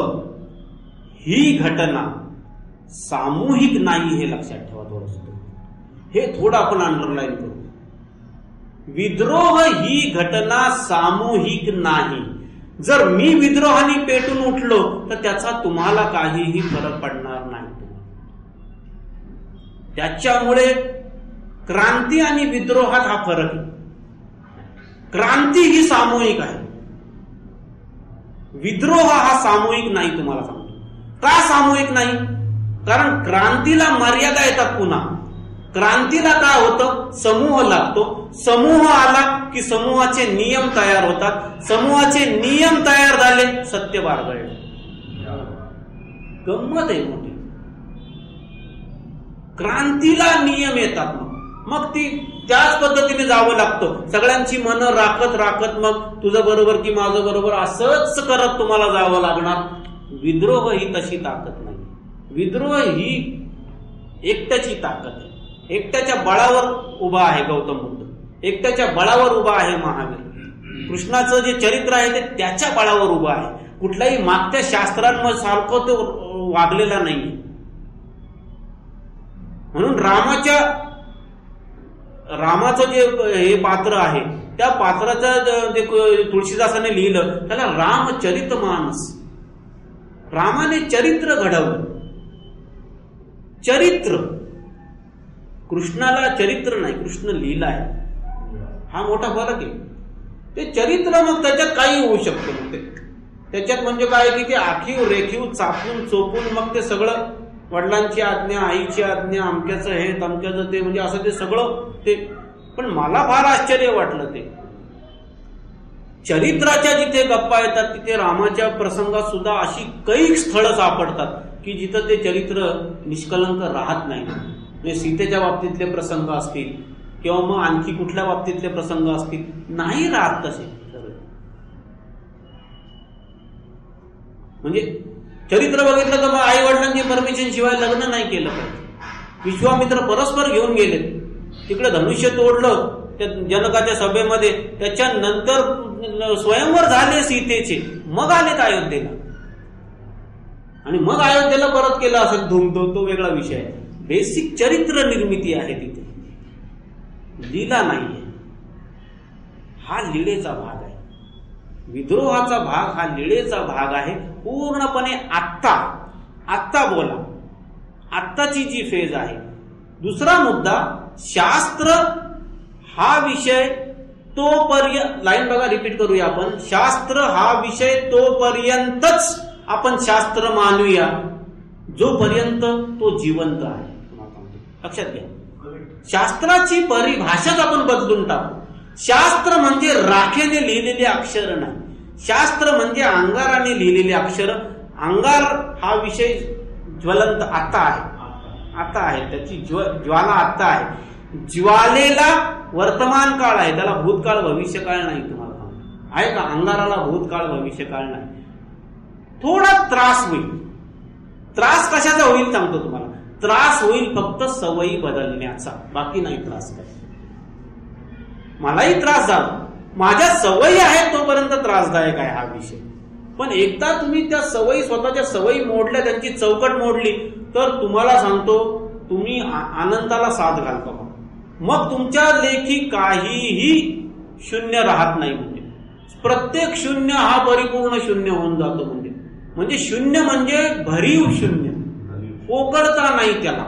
ही घटना सामूहिक नाही हे लक्षात ठेवा थोडस. हे थोडं आपण अंडरलाईन करू. विद्रोह ही घटना सामूहिक नाही. जर मी विद्रोहाने पेटून उठलो तर त्याचा तुम्हाला काहीही फरक पडणार नाही. त्याच्यामुळे क्रांती आणि विद्रोहात हा फरक आहे. क्रांती ही सामूहिक आहे. विद्रोह हा सामूहिक नाही तुम्हाला सांगतो. का सामूहिक नाही? कारण क्रांतीला मर्यादा येतात पुन्हा. क्रांतीला काय होतं? समूह लागतो. समूह आला की समूहाचे नियम तयार होतात. समूहाचे नियम तयार झाले सत्य बारगळले गंमत आहे मोठी. क्रांतीला नियम येतात मग. मग ती त्याच पद्धतीने जावं लागतं. सगळ्यांची मन राखत राखत मग तुझं बरोबर की माझं बरोबर असंच करत तुम्हाला जावं लागणार. विद्रोह ही तशी ताकद नाही. विद्रोह ही एकट्याची ताकद आहे. एकट्याच्या बळावर उभा आहे गौतम बुद्ध. एकट्याच्या बळावर उभा आहे महावीर. कृष्णाचं जे चरित्र आहे ते त्याच्या बळावर उभं आहे. कुठल्याही मागच्या शास्त्रांमध्ये सारखं तो वागलेला नाही म्हणून रामाच्या रामाचं जे हे पात्र आहे त्या पात्राचं तुळशीदासाने लिहिलं त्याला रामचरित मानस. रामाने चरित्र घडवलं. चरित्र. कृष्णाला चरित्र नाही कृष्ण लिहिला आहे. हा मोठा फरक आहे. ते चरित्र मग त्याच्यात काही होऊ शकतं मग ते. त्याच्यात म्हणजे काय की ते आखीव रेखीव चापून चोपून मग ते सगळं वडिलांची आज्ञा आईची आज्ञा अमक्याचं हे तमक्याचं ते म्हणजे असं ते सगळं ते. पण मला फार आश्चर्य वाटलं ते. चरित्राच्या जिथे गप्पा येतात तिथे रामाच्या प्रसंगात सुद्धा अशी कैक स्थळं सापडतात की जिथं ते चरित्र निष्कलंक राहत नाही. म्हणजे सीतेच्या बाबतीतले प्रसंग असतील किंवा मग आणखी कुठल्या बाबतीतले प्रसंग असतील नाही राहत तसे. म्हणजे चरित्र बघितलं तर मग आई वडिलांनी परमिशन शिवाय लग्न नाही केलं पाहिजे. विश्वामित्र परस्पर घेऊन गेले. तिकडे धनुष्य तोडलं त्या जनकाच्या सभेमध्ये त्याच्यानंतर स्वयंवर झाले सीतेचे. मग आलेत अयोध्येला. आणि मग अयोध्येला परत केलं असेल धुमतो तो वेगळा विषय आहे. बेसिक चरित्र निर्मिती आहे तिथे. लीला आहे हा लीळेचा भाग आहे. विद्रोहाचा भाग हा लीळेचा भाग आहे. पूर्णपणे आत्ता आत्ता बोला. आत्ताची जी फेज आहे. दुसरा मुद्दा शास्त्र हा विषय तोपर्यंत लाईन बघा रिपीट करूया आपण. शास्त्र हा विषय तोपर्यंतच आपण शास्त्र मानूया. जोपर्यंत तो जिवंत आहे. लक्षात घ्या. शास्त्राची परिभाषाच आपण बदलून टाकू. शास्त्र म्हणजे राखेने लिहिलेले अक्षर नाही. शास्त्र म्हणजे अंगाराने लिहिलेले अक्षर. अंगार हा विषय ज्वलंत आता आहे. आता आहे. त्याची ज्व ज्वाला आता आहे. ज्वालेला वर्तमान काळ आहे. त्याला भूतकाळ भविष्यकाळ नाही तुम्हाला आहे का? अंगाराला भूतकाळ भविष्यकाळ नाही. थोडा त्रास होईल. त्रास कशाचा होईल सांगतो तुम्हाला. त्रास होईल फक्त सवयी बदलण्याचा. बाकी नाही त्रास काय मलाही त्रास झाला. माझ्या सवयी आहेत तोपर्यंत त्रासदायक आहे हा विषय. पण एकदा तुम्ही त्या सवयी स्वतःच्या सवयी मोडल्या त्यांची चौकट मोडली तर तुम्हाला सांगतो तुम्ही आनंदाला साथ घालता. मग तुमच्या लेखी काहीही शून्य राहत नाही म्हणजे. प्रत्येक शून्य हा परिपूर्ण शून्य होऊन जातो म्हणजे. म्हणजे शून्य म्हणजे भरीव शून्य. पोकळता नाही त्याला.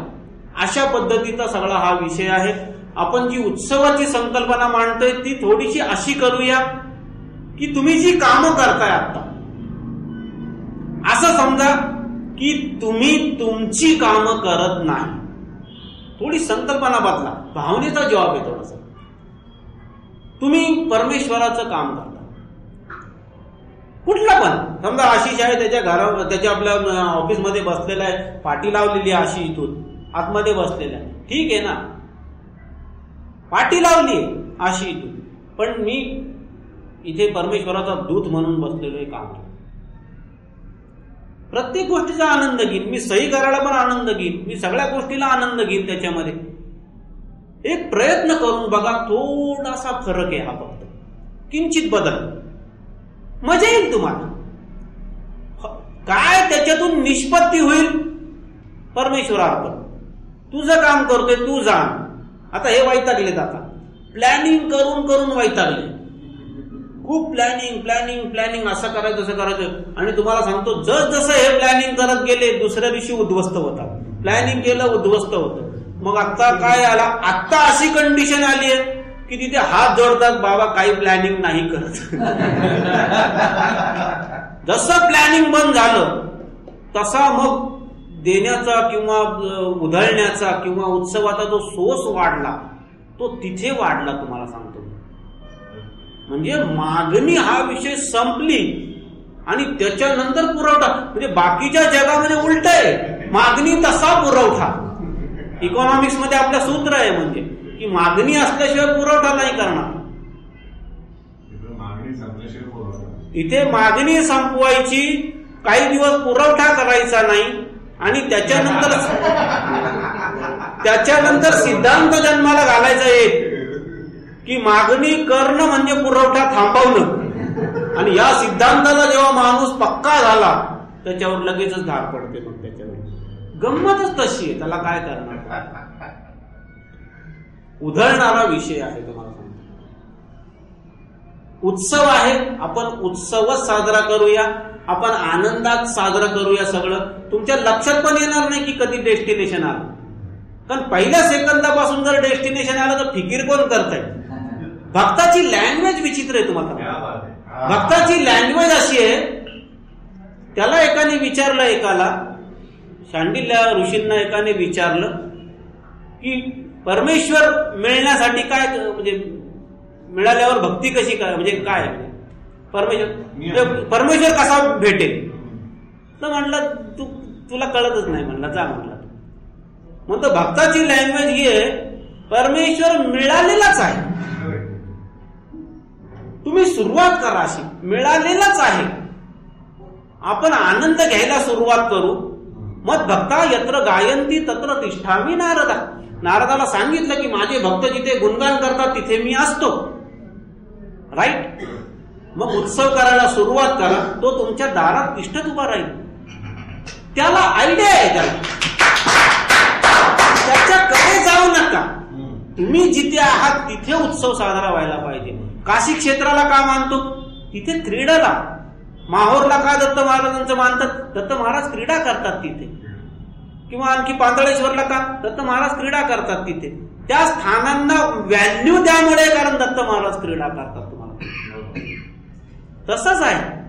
अशा पद्धतीचा सगळा हा विषय आहे. आपण जी उत्सवाची संकल्पना मांडतोय ती थोडीशी अशी करूया की तुम्ही जी कामं करताय आता असं समजा की तुम्ही तुमची कामं करत नाही. थोडी संकल्पना बदला. भावनेचा जवाब आहे थोडासा. तुम्ही परमेश्वराचं काम करा. कुठला पण. समजा आशिष आहे त्याच्या घरा त्याच्या आपल्या ऑफिसमध्ये बसलेला आहे. पाठी लावलेली आहे आशी इथून. आतमध्ये बसलेला आहे. ठीक आहे ना? पाठी लावली आशी इथून. पण मी इथे परमेश्वराचा दूत म्हणून बसलेलो आहे काम. प्रत्येक गोष्टीचा आनंद घेईन. मी सही करायला पण आनंद घेईन. मी सगळ्या गोष्टीला आनंद घेईन त्याच्यामध्ये. एक प्रयत्न करून बघा थोडासा फरक आहे हा फक्त. किंचित बदल. मजा येईल तुम्हाला. काय त्याच्यातून निष्पत्ती होईल? परमेश्वरार्पण तुझं काम करतोय तू जाण आता हे वैतागले आता. प्लॅनिंग करून करून वैतागले. खूप प्लॅनिंग प्लॅनिंग प्लॅनिंग असं करायचं तसं करायचं. आणि तुम्हाला सांगतो जस जसं हे प्लॅनिंग करत गेले दुसऱ्या दिवशी उद्ध्वस्त होतात. प्लॅनिंग केलं उद्ध्वस्त होतं. मग आता काय आला? आता अशी कंडिशन आली आहे की तिथे हात जोडतात बाबा काही प्लॅनिंग नाही करत. जसं प्लॅनिंग बंद झालं तसा मग देण्याचा किंवा उधळण्याचा किंवा उत्सवाचा जो सोस वाढला तो तिथे वाढला तुम्हाला सांगतो म्हणजे मागणी हा विषय संपली आणि त्याच्यानंतर पुरवठा म्हणजे बाकीच्या जगामध्ये उलट आहे मागणी तसा पुरवठा. इकॉनॉमिक्समध्ये आपलं सूत्र आहे म्हणजे. की मागणी असल्याशिवाय पुरवठा नाही करणार. इथे मागणी संपवायची काही दिवस पुरवठा करायचा नाही आणि त्याच्यानंतर त्याच्यानंतर सिद्धांत जन्माला घालायचा एक की मागणी करणं म्हणजे पुरवठा थांबवणं. आणि या सिद्धांताचा जेव्हा माणूस पक्का झाला त्याच्यावर लगेचच धार पडते मग त्याच्यावर. गंमतच तशी आहे त्याला काय करणार? उधळणारा विषय आहे तुम्हाला सांगतो. उत्सव आहे आपण उत्सवच साजरा करूया आपण आनंदात साजरा करूया सगळं. तुमच्या लक्षात पण येणार नाही की कधी डेस्टिनेशन आलं. कारण पहिल्या सेकंदापासून जर डेस्टिनेशन आलं तर फिकीर कोण करताय? भक्ताची लँग्वेज विचित्र आहे तुम्हाला. भक्ताची लँग्वेज अशी आहे त्याला एकाने विचारलं एकाला शांडिल्य ऋषींना एकाने विचारलं की परमेश्वर मिळण्यासाठी काय म्हणजे मिळाल्यावर भक्ती कशी काय म्हणजे काय? परमेश्वर परमेश्वर कसा भेटेल? तर म्हणलं तू तुला कळतच नाही म्हणलं जा म्हणलं. म्हणतो भक्ताची लँग्वेज ही आहे परमेश्वर मिळालेलाच आहे. तुम्ही सुरुवात करा अशी मिळालेलाच आहे. आपण आनंद घ्यायला सुरुवात करू. मग भक्ता यत्र गायंती तत्र तिष्ठामी नारदा. नारदाला सांगितलं की माझे भक्त जिथे गुणगान करतात तिथे मी असतो. राईट मग उत्सव करायला सुरुवात करा तो तुमच्या दारात इष्टच उभा राहील. त्याला आयडिया आहे त्याला. त्याच्याकडे जाऊ नका. तुम्ही जिथे आहात तिथे उत्सव साजरा व्हायला पाहिजे. काशी क्षेत्राला का मानतो? तिथे क्रीडाला माहोरला का दत्त महाराजांचं मानतात? दत्त महाराज क्रीडा करतात तिथे. किंवा आणखी पांदळेश्वरला का? दत्त महाराज क्रीडा करतात तिथे. त्या स्थानांना व्हॅल्यू द्यामुळे कारण दत्त महाराज क्रीडा करतात तुम्हाला. तसंच आहे.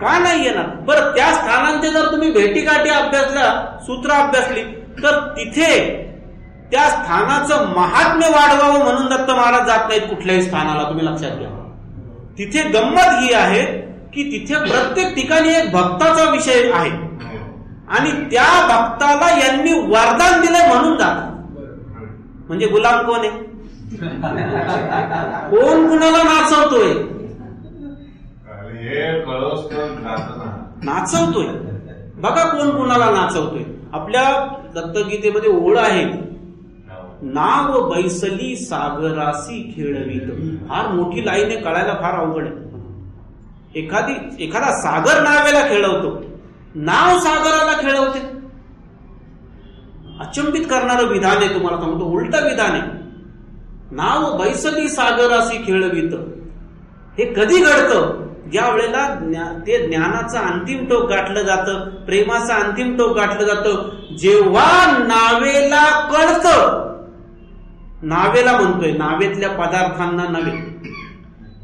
का नाही येणार? बरं त्या स्थानांचे जर तुम्ही भेटीगाठी अभ्यासला सूत्र अभ्यासली तर तिथे त्या स्थानाचं महात्म्य वाढवावं म्हणून दत्त महाराज जात नाहीत कुठल्याही स्थानाला तुम्ही लक्षात घ्या. तिथे गंमत ही आहे की तिथे प्रत्येक ठिकाणी एक भक्ताचा विषय आहे. आणि त्या भक्ताला यांनी वरदान दिलंय म्हणून जातात. म्हणजे गुलाम कोण आहे? कोण कुणाला नाचवतोय. नाचवतोय. बघा कोण कुणाला नाचवतोय. आपल्या दत्तगीतेमध्ये ओळ आहे. नाव बैसली सागरासी खेळवीत. फार मोठी लाईन आहे कळायला फार अवघड आहे. एखादी एखादा सागर नावेला खेळवतो. नाव सागराला खेळवते. अचंबित करणारं विधान आहे तुम्हाला सांगतो उलट विधान आहे. नाव बैसली सागरासी खेळवित. हे कधी घडतं? ज्या वेळेला ज्ञा- ते ज्ञानाचं अंतिम टोक गाठलं जातं प्रेमाचं अंतिम टोक गाठलं जातं जेव्हा नावेला कळतं. नावेला म्हणतोय नावेतल्या पदार्थांना नव्हे.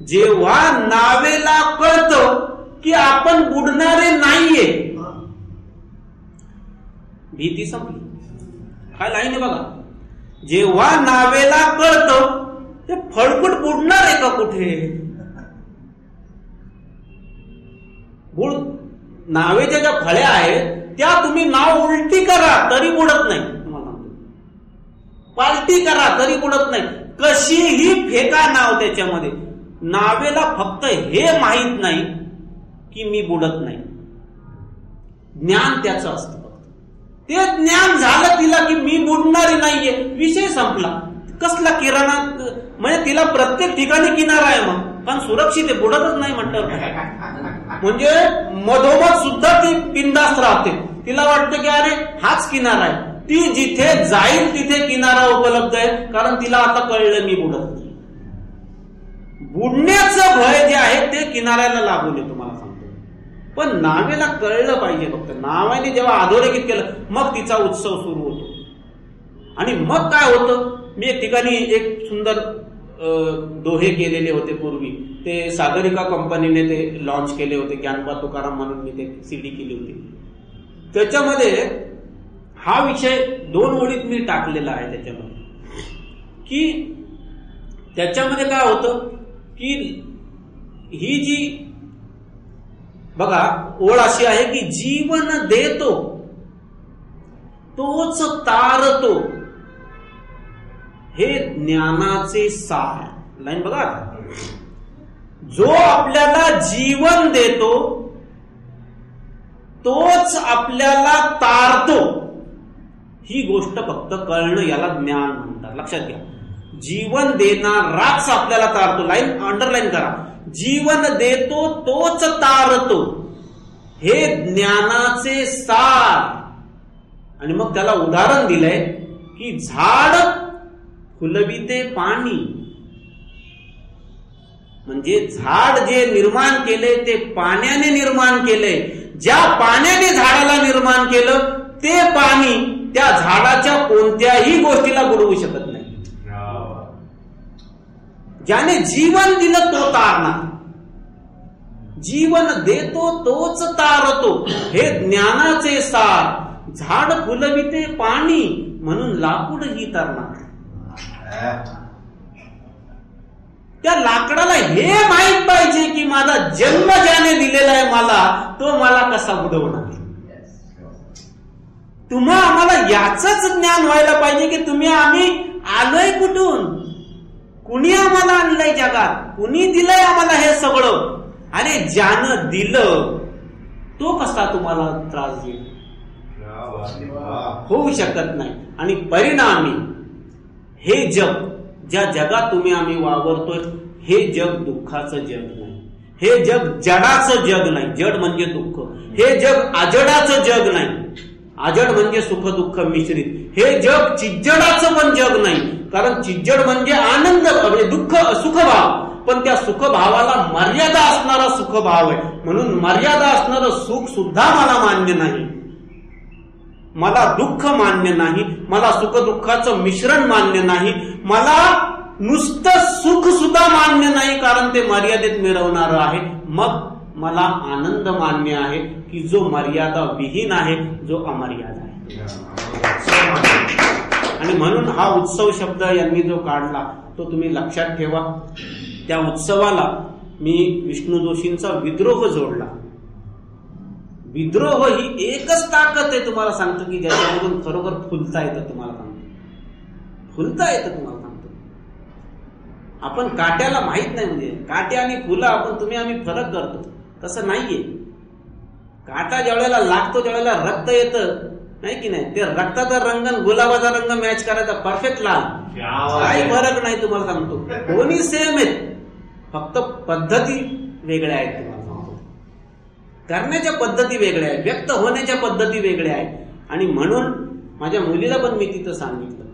जेव्हा नावेला कळतं की आपण बुडणारे नाहीये भीती संपली. काय लाईन आहे बघा. जेव्हा नावेला कळतं ते फळकुट बुडणार आहे का कुठे? बुड नावेच्या ज्या फळ्या आहेत त्या तुम्ही नाव उलटी करा तरी बुडत नाही. तुम्हाला पालटी करा तरी बुडत नाही. कशीही फेका नाव त्याच्यामध्ये. नावेला फक्त हे माहीत नाही की मी बुडत नाही. ज्ञान त्याचं असतं. ते ज्ञान झालं तिला की मी बुडणारी नाहीये. विषय संपला. कसला किराणा म्हणजे तिला प्रत्येक ठिकाणी किनारा आहे मग. कारण सुरक्षित आहे बुडतच नाही म्हटलं म्हणजे मधोमध सुद्धा ती बिंदास्त राहते. तिला वाटतं की अरे हाच किनारा आहे. ती जिथे जाईल तिथे किनारा उपलब्ध आहे. कारण तिला आता कळलं मी बुडत नाही. बुडण्याचं भय जे आहे ते किनाऱ्याला लागू देतो पण नावेला कळलं पाहिजे फक्त. नावाने जेव्हा अधोरेखित केलं मग तिचा उत्सव सुरू होतो. आणि मग काय होतं? मी एक ठिकाणी एक सुंदर दोहे केलेले होते पूर्वी. ते सागरिका कंपनीने ते लॉन्च केले होते. ज्ञानबा तुकाराम म्हणून मी ते सीडी केली होती. त्याच्यामध्ये हा विषय दोन ओळीत मी टाकलेला आहे त्याच्यामध्ये. की त्याच्यामध्ये काय होतं? की ही जी बघा ओळ अशी आहे की जीवन देतो तोच तारतो. हे ज्ञानाचे सार. लाईन बघा. जो आपल्याला जीवन देतो तोच आपल्याला तारतो. ही गोष्ट फक्त कळणं याला ज्ञान म्हणतात. लक्षात घ्या. जीवन देणाराच आपल्याला तारतो. लाईन अंडरलाईन करा. जीवन देतो तोच तारतो. हे ज्ञानाचे सार. आणि मग त्याला उदाहरण दिलंय की झाड फुलविते पाणी. म्हणजे झाड जे निर्माण केले ते पाण्याने निर्माण केले. ज्या पाण्याने झाडाला निर्माण केलं ते पाणी त्या झाडाच्या कोणत्याही गोष्टीला बुडवू शकत नाही. ज्याने जीवन दिलं तो तारणार. जीवन देतो तोच तारतो. हे ज्ञानाचे सार. झाड फुलविते पाणी म्हणून लाकूड ही तरणार. त्या लाकडाला हे माहीत पाहिजे की माझा जन्म ज्याने दिलेला आहे मला तो मला कसा बुडवणार तुम्हा आम्हाला याच ज्ञान व्हायला पाहिजे की तुम्ही आम्ही आलोय कुठून? कुणी आम्हाला आणलंय जगात? कुणी दिलंय आम्हाला हे सगळं? आणि ज्यानं दिलं तो कसा तुम्हाला त्रास देईल? होऊ शकत नाही. आणि परिणामी हे जग ज्या जगात तुम्ही आम्ही वावरतोय हे जग दुःखाचं जग नाही. हे जग जडाचं जग नाही. जड म्हणजे दुःख. हे जग आजडाचं जग नाही. आजड म्हणजे सुख दुःख मिश्रित. हे जग चिज्जडाचं पण जग नाही. कारण चिज्जड म्हणजे आनंद म्हणजे दुःख सुखभाव. पण त्या सुखभावाला मर्यादा असणारा सुखभाव आहे. म्हणून मर्यादा असणारं सुख सुद्धा मला मान्य नाही. मला दुःख मान्य नाही. मला सुख दुःखाचं मिश्रण मान्य नाही. मला नुसतं सुख सुद्धा मान्य नाही कारण ते मर्यादेत मिळवणार आहे. मग मला आनंद मान्य आहे की जो मर्यादा विहीन आहे जो अमर्यादा आहे. आणि म्हणून हा उत्सव शब्द यांनी जो काढला तो तुम्ही लक्षात ठेवा. त्या उत्सवाला मी विष्णू जोशींचा विद्रोह जोडला. विद्रोह ही एकच ताकद आहे तुम्हाला सांगतो की ज्याच्यामधून खरोखर फुलता येतं तुम्हाला सांगतो. फुलता येतं तुम्हाला सांगतो. आपण काट्याला माहीत नाही म्हणजे काटे आणि फुलं आपण तुम्ही आम्ही फरक करतो. तसं नाहीये. काटा ज्यावेळेला लागतो त्यावेळेला रक्त येतं. नाही की नाही? ते रक्ताचा रंग गुलाबाचा रंग मॅच करायचा परफेक्ट लाल. काही फरक नाही तुम्हाला सांगतो. कोणी सेम आहेत. फक्त पद्धती वेगळ्या आहेत तुम्हाला सांगतो. करण्याच्या पद्धती वेगळ्या आहेत. व्यक्त होण्याच्या पद्धती वेगळ्या आहेत. आणि म्हणून माझ्या मुलीला पण मी तिथं सांगितलं.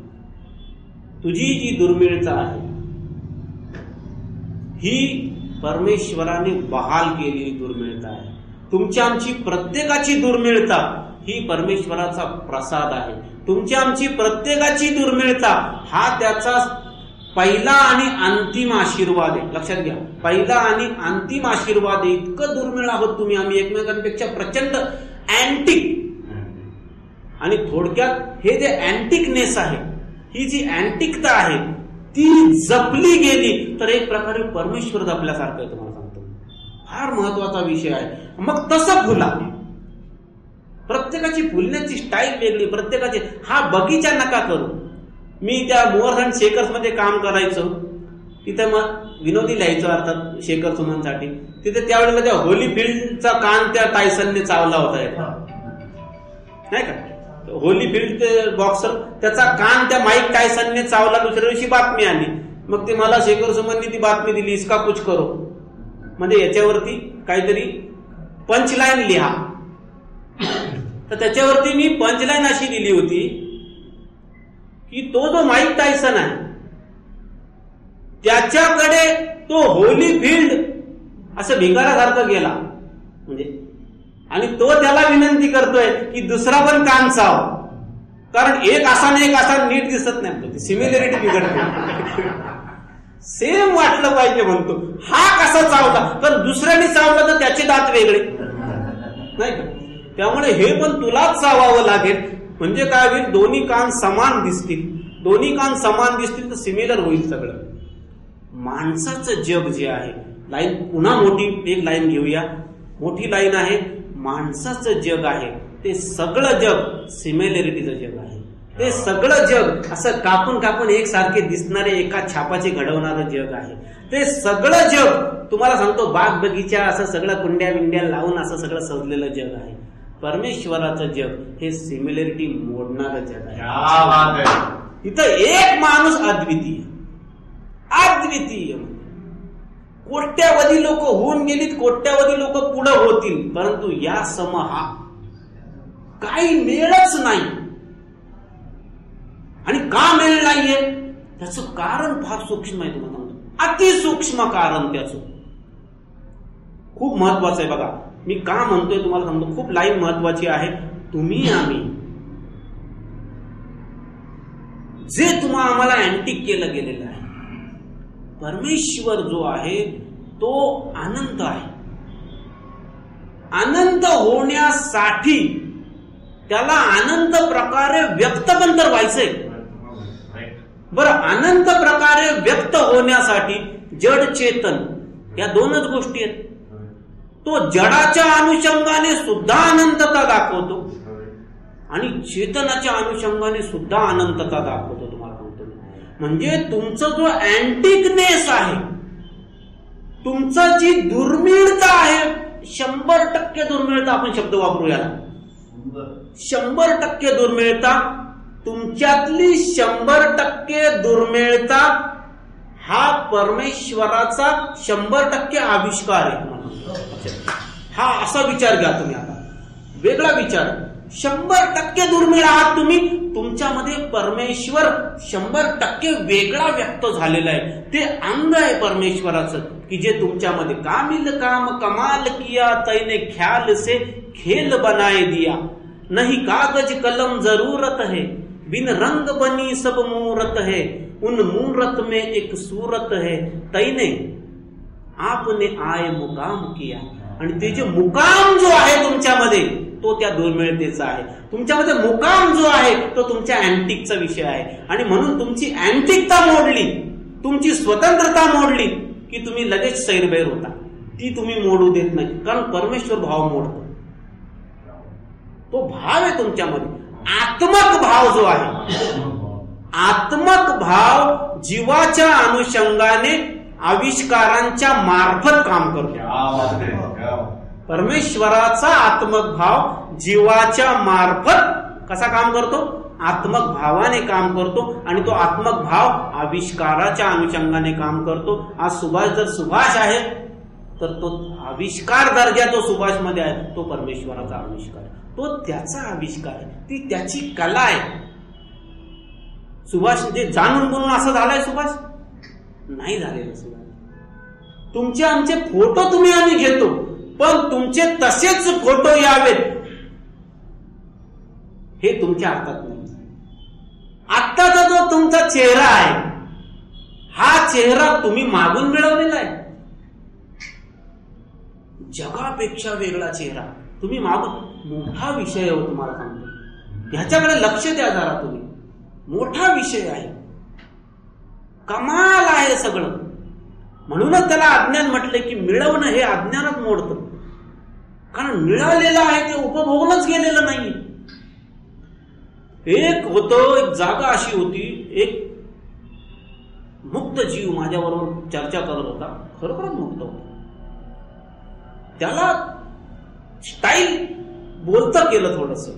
तुझी जी दुर्मिळता आहे ही परमेश्वराने बहाल केलेली दुर्मिळता आहे. तुमची आमची प्रत्येकाची दुर्मिळता ही परमेश्वराचा प्रसाद आहे. तुमची आमची प्रत्येकाची दुर्मिळता हा त्याचा पहिला आणि अंतिम आशीर्वाद आहे. लक्षात घ्या पहिला आणि अंतिम आशीर्वाद आहे. इतकं दुर्मिळ आहोत तुम्ही आम्ही एकमेकांपेक्षा प्रचंड अँटिक आणि थोडक्यात हे जे अँटिकनेस आहे ही जी अँटिकता आहे ती जपली गेली तर एक प्रकारे परमेश्वर जपल्यासारखं आहे तुम्हाला सांगतो. फार महत्त्वाचा विषय आहे. मग तसं फुला प्रत्येकाची फुलण्याची स्टाईल वेगळी प्रत्येकाची. हा बगीचा नका करू. मी त्या मोअर शेकर्समध्ये काम करायचो. तिथे मग विनोदी लिहायचो अर्थात शेखर सुमनसाठी. तिथे त्यावेळेला त्या होली फील्डचा कान त्या टायसनने चावला होता नाही का? होली फील्ड बॉक्सर त्याचा कान त्या माईक टायसनने चावला दुसऱ्या दिवशी बातमी आली. मग ते मला शेखर सुमननी ती बातमी दिली इसका कुछ करो. म्हणजे याच्यावरती काहीतरी पंचलाईन लिहा. तर त्याच्यावरती मी पंचलाईन अशी दिली होती की तो जो माईक टायसन आहे त्याच्याकडे तो होली फील्ड असं भिकारासारखं गेला. म्हणजे आणि तो त्याला विनंती करतोय की दुसरा पण कान चाव. कारण एक असा नाही एक असा नीट दिसत नाही सिमिलरिटी बिघडते. सेम वाटलं पाहिजे म्हणतो. हा कसा चावला? तर दुसऱ्याने चावला तर त्याचे दात वेगळे. नाही का? त्यामुळे हे पण तुलाच चावावं लागेल. म्हणजे काय होईल? दोन्ही कान समान दिसतील. दोन्ही कान समान दिसतील तर सिमिलर होईल सगळं. माणसाचं जग जे आहे लाईन पुन्हा मोठी एक लाईन घेऊया. मोठी लाईन आहे माणसाचं जग आहे. ते सगळं जग सिमिलॅरिटीचं जग आहे. ते सगळं जग असं कापून कापून एकसारखे दिसणारे एका छापाचे घडवणारं जग आहे. ते सगळं जग तुम्हाला सांगतो बाग बगीचा असं सगळं कुंड्या बिंड्या लावून असं सगळं सजलेलं जग आहे. परमेश्वराचं जग हे सिमिलॅरिटी मोडणारं जग आहे. इथं एक माणूस अद्वितीय. अद्वितीय. कोट्यावधी लोक होऊन गेलीत कोट्यावधी लोक पुढे होतील परंतु या सम हा काही मेळच नाही. आणि का मेळ नाहीये? त्याचं कारण फार सूक्ष्म आहे तुम्हाला अतिसूक्ष्म कारण त्याचं. खूप महत्वाचं आहे बघा. मी का म्हणतोय तुम्हाला सांगतो? खूप लाईन महत्वाची आहे तुम्ही आम्ही. जे तुम्हाला आम्हाला अँटिक केलं गेलेलं आहे. परमेश्वर जो आहे तो अनंत आहे. अनंत होण्यासाठी त्याला अनंत प्रकारे व्यक्त पण तर व्हायचंय. बरं अनंत प्रकारे व्यक्त होण्यासाठी जड चेतन या दोनच गोष्टी आहेत. तो जडाच्या अनुषंगाने सुद्धा अनंतता दाखवतो. आणि चेतनाच्या अनुषंगाने सुद्धा अनंतता दाखवतो तुम्हाला सांगतो म्हणजे तुमचा जो अँटिकनेस आहे तुमचं जी दुर्मिळता आहे शंभर टक्के दुर्मिळता आपण शब्द वापरू याला शंभर टक्के दुर्मिळता तुमच्यातली शंभर टक्के दुर्मिळता हा परमेश्वराचा शंभर टक्के आविष्कार आहे. हा असा विचार घ्या तुम्ही आता. वेगळा विचार. शंभर टक्के दुर्मिळ आहात तुम्ही. तुमच्यामध्ये परमेश्वर शंभर टक्के वेगळा व्यक्त झालेला आहे. ते अंग आहे परमेश्वराचं की जे तुमच्यामध्ये कामिल काम कमाल किया तैने ख्याल से खेल बनाए दिया. नहीं कागज कलम जरूरत है बिन रंग बनी सब मूरत है. उन मूरत में एक सूरत है तैने आपने आय मुकाम किया. आणि ते जे मुकाम जो आहे तुमच्यामध्ये तो त्या दुर्मिळतेचा आहे. तुमच्यामध्ये मुकाम जो आहे तो तुमच्या अँटिकचा विषय आहे. आणि म्हणून तुमची अँटिकता मोडली तुमची स्वतंत्रता मोडली की तुम्ही लगेच सैरबैर होता. ती तुम्ही मोडू देत नाही कारण परमेश्वर भाव मोडतो. तो भाव आहे तुमच्यामध्ये. आत्मक भाव जो आहे आत्मक भाव जीवाच्या अनुषंगाने आविष्कारांच्या मार्फत काम करतो परमेश्वराचा आत्मक भाव जीवाच्या मार्फत कसा काम करतो? आत्मक भावाने काम करतो आणि तो आत्मक भाव आविष्काराच्या अनुषंगाने काम करतो. आज सुभाष जर सुभाष आहे तर तो आविष्कार दर्जा तो सुभाषमध्ये आहे तो परमेश्वराचा आविष्कार तो त्याचा आविष्कार आहे. ती त्याची कला आहे. सुभाष म्हणजे जाणून बोलून असं झालंय सुभाष? नाही झालेलं सुभाष तुमचे आमचे फोटो तुम्ही आम्ही घेतो पण तुमचे तसेच फोटो यावेत. हे तुमच्या हातात नाही. आत्ताचा जो तुमचा चेहरा आहे हा चेहरा तुम्ही मागून मिळवलेला आहे. जगापेक्षा वेगळा चेहरा. तुम्ही मागून मोठा विषय हो तुम्हाला सांगतो. ह्याच्याकडे लक्ष द्या जरा तुम्ही. मोठा विषय आहे. कमाल आहे सगळं. म्हणूनच त्याला अज्ञान म्हटलं की मिळवणं हे अज्ञानच मोडतं. कारण मिळालेलं आहे ते उपभोगलंच गेलेलं नाही एक होतं एक जागा अशी होती एक मुक्त जीव माझ्याबरोबर चर्चा करत होता. खरोखरच मुक्त होता. त्याला स्टाईल बोलतं केलं थोडस.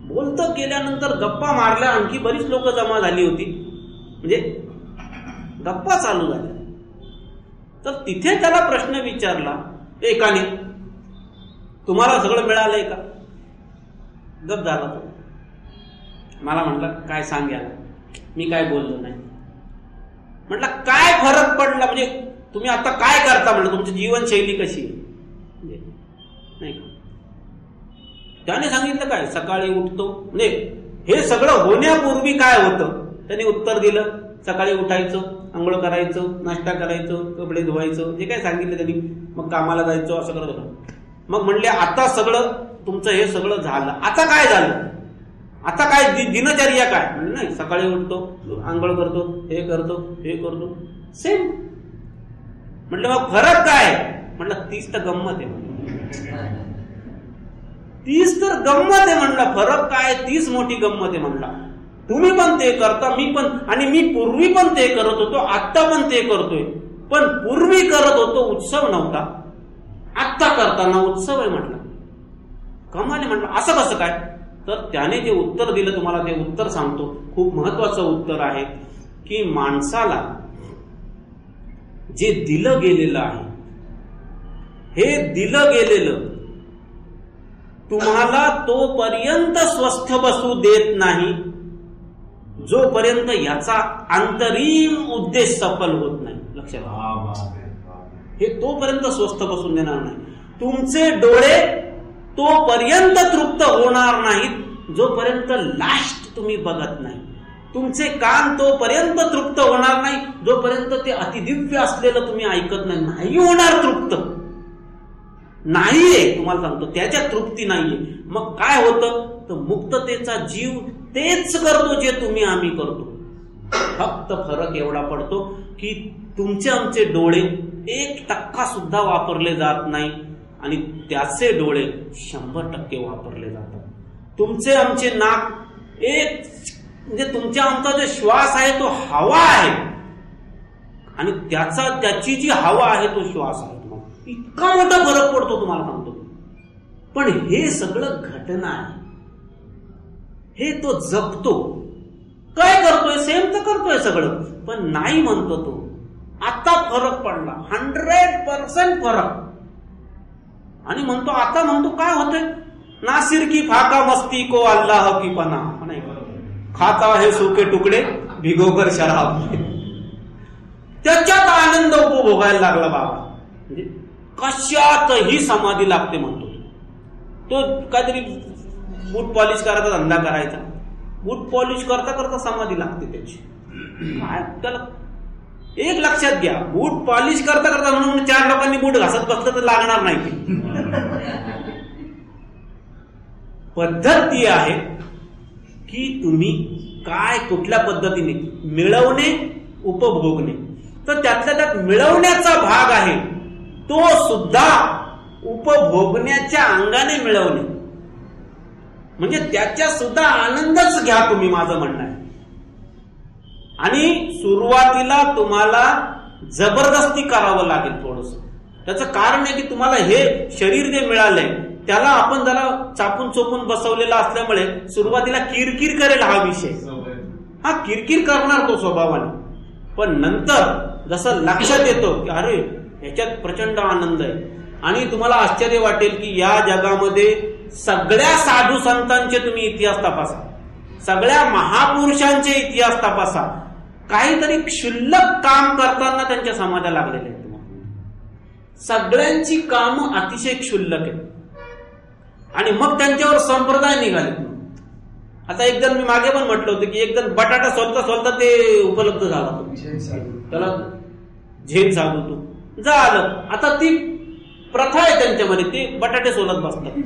बोलतं केल्यानंतर गप्पा मारल्या आणखी बरीच लोक जमा झाली होती. म्हणजे गप्पा चालू झाल्या. तर तिथे त्याला प्रश्न विचारला एकाने तुम्हाला सगळं मिळालंय का? गप झाला तो. मला म्हटलं काय सांगायला मी काय बोललो नाही. म्हटलं काय फरक पडला? म्हणजे तुम्ही आता काय करता? म्हटलं तुमची जीवनशैली कशी आहे? म्हणजे, नाही का? त्याने सांगितलं काय? सकाळी उठतो. म्हणजे हे सगळं होण्यापूर्वी काय होतं? त्याने उत्तर दिलं. सकाळी उठायचं आंघोळ करायचं नाश्ता करायचं कपडे धुवायचं जे काय सांगितलं त्यांनी मग कामाला जायचं असं करत होतं. मग म्हणले आता सगळं तुमचं हे सगळं झालं. आता काय झालं? आता काय दिनचर्या काय? म्हणजे नाही सकाळी उठतो आंघोळ करतो हे करतो हे करतो. सेम म्हटलं मग फरक काय? म्हटलं तीच तर गंमत आहे. तीच तर गंमत आहे म्हणला. फरक काय? तीच मोठी गंमत आहे म्हणला. तुम्ही पण ते करता मी पण. आणि मी पूर्वी पण ते करत होतो आत्ता पण ते करतोय. पण पूर्वी करत होतो उत्सव नव्हता. आत्ता करताना उत्सव आहे म्हटलं. कमाने म्हटलं. असं कसं काय? तर त्याने जे उत्तर दिलं तुम्हाला ते उत्तर सांगतो. खूप महत्वाचं उत्तर आहे की माणसाला जे दिलं गेलेलं आहे हे दिलं गेलेलं तुम्हाला तोपर्यंत स्वस्थ बसू देत नाही. जोपर्यंत याचा अंतरिम उद्देश सफल होत नाही. लक्षात. हे तोपर्यंत स्वस्थ बसून देणार नाही. तुमचे डोळे तोपर्यंत तृप्त होणार नाहीत जोपर्यंत लास्ट तुम्ही बघत नाही. तुमचे कान तोपर्यंत तृप्त होणार नाही जोपर्यंत ते अतिदिव्य असलेलं तुम्ही ऐकत नाही. नाही होणार तृप्त. नाहीये तुम्हाला सांगतो त्याच्या तृप्ती नाहीये. मग काय होतं? तर मुक्ततेचा जीव तेच करतो जे तुम्ही आम्ही करतो. फक्त फरक एवढा पडतो की तुमचे आमचे डोळे एक टक्का सुद्धा वापरले जात नाही आणि त्याचे डोळे शंभर टक्के वापरले जातात. तुमचे आमचे नाक एक म्हणजे तुमच्या आमचा जो श्वास आहे तो हवा आहे. आणि त्याचा त्याची जी हवा आहे तो श्वास आहे तुम्हाला. इतका मोठा फरक पडतो तुम्हाला सांगतो पण हे सगळं घटना आहे. हे तो जपतो. काय करतोय? सेम तर करतोय सगळं. पण नाही म्हणतो तो. आता फरक पडला. हंड्रेड पर्सेंट फरक. आणि म्हणतो आता म्हणतो काय होतंय? नासिर की फाका मस्ती को अल्लाह की पना. नाही खाता हे सुके तुकडे भिगोकर शराब. त्याच्यात आनंद उपभोगायला लागला बाबा. म्हणजे कशातही समाधी लागते म्हणतो. तो काहीतरी बूट पॉलिश करायचा धंदा करायचा. बूट पॉलिश करता करता समाधी लागते त्याची. काय? त्याला एक लक्षात घ्या बूट पॉलिश करता करता म्हणून चार लोकांनी बूट घासत बसलं तर लागणार नाही पद्धत ती आहे की तुम्ही काय कुठल्या पद्धतीने मिळवणे उपभोगणे. तर त्यातल्या त्यात मिळवण्याचा भाग आहे तो सुद्धा उपभोगण्याच्या अंगाने मिळवणे. म्हणजे त्याच्या सुद्धा आनंदच घ्या तुम्ही माझं म्हणणं आहे. आणि सुरुवातीला तुम्हाला जबरदस्ती करावं लागेल थोडस. त्याचं कारण आहे की तुम्हाला हे शरीर जे मिळालंय त्याला आपण जरा चापून चोपून बसवलेलं असल्यामुळे सुरुवातीला किरकिर करेल हा विषय. हा किरकिर करणार तो स्वभावाने. पण नंतर जसं लक्षात येतो की अरे ह्याच्यात प्रचंड आनंद आहे. आणि तुम्हाला आश्चर्य वाटेल की या जगामध्ये सगळ्या साधू संतांचे तुम्ही इतिहास तपासा. सगळ्या महापुरुषांचे इतिहास तपासा. काहीतरी क्षुल्लक काम करताना त्यांच्या समाजा लागलेल्या आहेत तुम्हाला. सगळ्यांची कामं अतिशय क्षुल्लक आहेत. आणि मग त्यांच्यावर संप्रदाय निघाले. आता एक जण मी मागे पण म्हटलं होतं की एक जण बटाटा सोलता सोलता ते उपलब्ध झाला तो. त्याला झेल साधू तो. झालं. आता ती प्रथा आहे त्यांच्यामध्ये ते बटाटे सोलत बसतात.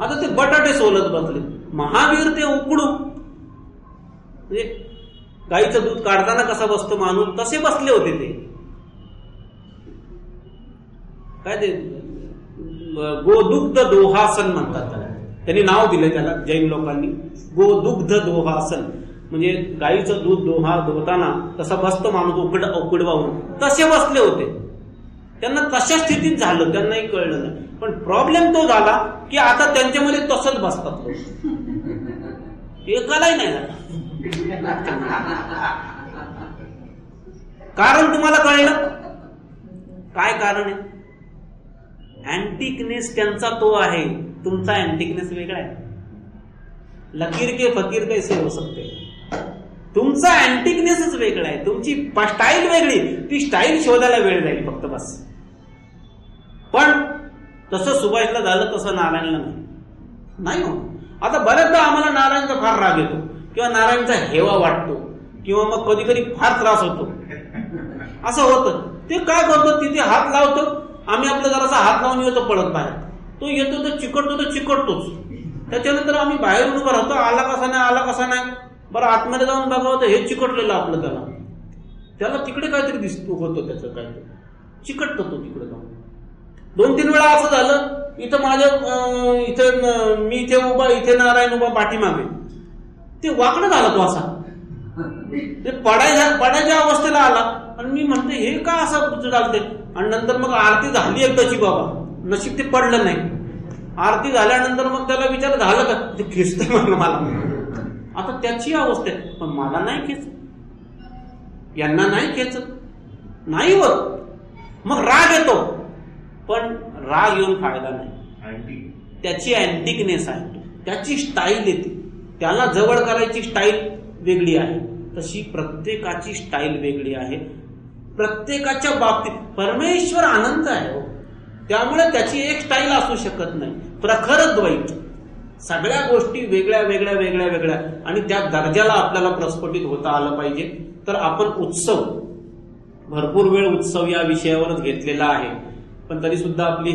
आता ते बटाटे सोलत बसले. महावीर ते उकडू. म्हणजे गाईचं दूध काढताना कसा बसतो माणूस तसे बसले होते ते. काय ते? गोदुग्ध दोहासन म्हणतात त्यांनी नाव दिलं त्याला जैन लोकांनी. गोदुग्ध दोहासन. म्हणजे गाईचं दूध दोहा धुताना तसा बसतो माणूस उकड उकडवाहून तसे बसले होते. त्यांना तशा स्थितीत झालं त्यांनाही कळलं नाही. पण प्रॉब्लेम तो झाला की आता त्यांच्यामध्ये तसंच बसतात एकालाही नाही झाला. कारण तुम्हाला कळलं? काय कारण आहे? अँटिकनेस त्यांचा तो आहे. तुमचा अँटिकनेस वेगळा आहे. लकीर के फकीर कैसे हो सकते? तुमचा अँटिकनेसच वेगळा आहे. तुमची स्टाईल वेगळी. ती स्टाईल शोधायला वेळ जाईल फक्त बस. पण तसं सुभाषला झालं तसं नारायणला नाही. नाही हो आता बऱ्याचदा आम्हाला नारायणचा फार राग येतो. किंवा नारायणचा हेवा वाटतो. किंवा मग कधी कधी फार त्रास होतो. असं होतं. ते काय करतो? तिथे हात लावतो. आम्ही आपला जरासा हात लावून येतो पळत बाहेर. तो येतो तर चिकटतो तर चिकटतोच. त्याच्यानंतर आम्ही बाहेरून उभं राहतो. आला कसा नाही आला कसा नाही. बरं आतमध्ये जाऊन बघावं तर हे चिकटलेलं आपलं त्याला. त्याला तिकडे काहीतरी दिसतो होतो त्याचं काहीतरी. चिकटतो तो तिकडे जाऊन. दोन तीन वेळा असं झालं इथं माझ्या इथं मी इथे उभा इथे नारायण उभा पाठीमागे. ते वाकडं झाला तो असा. ते पडायच्या पडायच्या अवस्थेला आला आणि मी म्हणते हे का असं चालते आणि नंतर मग आरती झाली एकदाची बाबा नशीब ते पडलं नाही. आरती झाल्यानंतर मग त्याला विचार झालं का? ते खेचते मला. आता त्याची अवस्था आहे. पण मला नाही खेच यांना नाही खेचत. नाही होत. मग राग येतो. पण राग येऊन फायदा नाही. त्याची अँटिकनेस आहे. त्याची स्टाईल येते. त्याला जवळ करायची स्टाईल वेगळी आहे. तशी प्रत्येकाची स्टाईल वेगळी आहे. प्रत्येकाच्या बाबतीत परमेश्वर अनंत आहे हो. त्यामुळे त्याची एक स्टाईल असू शकत नाही. प्रखर द्वैत. सगळ्या गोष्टी वेगळ्या वेगळ्या वेगळ्या वेगळ्या. आणि त्या दर्जाला आपल्याला प्रस्फुटित होता आलं पाहिजे. तर आपण उत्सव भरपूर वेळ उत्सव या विषयावरच घेतलेला आहे. पण तरी सुद्धा आपली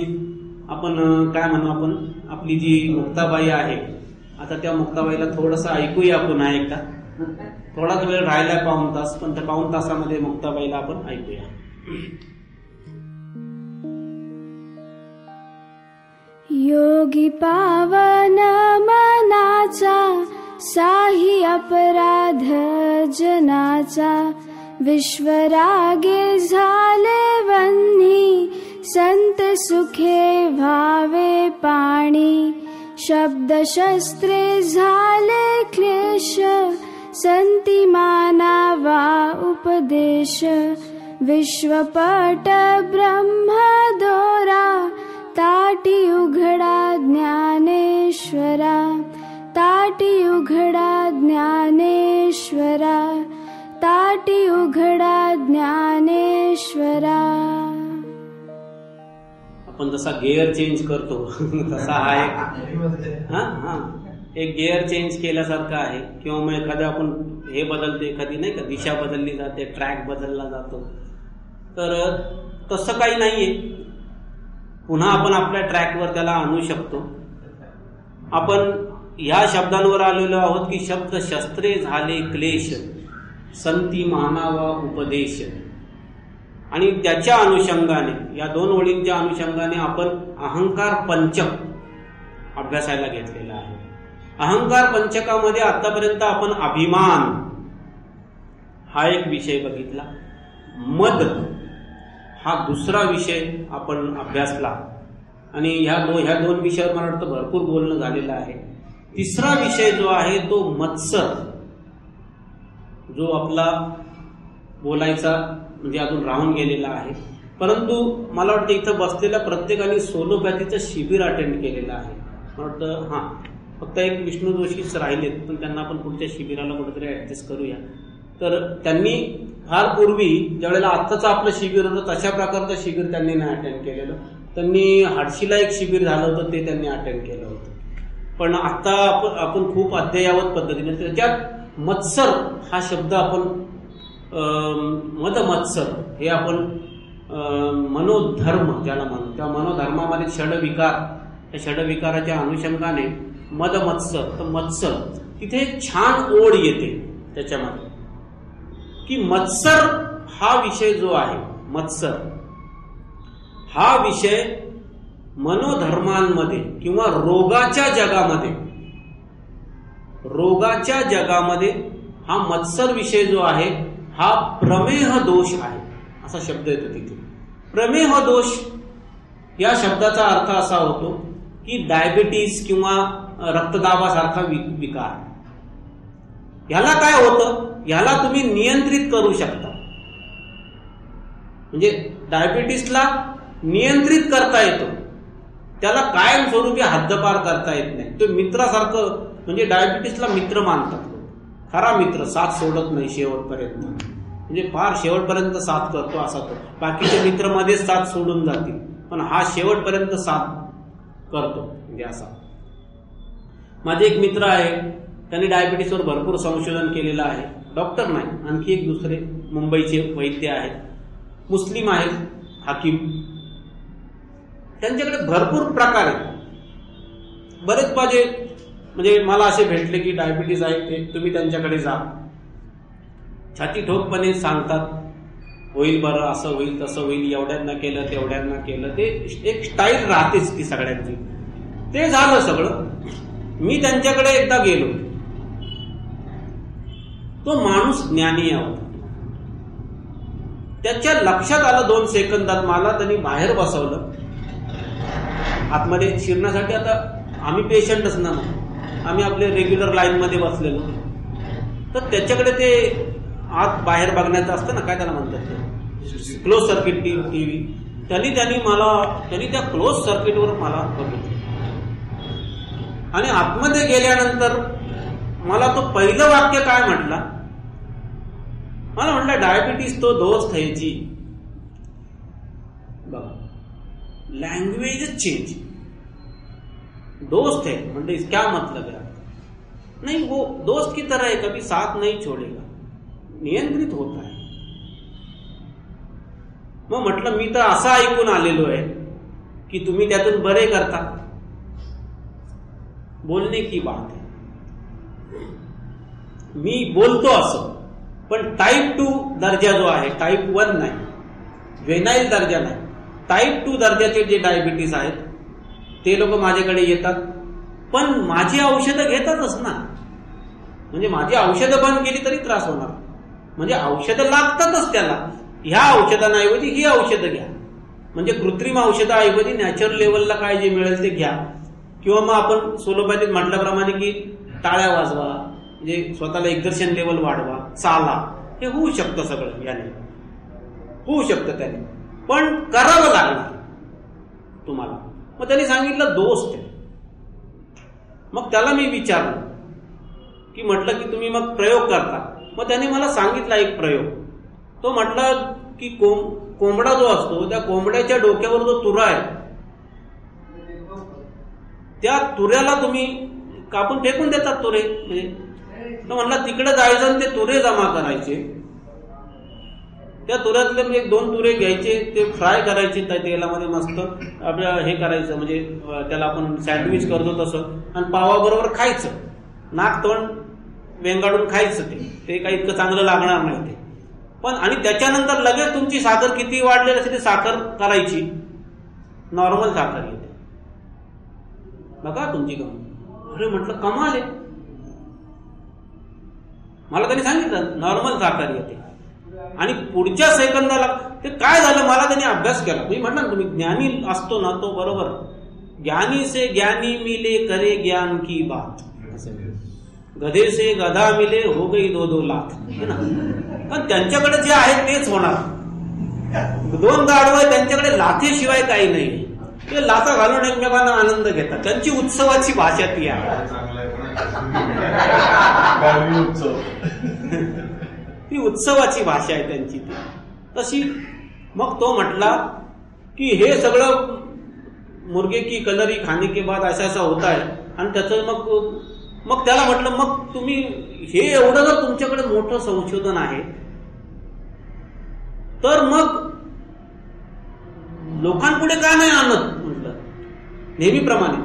आपण काय म्हणू आपण आपली जी मुक्ताबाई आहे आता त्या मुक्ताबाईला थोडस ऐकूया पुन्हा एकदा. थोडाच वेळ राहिला पाऊन तास पण त्या पाऊन तासामध्ये मुक्ताबाईला आपण ऐकूया. योगी पावन मनाचा साही अपराध जनाचा। विश्वरागे झाले वन्नी संत सुखे भावे पाणी। शब्द शस्त्रे झाले क्लेश संती मानावा उपदेश। विश्वपट ब्रह्म दोरा ताटी उघडा ज्ञानेश्वरा ताटी उघडा ज्ञानेश्वरा ताटी उघडा ज्ञानेश्वरा. आपण जसा गेअर चेंज करतो. तसा हा एक हा हा. एक गेअर चेंज केल्यासारखं आहे. किंवा मग एखाद्या आपण हे बदलते एखादी नाही का दिशा बदलली जाते ट्रॅक बदलला जातो. तर तसं काही नाही आहे पुन्हा आपण आपल्या ट्रॅकवर त्याला आणू शकतो. आपण ह्या शब्दांवर आलेलो आहोत की शब्द शस्त्रे झाले क्लेश संती मानावा उपदेश. आणि त्याच्या अनुषंगाने या दोन ओळींच्या अनुषंगाने आपण अहंकार पंचक अभ्यासायला घेतलेला आहे. अहंकार पंचकामध्ये आतापर्यंत आपण अभिमान हा एक विषय बघितला. मद हा दुसरा विषय आपण अभ्यासला. आणि ह्या दो ह्या दोन विषयावर मला वाटतं भरपूर बोलणं झालेलं आहे. तिसरा विषय जो आहे तो मत्सर जो आपला बोलायचा म्हणजे अजून राहून गेलेला आहे. परंतु मला वाटतं इथं बसलेल्या प्रत्येकाने सोलोपॅथीचं शिबिर अटेंड केलेलं आहे. मला वाटतं हां फक्त एक विष्णू जोशीच राहिलेत पण त्यांना आपण पुढच्या शिबिराला कुठेतरी ॲडजस्ट करूया. तर त्यांनी फार पूर्वी ज्यावेळेला आत्ताचं आपलं शिबिर होतं तशा प्रकारचं शिबिर त्यांनी नाही अटेंड केलेलं. त्यांनी हाडशीला एक शिबिर झालं होतं ते त्यांनी अटेंड केलं होतं. पण आत्ता आपण आपण खूप अद्ययावत पद्धतीने त्याच्यात मत्सर हा शब्द आपण अं, मदमत्सर हे आपण मनोधर्म ज्याला म्हणतो त्या मनोधर्मामध्ये षडविकार त्या षडविकाराच्या अनुषंगाने मदमत्सर तर मत्सर तिथे छान ओढ येते त्याच्यामध्ये. की मत्सर हा विषय जो आहे मत्सर हा विषय मनोधर्मांमध्ये किंवा रोगाच्या जगामध्ये रोगाच्या जगामध्ये हा मत्सर विषय जो आहे हा प्रमेह दोष आहे असा शब्द येतो तिथे. प्रमेह दोष या शब्दाचा अर्थ असा होतो की डायबिटीस किंवा रक्तदाबासारखा विकार. ह्याला काय होतं? ह्याला तुम्ही नियंत्रित करू शकता. म्हणजे डायबिटीसला नियंत्रित करता येतो. त्याला कायमस्वरूपी हद्दपार करता येत नाही. तो मित्रासारखं म्हणजे डायबिटीसला मित्र मानतात खरा मित्र साथ सोडत नाही शेवटपर्यंत. म्हणजे फार शेवटपर्यंत साथ करतो असा तो. बाकीचे मित्र मध्येच साथ सोडून जातील. पण हा शेवटपर्यंत साथ करतो. म्हणजे असा. माझे एक मित्र आहे. त्यांनी डायबिटीसवर भरपूर संशोधन केलेलं आहे. डॉक्टर नाही. आणखी एक दुसरे मुंबईचे वैद्य आहेत. मुस्लिम आहेत हाकीम. त्यांच्याकडे भरपूर प्रकार आहेत. बरेच माझे म्हणजे मला असे भेटले की डायबिटीज आहे ते तुम्ही त्यांच्याकडे जा. छाती ठोकपणे सांगतात होईल बरं असं होईल तसं होईल एवढ्यांना केलं तेवढ्यांना केलं. ते एक स्टाईल राहतेच ती सगळ्यांची. ते झालं सगळं. मी त्यांच्याकडे एकदा गेलो. तो माणूस ज्ञानी होता. त्याच्या लक्षात आलं दोन सेकंदात मला त्यांनी बाहेर बसवलं. आतमध्ये शिरण्यासाठी आता आम्ही पेशंटच ना मग आम्ही आपले रेग्युलर लाईन मध्ये बसलेलो. तर त्याच्याकडे ते आत बाहेर बघण्याचं असतं ना काय त्याला म्हणतात ते? क्लोज सर्किट टी टीव्ही त्यांनी त्यांनी मला त्यांनी त्या क्लोज सर्किटवर मला बघितलं. आणि आतमध्ये गेल्यानंतर मला तो पहिलं वाक्य काय म्हटला? मला म्हटलं डायबिटीज़ तो दोस्त है जी। लैंग्वेज चेंज दोस्त है म्हणजे क्या मतलब है? नहीं, वो दोस्त की तरह है, कभी साथ नहीं छोड़ेगा। नियंत्रित होता है। मग म्हटलं मी तर असं ऐकून आलेलो आहे की तुम्ही त्यातून बरे करता। बोलने की बात है। मी बोलतो असं पण टाईप टू दर्जा जो आहे टाईप वन नाही. वेनाईल दर्जा नाही. टाईप टू दर्जाचे जे डायबिटीस आहेत ते लोक माझ्याकडे येतात. पण माझी औषधं घेतातच ना. म्हणजे माझी औषधं बंद केली तरी त्रास होणार. म्हणजे औषधं लागतातच त्याला. ह्या औषधांऐवजी ही औषधं घ्या. म्हणजे कृत्रिम औषधाऐवजी नॅचरल लेवलला काय जे मिळेल ते घ्या. किंवा मग आपण सोलोपॅथीत म्हटल्याप्रमाणे की टाळ्या वाजवा म्हणजे स्वतःला एक्झर्शन लेवल वाढवा चाला. हे होऊ शकतं सगळं याने. होऊ शकतं त्याने. पण करावं लागणार तुम्हाला. मग त्याने सांगितलं दोस्त आहे. मग त्याला मी विचारलं की म्हटलं की तुम्ही मग प्रयोग करता. मग त्याने मला सांगितला एक प्रयोग. तो म्हटला की कोंब कोंबडा जो असतो त्या कोंबड्याच्या डोक्यावर जो तुरा आहे त्या तुऱ्याला तुम्ही कापून फेकून देतात तुरे. म्हणजे तो म्हणला तिकडे जायचं आणि ते तुरे जमा करायचे. त्या तुऱ्यातले एक दोन तुरे घ्यायचे ते फ्राय करायचे त्या तेलामध्ये मस्त. आपल्या हे करायचं म्हणजे त्याला आपण सँडविच करतो तसं. आणि पावाबरोबर खायचं. नाक तोंड वेंगाडून खायचं ते. ते काही इतकं चांगलं लागणार नाही ते. पण आणि त्याच्यानंतर लगेच तुमची साखर किती वाढलेली असेल ती साखर करायची. नॉर्मल साखर येते. बघा तुमची गम अरे म्हटलं कमाल आहे. मला त्यांनी सांगितलं नॉर्मल साखर येते. आणि पुढच्या सेकंदाला ते काय झालं मला त्यांनी अभ्यास केला. मी म्हटलं ना तुम्ही ज्ञानी असतो ना तो बरोबर. ज्ञानी से ज्ञानी मिले करे ज्ञान की बात. गधे से गधा मिले हो गई दो दो लाख. ना? पण त्यांच्याकडे जे आहे तेच होणार. दोन गाडवं त्यांच्याकडे लाथेशिवाय काही नाही. ते लाथा घालून एकमेकांना आनंद घेतात. त्यांची उत्सवाची भाषा ती आहे. गावी उत्सव. ती उत्सवाची भाषा आहे त्यांची ती. तशी मग तो म्हटला की हे सगळं मुर्गे की कलरी खाने के बाद असं असा होत आहे. आणि त्याचं मग मग त्याला म्हटलं मग तुम्ही हे एवढं जर तुमच्याकडे मोठं संशोधन आहे तर मग लोकांपुढे का नाही आणत? म्हटलं. नेहमीप्रमाणे.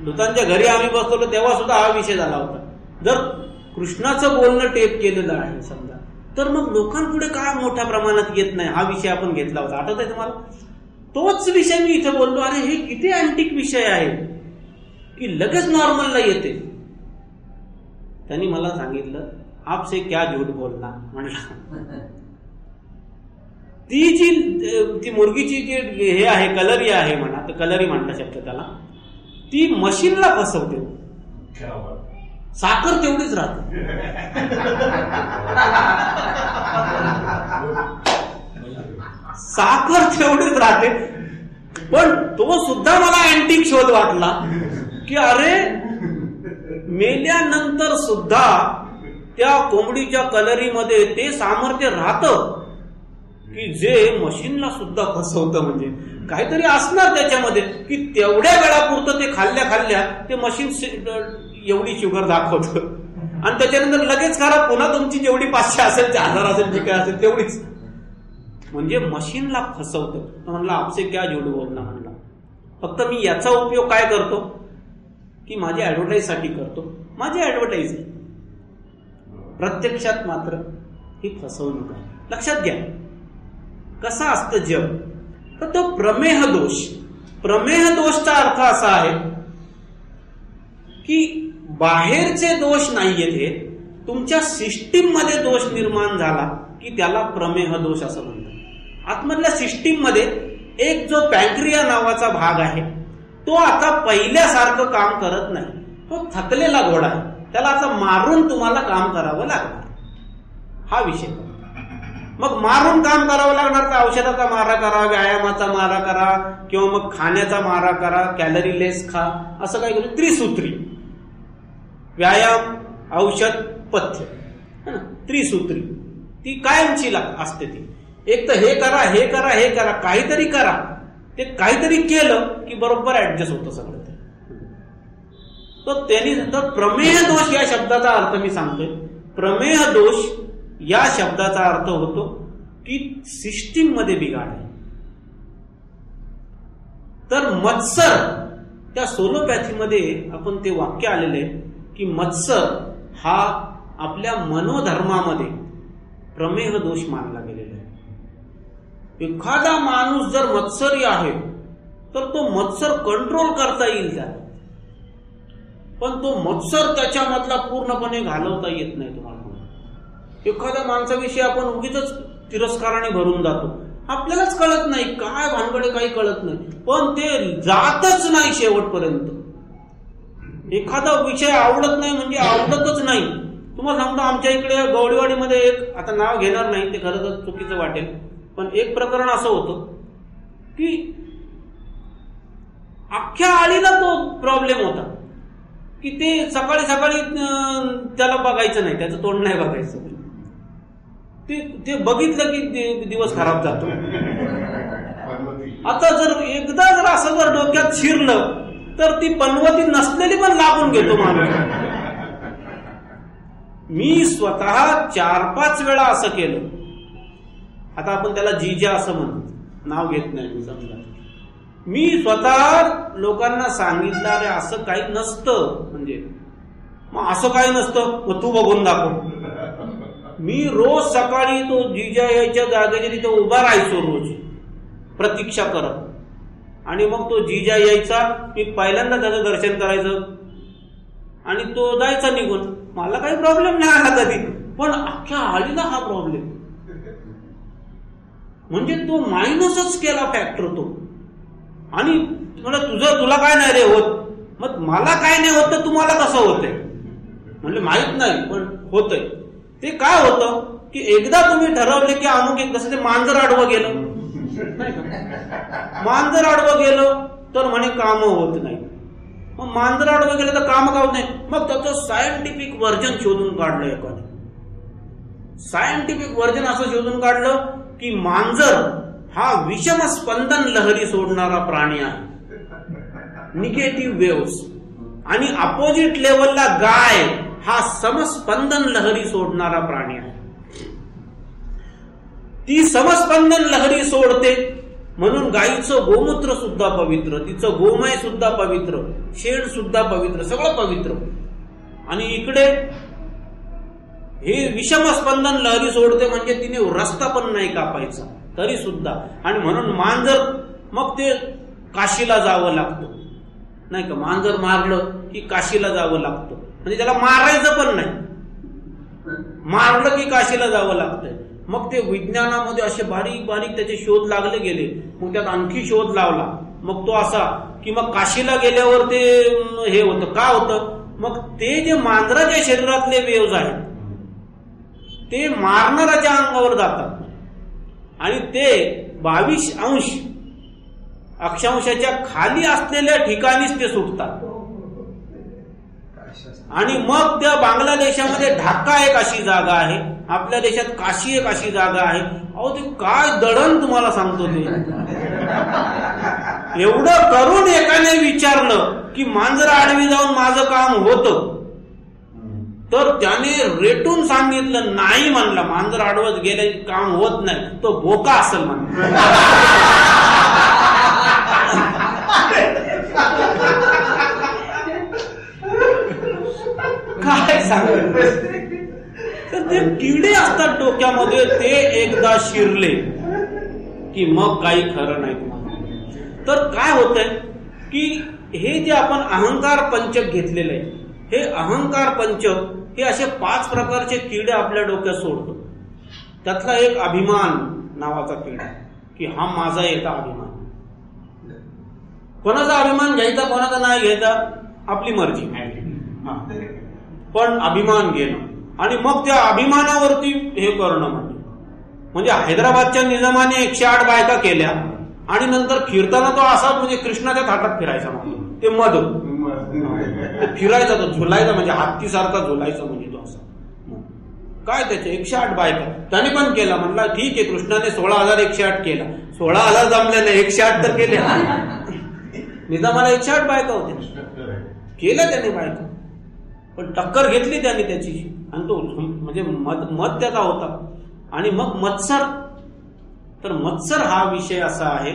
मृतांच्या घरी आम्ही बसलो तेव्हा सुद्धा हा विषय झाला होता. जर कृष्णाचं बोलणं टेप केलेलं आहे समजा तर मग लोकांपुढे काय मोठ्या प्रमाणात येत नाही? हा विषय आपण घेतला होता. आठवत आहे तुम्हाला? तोच विषय मी इथे बोललो. अरे हे किती अँटिक विषय आहे की लगेच नॉर्मलला येते. त्यांनी मला सांगितलं आपसे क्या झूठ बोलना? म्हणलं. ती जी ती मुर्गीची जी हे आहे कलरी आहे म्हणा तर कलरी म्हणता शब्द त्याला. ती मशीनला फसवते. साखर तेवढीच राहते. साखर तेवढीच राहते. पण तो सुद्धा मला अँटिक शोध वाटला की अरे मेल्यानंतर सुद्धा त्या कोंबडीच्या कलरीमध्ये ते सामर्थ्य राहतं की जे मशीनला सुद्धा फसवतं म्हणजे. काहीतरी असणार त्याच्यामध्ये की तेवढ्या वेळापुरतं ते खाल्ल्या खाल्ल्या ते मशीन एवढी शुगर दाखवतं. आणि त्याच्यानंतर लगेच खरा पुन्हा तुमची जेवढी पाचशे असेल ते हजार असेल जी काय असेल तेवढीच. म्हणजे मशीनला फसवतं. तर म्हणलं आपसे क्या जोडू बोलणं म्हणलं. फक्त मी याचा उपयोग काय करतो? की माझी ऍडव्हर्टाईजसाठी करतो. माझी ऍडव्हर्टाईज आहे प्रत्यक्षात मात्र ही फसवणूक आहे. लक्षात घ्या. कसं असतं जग? तर तो प्रमेह दोष. प्रमेह दोषचा अर्थ असा आहे की बाहेरचे दोष नाहीयेत हे तुमच्या सिस्टीममध्ये दोष निर्माण झाला की त्याला प्रमेह दोष असं म्हणतात. आतमधल्या सिस्टीममध्ये एक जो पॅन्क्रिया नावाचा भाग आहे तो आता पहिल्यासारखं काम करत नाही. तो थकलेला घोडा आहे. त्याला आता मारून तुम्हाला काम करावं लागणार. हा विषय. मग मारून काम करावं लागणार तर औषधाचा मारा करा व्यायामाचा मारा करा किंवा मग खाण्याचा मारा करा कॅलरी लेस खा असं काय करू त्रिसूत्री. व्यायाम औषध पथ्य. त्रिसूत्री. ती कायमची लाग असते ती. एक तर हे करा हे करा हे करा काहीतरी करा. ते काहीतरी केलं की बरोबर ऍडजस्ट होतं सगळं ते. तर त्यांनी तर प्रमेह दोष या शब्दाचा अर्थ मी सांगतोय. प्रमेह दोष या शब्दाचा अर्थ होतो की सिस्टीममध्ये बिघाड आहे. तर मत्सर त्या सोलोपॅथीमध्ये आपण ते वाक्य आलेले की मत्सर हा आपल्या मनोधर्मामध्ये प्रमेह दोष मानला गेलेला आहे. एखादा माणूस जर मत्सरी आहे तर तो मत्सर कंट्रोल करता येईल त्याला. पण तो मत्सर त्याच्यामधला पूर्णपणे घालवता येत नाही तुम्हाला. एखाद्या माणसाविषयी आपण उगीच तिरस्काराने भरून जातो. आपल्यालाच कळत नाही काय भानगडे काही कळत नाही. पण ते जातच नाही शेवटपर्यंत. एखादा विषय आवडत नाही म्हणजे आवडतच नाही. तुम्हाला सांगतो आमच्या इकडे गवळीवाडीमध्ये एक आता नाव घेणार नाही ते खरं तर चुकीचं वाटेल. पण एक प्रकरण असं होतं की अख्ख्या आळीला तो प्रॉब्लेम होता. की ते सकाळी सकाळी त्याला बघायचं नाही त्याचं तोंड नाही बघायचं. ते ते बघितलं की ते दिवस खराब जातो. आता जर एकदा जर असं जर डोक्यात शिरलं तर ती पनवती नसलेली पण लागून घेतो माणूस. मी स्वतः चार पाच वेळा असं केलं. आता आपण त्याला जीजा असं म्हणतो. नाव घेत नाही मी समजा. मी स्वतः लोकांना सांगितलं अरे असं काही नसतं. म्हणजे मग असं काही नसतं. मग तू बघून दाखव. मी रोज सकाळी तो जिजा यायच्या जागेच्या तिथे उभा राहायचो रोज. प्रतीक्षा करत. आणि मग तो जिजा यायचा मी पहिल्यांदा त्याचं दर्शन करायचं. आणि तो जायचा निघून. मला काही प्रॉब्लेम नाही आला कधी. पण अख्ख्या आळीला हा प्रॉब्लेम म्हणजे तो मायनसच केला फॅक्टर तो. आणि म्हणजे तुझं तुला काय नाही रे होत? मग मला काय नाही होत तर तुम्हाला कसं होतंय? म्हणजे माहीत नाही पण होतंय. ते काय होतं? की एकदा तुम्ही ठरवले की अमुक एक जसं ते मांजर आडवं गेलं. नाही का? मांजर आडवं गेलं तर म्हणे काम होत नाही. मग मांजर आडवं गेलं तर काम का होत नाही? मग त्याचं सायंटिफिक वर्जन शोधून काढलं एकाने. सायंटिफिक वर्जन असं शोधून काढलं की मांजर हा विषम स्पंदन लहरी सोडणारा प्राणी आहे. निगेटिव्ह वेव्स आणि अपोजिट लेवलला गाय हा समस्पंदन लहरी सोडणारा प्राणी आहे. ती समस्पंदन लहरी सोडते म्हणून गायीचं गोमूत्र सुद्धा पवित्र तिचं गोमय सुद्धा पवित्र शेण सुद्धा पवित्र सगळं पवित्र. आणि इकडे हे विषम स्पंदन लहरी सोडते म्हणजे तिने रस्ता पण नाही कापायचा तरी सुद्धा. आणि म्हणून मांजर मग ते काशीला जावं लागतं. नाही का? मांजर मारलं की काशीला जावं लागतं. म्हणजे त्याला मारायचं पण नाही. मारलं की काशीला जावं लागतंय. मग ते विज्ञानामध्ये असे बारीक बारीक त्याचे शोध लागले गेले. मग त्यात आणखी शोध लावला. मग तो असा की मग काशीला गेल्यावर ते हे होतं. का होतं? मग ते जे मांजराच्या शरीरातले वेव्ज आहेत ते मारणाराच्या अंगावर जातात. आणि ते बावीस अंश अक्षांशाच्या खाली असलेल्या ठिकाणीच ते सुटतात. आणि मग त्या बांगलादेशामध्ये ढाका एक अशी जागा आहे. आपल्या देशात काशी एक अशी जागा आहे. अहो ते काय दळण तुम्हाला सांगतो ते. एवढं करून एकाने विचारलं की मांजर आडवी जाऊन माझं काम होतं. तर त्याने रेटून सांगितलं नाही म्हणला. मांजर आडवत गेले काम होत नाही. तो बोका असेल म्हणला. काय सांगत तर ते किडे असतात डोक्यामध्ये ते एकदा शिरले की मग काही खरं नाही तुम्हाला. तर काय होतंय की हे जे आपण अहंकार पंचक घेतलेले आहे हे अहंकार पंचक हे असे पाच प्रकारचे किडे आपल्या डोक्यात सोडतो. त्यातला एक अभिमान नावाचा किडा की हा माझा येता अभिमान. कोणाचा अभिमान घ्यायचा कोणाचा नाही घ्यायचा? आपली मर्जी. हा. पण अभिमान घेणं. आणि मग त्या अभिमानावरती हे करणं म्हणजे. म्हणजे हैदराबादच्या निजामाने एकशे आठ बायका केल्या आणि नंतर फिरताना तो असा म्हणजे कृष्णाच्या थाटात फिरायचा मग ते मध. ते फिरायचा तो झुलायचा म्हणजे हत्तीसारखा झुलायचा म्हणजे तो असा. काय त्याचे? एकशे आठ बायका. त्याने पण केला. म्हणला ठीक आहे कृष्णाने सोळा हजार एकशे आठ केला. सोळा हजार जमले नाही एकशे आठ तर केले. निजामाला एकशे आठ बायका होत्या. केल्या त्याने बायका. पण टक्कर घेतली त्याने त्याची. आणि तो म्हणजे मत मत त्याचा होता. आणि मग मत्सर. तर मत्सर हा विषय असा आहे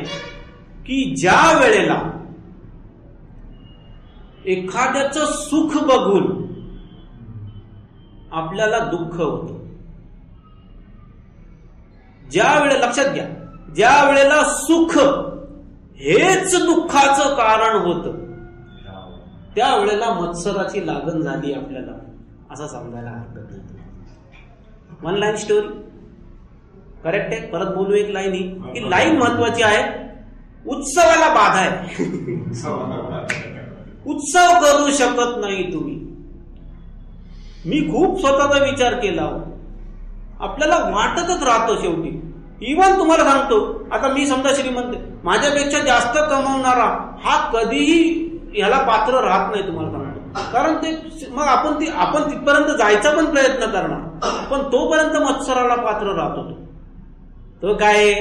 की ज्या वेळेला एखाद्याच सुख बघून आपल्याला दुःख होतं. ज्या वेळेला लक्षात घ्या. ज्या वेळेला सुख हेच दुःखाचं कारण होतं त्यावेळेला मत्सराची लागण झाली आपल्याला. असं समजायला हरकत नाही. वन लाईन स्टोरी करेक्ट आहे? परत बोलू एक लाईन ही. की लाईन महत्वाची आहे. उत्सवाला बाधा आहे. उत्सव करू शकत नाही तुम्ही. मी खूप स्वतःचा विचार केला हो. आपल्याला वाटतच राहतो शेवटी. इव्हन तुम्हाला सांगतो. आता मी समजा श्रीमंत माझ्यापेक्षा जास्त कमवणारा हा कधीही ह्याला पात्र राहत नाही तुम्हाला सांगतो कारण ते मग आपण ती आपण तिथपर्यंत जायचा पण प्रयत्न करणार. पण तोपर्यंत मत्सराला पात्र राहत होतो तो काय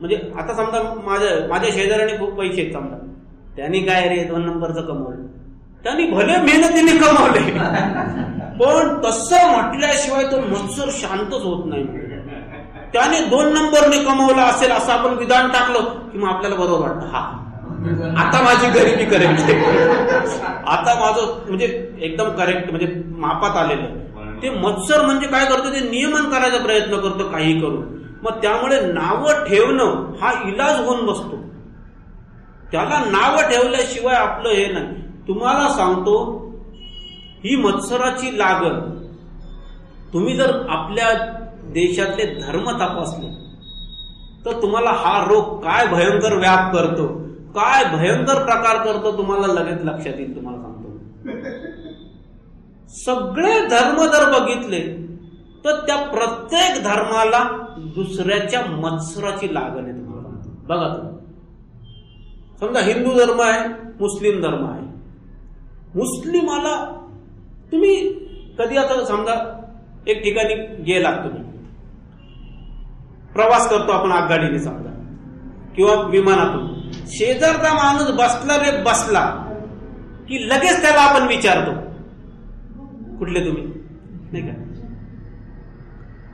म्हणजे आता समजा माझ्या माझ्या शेजाऱ्याने खूप पैसे आहेत समजा. त्यांनी काय रे दोन नंबरचं कमवलं. त्यांनी भले मेहनतीने कमवले. पण तसं म्हटल्याशिवाय तो मत्सर शांतच होत नाही त्याने दोन नंबरने कमवला असेल असं आपण विधान टाकलं की मग आपल्याला बरोबर. वाटतं हा. आता माझी गरिबी करेक्ट आहे. आता माझं म्हणजे एकदम करेक्ट म्हणजे मापात आलेलं आहे. ते मत्सर म्हणजे काय करतो ते नियमन करायचा प्रयत्न करतो काही करून. मग त्यामुळे नावं ठेवणं हा इलाज होऊन बसतो. त्याला नावं ठेवल्याशिवाय आपलं हे नाही. तुम्हाला सांगतो ही मत्सराची लागण. तुम्ही जर आपल्या देशातले धर्म तपासले तर तुम्हाला हा रोग काय भयंकर व्याप करतो? काय भयंकर प्रकार करतो तुम्हाला लगेच लक्षात येईल तुम्हाला सांगतो. सगळे धर्म जर बघितले तर त्या प्रत्येक धर्माला दुसऱ्याच्या मत्सराची लागण आहे तुम्हाला सांगतो. बघा तुम्ही. समजा हिंदू धर्म आहे मुस्लिम धर्म आहे. मुस्लिमाला तुम्ही कधी आता समजा एक ठिकाणी गेलात तुम्ही. प्रवास करतो आपण आगगाडीने समजा. किंवा विमानातून. शेजारचा माणूस बसला रे बसला की लगेच त्याला आपण विचारतो. कुठले तुम्ही? नाही का?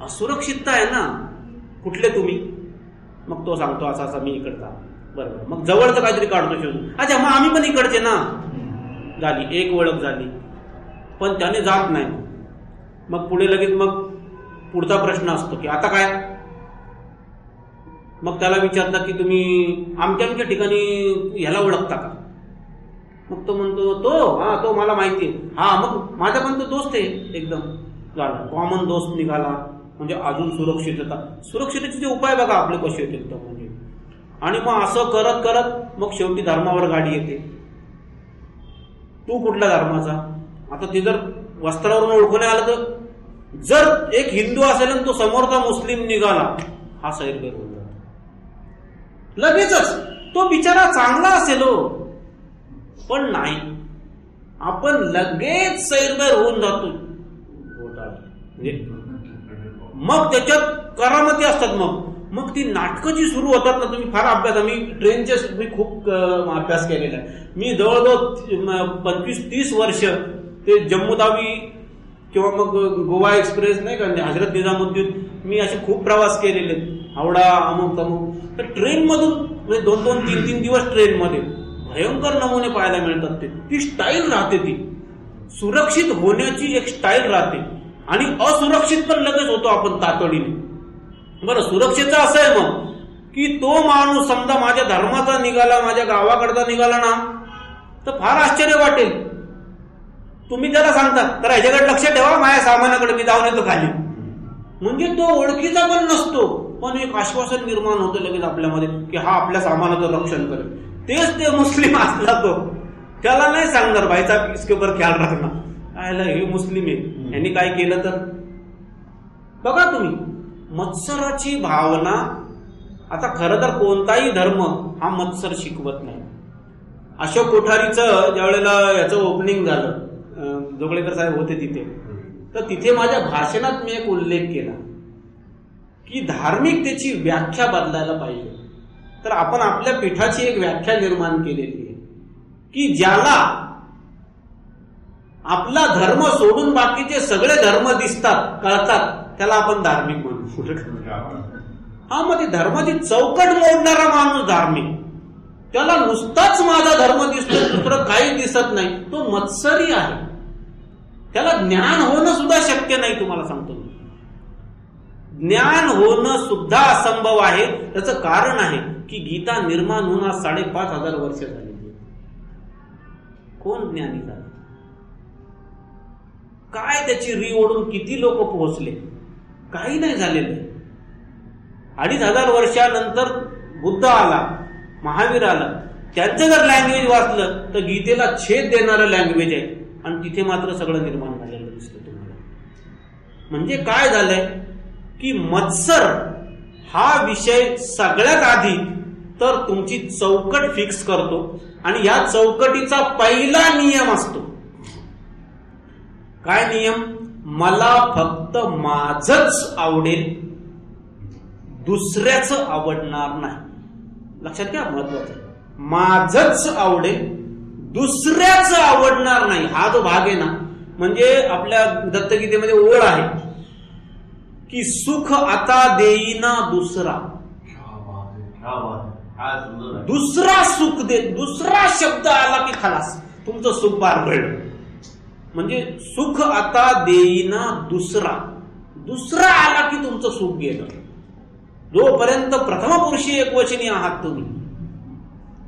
असुरक्षितता आहे ना. कुठले तुम्ही? मग तो सांगतो असा असा मी इकडचा. बरोबर मग जवळचं काहीतरी काढतो शोधून अच्छा मग आम्ही पण इकडचे ना. झाली. एक ओळख झाली. पण त्याने जात नाही. मग पुढे लगेच मग पुढचा प्रश्न असतो की आता काय? मग त्याला विचारतात की तुम्ही आमच्या आमच्या ठिकाणी ह्याला ओळखता का? मग तो म्हणतो तो? हा तो मला माहिती आहे. हा मग माझा पण तो दोस्त आहे एकदम कॉमन दोस्त निघाला. म्हणजे अजून सुरक्षितता. सुरक्षिततेचे उपाय बघा आपले कसे होते एकदम म्हणजे. आणि मग असं करत करत मग शेवटी धर्मावर गाडी येते. तू कुठल्या धर्माचा? आता ते जर वस्त्रावरून ओळखून आलं तर जर एक हिंदू असेल आणि तो समोरचा मुस्लिम निघाला हा सैरगैर लगेचच. तो बिचारा चांगला असेल हो. पण नाही. आपण लगेच सैरभैर होऊन जातो. म्हणजे मग त्याच्यात करामती असतात मग. मग ती नाटकं जी सुरू होतात ना तुम्ही फार अभ्यास मी ट्रेनचे मी खूप अभ्यास केलेला आहे. मी जवळजवळ पंचवीस तीस वर्ष ते जम्मूदावी किंवा मग गोवा एक्सप्रेस नाही का म्हणजे हजरत निजामुद्दीन मी असे खूप प्रवास केलेले. आहेत. हावडा अमुक तमुक. तर ट्रेनमधून म्हणजे दोन दोन तीन तीन दिवस ट्रेनमध्ये भयंकर नमुने पाहायला मिळतात ते. ती स्टाईल राहते ती. सुरक्षित होण्याची एक स्टाईल राहते. आणि असुरक्षित पण लगेच होतो आपण तातडीने. बरं सुरक्षेचं असं आहे मग की तो माणूस समजा माझ्या धर्माचा निघाला माझ्या गावाकडचा निघाला ना तर फार आश्चर्य वाटेल. तुम्ही त्याला सांगता तर ह्याच्याकडे लक्ष ठेवा माझ्या सामानाकडे मी जाऊन येतो खाली. म्हणजे तो ओळखीचा पण नसतो. पण एक आश्वासन निर्माण होतं लगेच आपल्यामध्ये की हा आपल्या सामानाचं रक्षण करेल. तेच ते मुस्लिम असला तो. त्याला नाही सांगणार भाईचा इसके ऊपर ख्याल रखना काय हे मुस्लिम आहे. यांनी काय केलं तर? बघा तुम्ही मत्सराची भावना आता खरं तर कोणताही धर्म हा मत्सर शिकवत नाही. अशोक कोठारीचं ज्या वेळेला याचं ओपनिंग झालं जोगळेकर साहेब होते तिथे. तर तिथे माझ्या भाषणात मी एक उल्लेख केला. की धार्मिकतेची व्याख्या बदलायला पाहिजे. तर आपण आपल्या पीठाची एक व्याख्या निर्माण केलेली आहे. की ज्याला आपला धर्म सोडून बाकीचे सगळे धर्म दिसतात कळतात त्याला आपण धार्मिक म्हणू. हा मग ती धर्माची चौकट मोडणारा माणूस धार्मिक. त्याला नुसताच माझा धर्म दिसतो दुसरं काही दिसत नाही. तो मत्सरी आहे. त्याला ज्ञान होणं सुद्धा शक्य नाही तुम्हाला सांगतो ज्ञान होणं सुद्धा असंभव आहे. त्याचं कारण आहे की गीता निर्माण होणार साडेपाच हजार वर्ष झालेली कोण ज्ञानी झाले? काय त्याची री ओढून किती लोक पोहोचले? काही नाही झालेलं. आहे. अडीच हजार वर्षानंतर बुद्ध आला महावीर आला. त्यांचं जर लँग्वेज वाचलं तर गीतेला छेद देणारं लँग्वेज आहे. आणि तिथे मात्र सगळं निर्माण झालेलं दिसतं तुम्हाला. म्हणजे काय झालंय? की मत्सर हा विषय सगळ्यात आधी तर तुमची चौकट फिक्स करतो. आणि या चौकटीचा पहिला नियम असतो. काय नियम? मला फक्त माझच आवडेल. दुसऱ्याच आवडणार नाही. लक्षात घ्या महत्वाचं. माझच आवडेल दुसऱ्याच आवडणार नाही. हा जो भाग आहे ना म्हणजे आपल्या दत्तगीतेमध्ये ओळ आहे. की सुख आता देईना दुसरा. दुसरा सुख दे दुसरा शब्द आला की खलास. तुमचं सुख बारगळलं म्हणजे सुख आता देईना दुसरा. दुसरा आला की तुमचं सुख गेलं. जोपर्यंत प्रथम पुरुषी एकवचनी आहात तुम्ही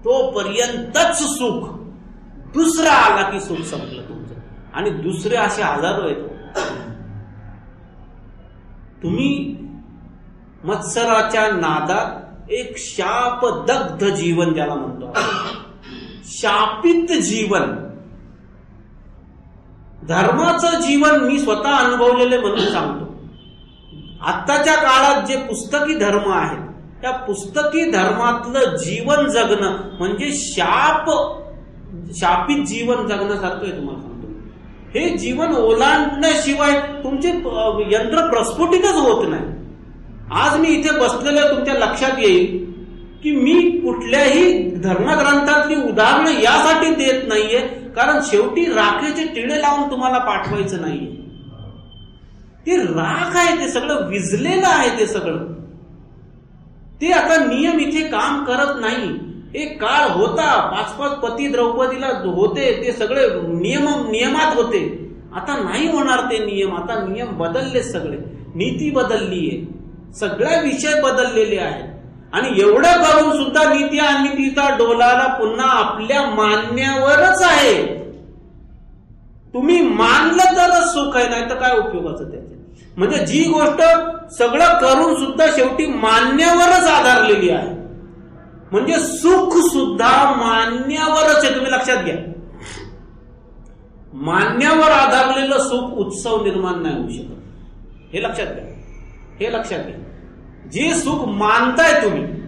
तोपर्यंतच सुख. दुसरा आला की सुख संपलं तुमचं. आणि दुसरे असे हजारो आहेत तुम्ही मत्सराच्या नादात एक शापदग्ध जीवन ज्याला म्हणतो शापित जीवन. धर्माचं जीवन मी स्वतः अनुभवलेले म्हणून सांगतो. आत्ताच्या काळात जे पुस्तकी धर्म आहेत त्या पुस्तकी धर्मातलं जीवन जगणं म्हणजे शाप शापित जीवन जगण्यासारखं आहे तुम्हाला. हे जीवन ओलांडण्याशिवाय तुमचे यंत्र प्रस्फुटितच होत नाही. आज मी इथे बसलेलं तुमच्या लक्षात येईल की मी कुठल्याही धर्मग्रंथातली उदाहरणं यासाठी देत नाहीये कारण शेवटी राखेचे टिळे लावून तुम्हाला पाठवायचं नाहीये. ते राख आहे ते सगळं विजलेलं आहे ते सगळं. ते आता नियम इथे काम करत नाही. एक काळ होता पाच पाच पती द्रौपदीला होते ते सगळे नियम नियमात होते. आता नाही होणार ते नियम आता नियम बदलले सगळे. नीती बदलली आहे सगळ्या विषय बदललेले आहेत. आणि एवढं करून सुद्धा नीती आणि तिचा डोलाला पुन्हा आपल्या मान्यावरच आहे. तुम्ही मानलं तरच सुख आहे नाही तर काय उपयोगाचं त्याचे? म्हणजे जी गोष्ट सगळं करून सुद्धा शेवटी मान्यावरच आधारलेली आहे. म्हणजे सुख सुद्धा मान्यावरच आहे तुम्ही लक्षात घ्या. मान्यावर आधारलेलं सुख उत्सव निर्माण नाही होऊ शकत. हे लक्षात घ्या. हे लक्षात घ्या. जे सुख मानताय तुम्ही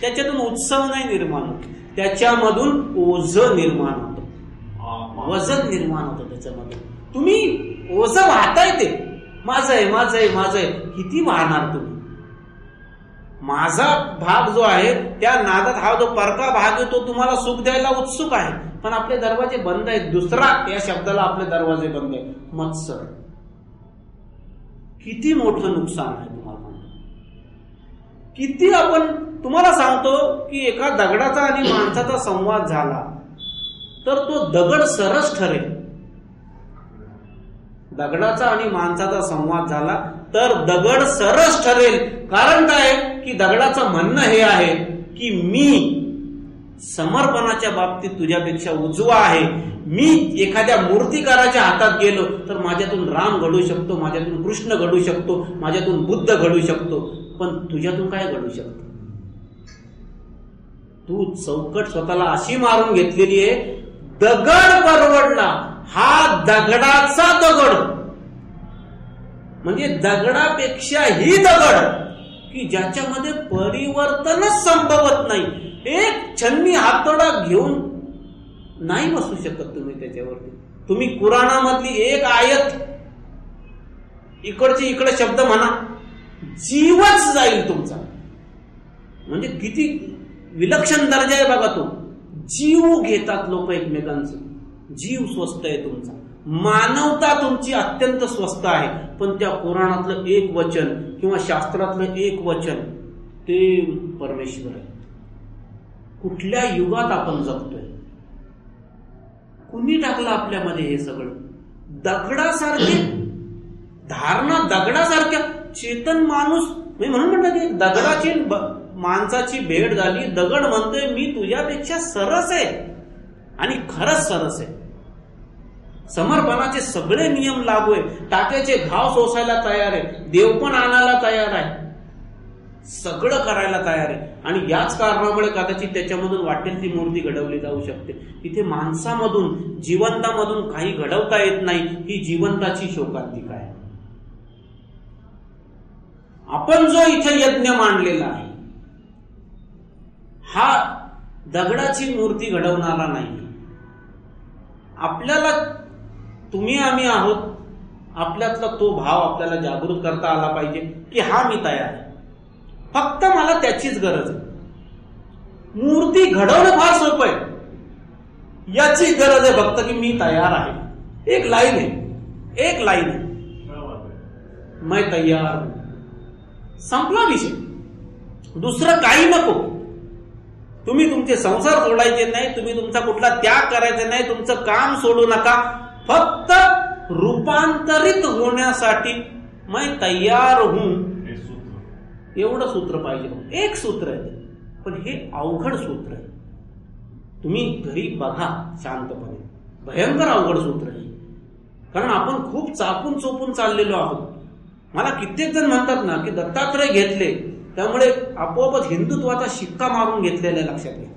त्याच्यातून उत्सव नाही निर्माण होत. त्याच्यामधून ओझ निर्माण होतं. वजन निर्माण होतं त्याच्यामध्ये तुम्ही ओझ वाहताय ते. माझं आहे माझं आहे माझं आहे. किती वाहणार तुम्ही? माझा भाग जो आहे त्या नादात हा जो परका भाग आहे तो तुम्हाला सुख द्यायला उत्सुक आहे. पण आपले दरवाजे बंद आहेत. दुसरा या शब्दाला आपले दरवाजे बंद आहेत. मत्सर. किती मोठं नुकसान आहे तुम्हाला किती आपण तुम्हाला सांगतो की एका दगडाचा आणि माणसाचा संवाद झाला तर तो दगड सरस ठरेल. दगडाचा आणि माणसाचा संवाद झाला तर दगड सरस ठरेल. कारण काय? की दगडाचं म्हणणं हे आहे की मी समर्पणाच्या बाबतीत तुझ्यापेक्षा उजवा आहे. मी एखाद्या मूर्तिकाराच्या हातात गेलो तर माझ्यातून राम घडू शकतो माझ्यातून कृष्ण घडू शकतो माझ्यातून बुद्ध घडू शकतो. पण तुझ्यातून काय घडू शकतो? तू चौकट स्वतःला अशी मारून घेतलेली आहे दगड परवडला. हा दगडाचा दगड. म्हणजे दगडापेक्षाही दगड. की ज्याच्यामध्ये परिवर्तनच संभवत नाही. एक छन्नी हातोडा घेऊन नाही बसू शकत तुम्ही त्याच्यावरती. तुम्ही कुराणामधली एक आयत इकडचे इकडे शब्द म्हणा जीवच जाईल तुमचा. म्हणजे किती विलक्षण दर्जा आहे बघा तो. जीव घेतात लोक एकमेकांचं. जीव स्वस्त आहे तुमचा. मानवता तुमची अत्यंत स्वस्त आहे. पण त्या पुराणातलं एक वचन किंवा शास्त्रातलं एक वचन ते परमेश्वर आहे. कुठल्या युगात आपण जगतोय? कुणी टाकलं आपल्यामध्ये हे सगळं? दगडासारखे धारणा दगडासारख्या चेतन माणूस मी म्हणून म्हणतात की दगडाची माणसाची भेट झाली दगड म्हणतोय मी तुझ्यापेक्षा सरस आहे. आणि खरंच सरस आहे. समर्पणाचे सगळे नियम लागू आहे. टाक्याचे घाव सोसायला तयार आहे. देव पण आणायला तयार आहे. सगळं करायला तयार आहे. आणि याच कारणामुळे कदाचित त्याच्यामधून वाटेल ती मूर्ती घडवली जाऊ शकते. तिथे माणसामधून जिवंतामधून काही घडवता येत नाही. ही जिवंताची शोकांतिका आहे. आपण जो इथे यज्ञ मांडलेला आहे हा दगडाची मूर्ती घडवणारा नाही. आपल्याला तुम्ही आम्ही आहोत. आपल्यातला तो भाव आपल्याला जागृत करता आला पाहिजे की हा मी तयार आहे. फक्त मला त्याचीच गरज आहे. मूर्ती घडवणं फार सोपं आहे. याची गरज आहे फक्त की मी तयार आहे. एक लाईन आहे. एक लाईन आहे. मैं तयार संपला विषय. दुसरं काही नको. तुम्ही तुमचे संसार सोडायचे नाही तुम्ही तुमचा कुठला त्याग करायचा नाही तुमचं काम सोडू नका. फक्त रूपांतरित होण्यासाठी मैं तयार हूं. एवढं सूत्र पाहिजे एक सूत्र आहे ते. पण हे अवघड सूत्र आहे. तुम्ही घरी बघा शांतपणे. भयंकर अवघड सूत्र आहे. कारण आपण खूप चापून चोपून चाललेलो आहोत. मला कित्येक जण म्हणतात ना की दत्तात्रय घेतले त्यामुळे आपोआपच हिंदुत्वाचा शिक्का मारून घेतलेला लक्षात घ्या.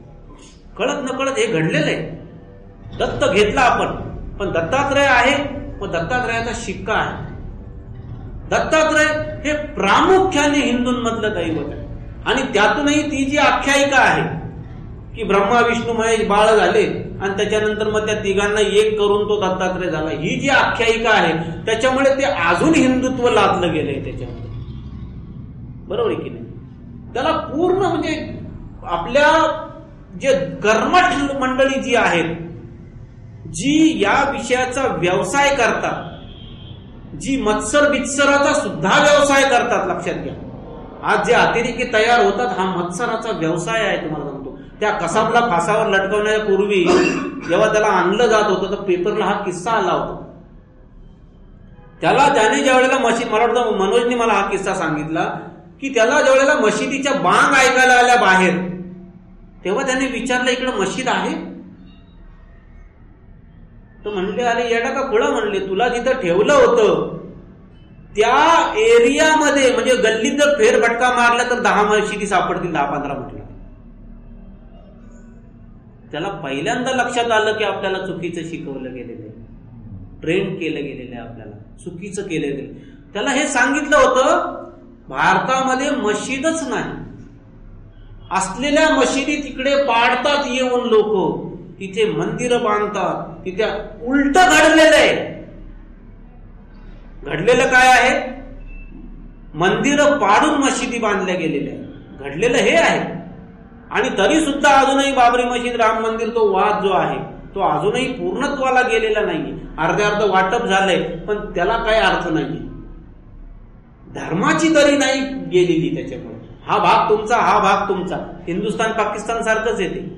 कळत न कळत हे घडलेलं आहे. दत्त घेतला आपण. पण दत्तात्रय आहे व दत्तात्रयाचा शिक्का आहे. दत्तात्रय हे प्रामुख्याने हिंदूंमधलं दैवत आहे. आणि त्यातूनही ती जी आख्यायिका आहे की ब्रह्मा विष्णू महेश बाळ झाले आणि त्याच्यानंतर मग त्या तिघांना एक करून तो दत्तात्रय झाला. ही जी आख्यायिका आहे त्याच्यामुळे ते अजून हिंदुत्व लादलं गेलंय त्याच्यामध्ये. बरोबर आहे की नाही? त्याला पूर्ण म्हणजे आपल्या जे कर्मठ मंडळी जी आहेत जी या विषयाचा व्यवसाय करतात जी मत्सर बित्सराचा सुद्धा व्यवसाय करतात लक्षात घ्या. आज जे अतिरेकी तयार होतात हा मत्सराचा व्यवसाय आहे तुम्हाला सांगतो. त्या कसाबला फासावर लटकवण्यापूर्वी जेव्हा त्याला आणलं जात होतं तर पेपरला हा किस्सा आला होता. त्याला त्याने ज्या वेळेला मशीद मला वाटतं मनोजने मला हा किस्सा सांगितला की त्याला ज्या वेळेला मशिदीच्या बांग ऐकायला आल्या बाहेर तेव्हा त्याने विचारलं इकडं मशीद आहे? तर म्हणले अरे येडा का कुळा म्हणले तुला जिथं ठेवलं होतं त्या एरियामध्ये म्हणजे गल्लीत जर फेरफटका मारला तर दहा मशिदी सापडतील दहा पंधरा म्हटलं त्याला पहिल्यांदा लक्षात आलं की आपल्याला चुकीचं शिकवलं गेलेलं आहे. ट्रेन केलं गेलेलं आहे आपल्याला चुकीचं केलं गेलं त्याला हे सांगितलं होतं भारतामध्ये मशीदच नाही. असलेल्या मशिदी तिकडे पाडतात येऊन लोक. तिथे मंदिरं बांधतात तिथे उलट घडलेलं आहे. घडलेलं काय आहे? मंदिरं पाडून मशिदी बांधल्या गेलेल्या आहेत. घडलेलं हे आहे. आणि तरी सुद्धा अजूनही बाबरी मशीद राम मंदिर तो वाद जो आहे तो अजूनही पूर्णत्वाला गेलेला नाहीये. अर्धे अर्ध वाटप झालंय पण त्याला काही अर्थ नाहीये. धर्माची तरी नाही गेलेली त्याच्यामुळे. हा भाग तुमचा हा भाग तुमचा. हिंदुस्थान पाकिस्तान सारखंच येते.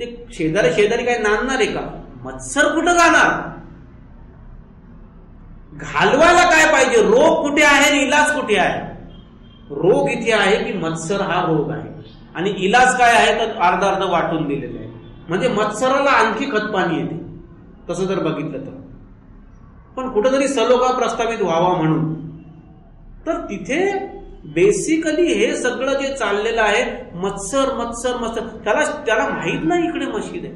ते शेजारी शेजारी काय नांदणार आहे का? मत्सर कुठं जाणार? घालवायला काय पाहिजे? रोग कुठे आहे आणि इलाज कुठे आहे? रोग इथे आहे की मत्सर हा रोग आहे. आणि इलाज काय आहे तर अर्धा अर्ध वाटून दिलेलं आहे. म्हणजे मत्सराला आणखी खतपाणी येते. तसं जर बघितलं तर. पण कुठेतरी सलोखा प्रस्थापित व्हावा म्हणून. तर तिथे बेसिकली हे सगळं जे चाललेलं आहे मत्सर मत्सर मत्सर त्याला त्याला माहीत नाही इकडे मशीद आहे.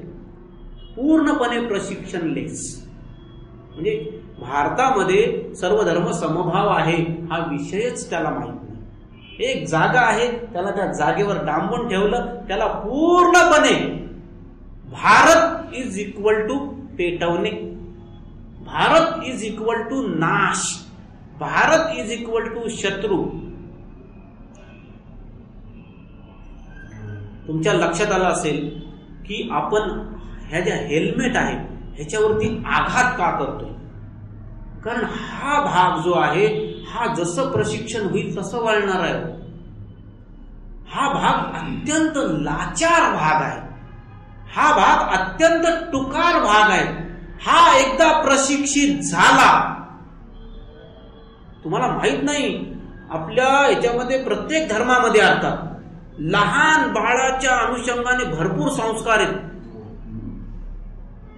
पूर्णपणे प्रशिक्षण लेस म्हणजे भारतामध्ये सर्व धर्म समभाव आहे हा विषयच त्याला माहीत नाही. एक जागा आहे त्याला त्या जागेवर डांबून ठेवलं त्याला पूर्णपणे भारत इज इक्वल टू पेटवणे. भारत इज इक्वल टू नाश. भारत इज इक्वल टू शत्रू. तुमच्या लक्षात आलं असेल की आपण ह्या ज्या हेल्मेट आहे ह्याच्यावरती आघात का करतोय? कारण हा भाग जो आहे हा जसं प्रशिक्षण होईल तसं वळणार आहे. हा भाग अत्यंत लाचार भाग आहे. हा भाग अत्यंत टुकार भाग आहे. हा एकदा प्रशिक्षित झाला तुम्हाला माहीत नाही आपल्या याच्यामध्ये प्रत्येक धर्मामध्ये अर्थात लहान बाळाच्या अनुषंगाने भरपूर संस्कार आहेत.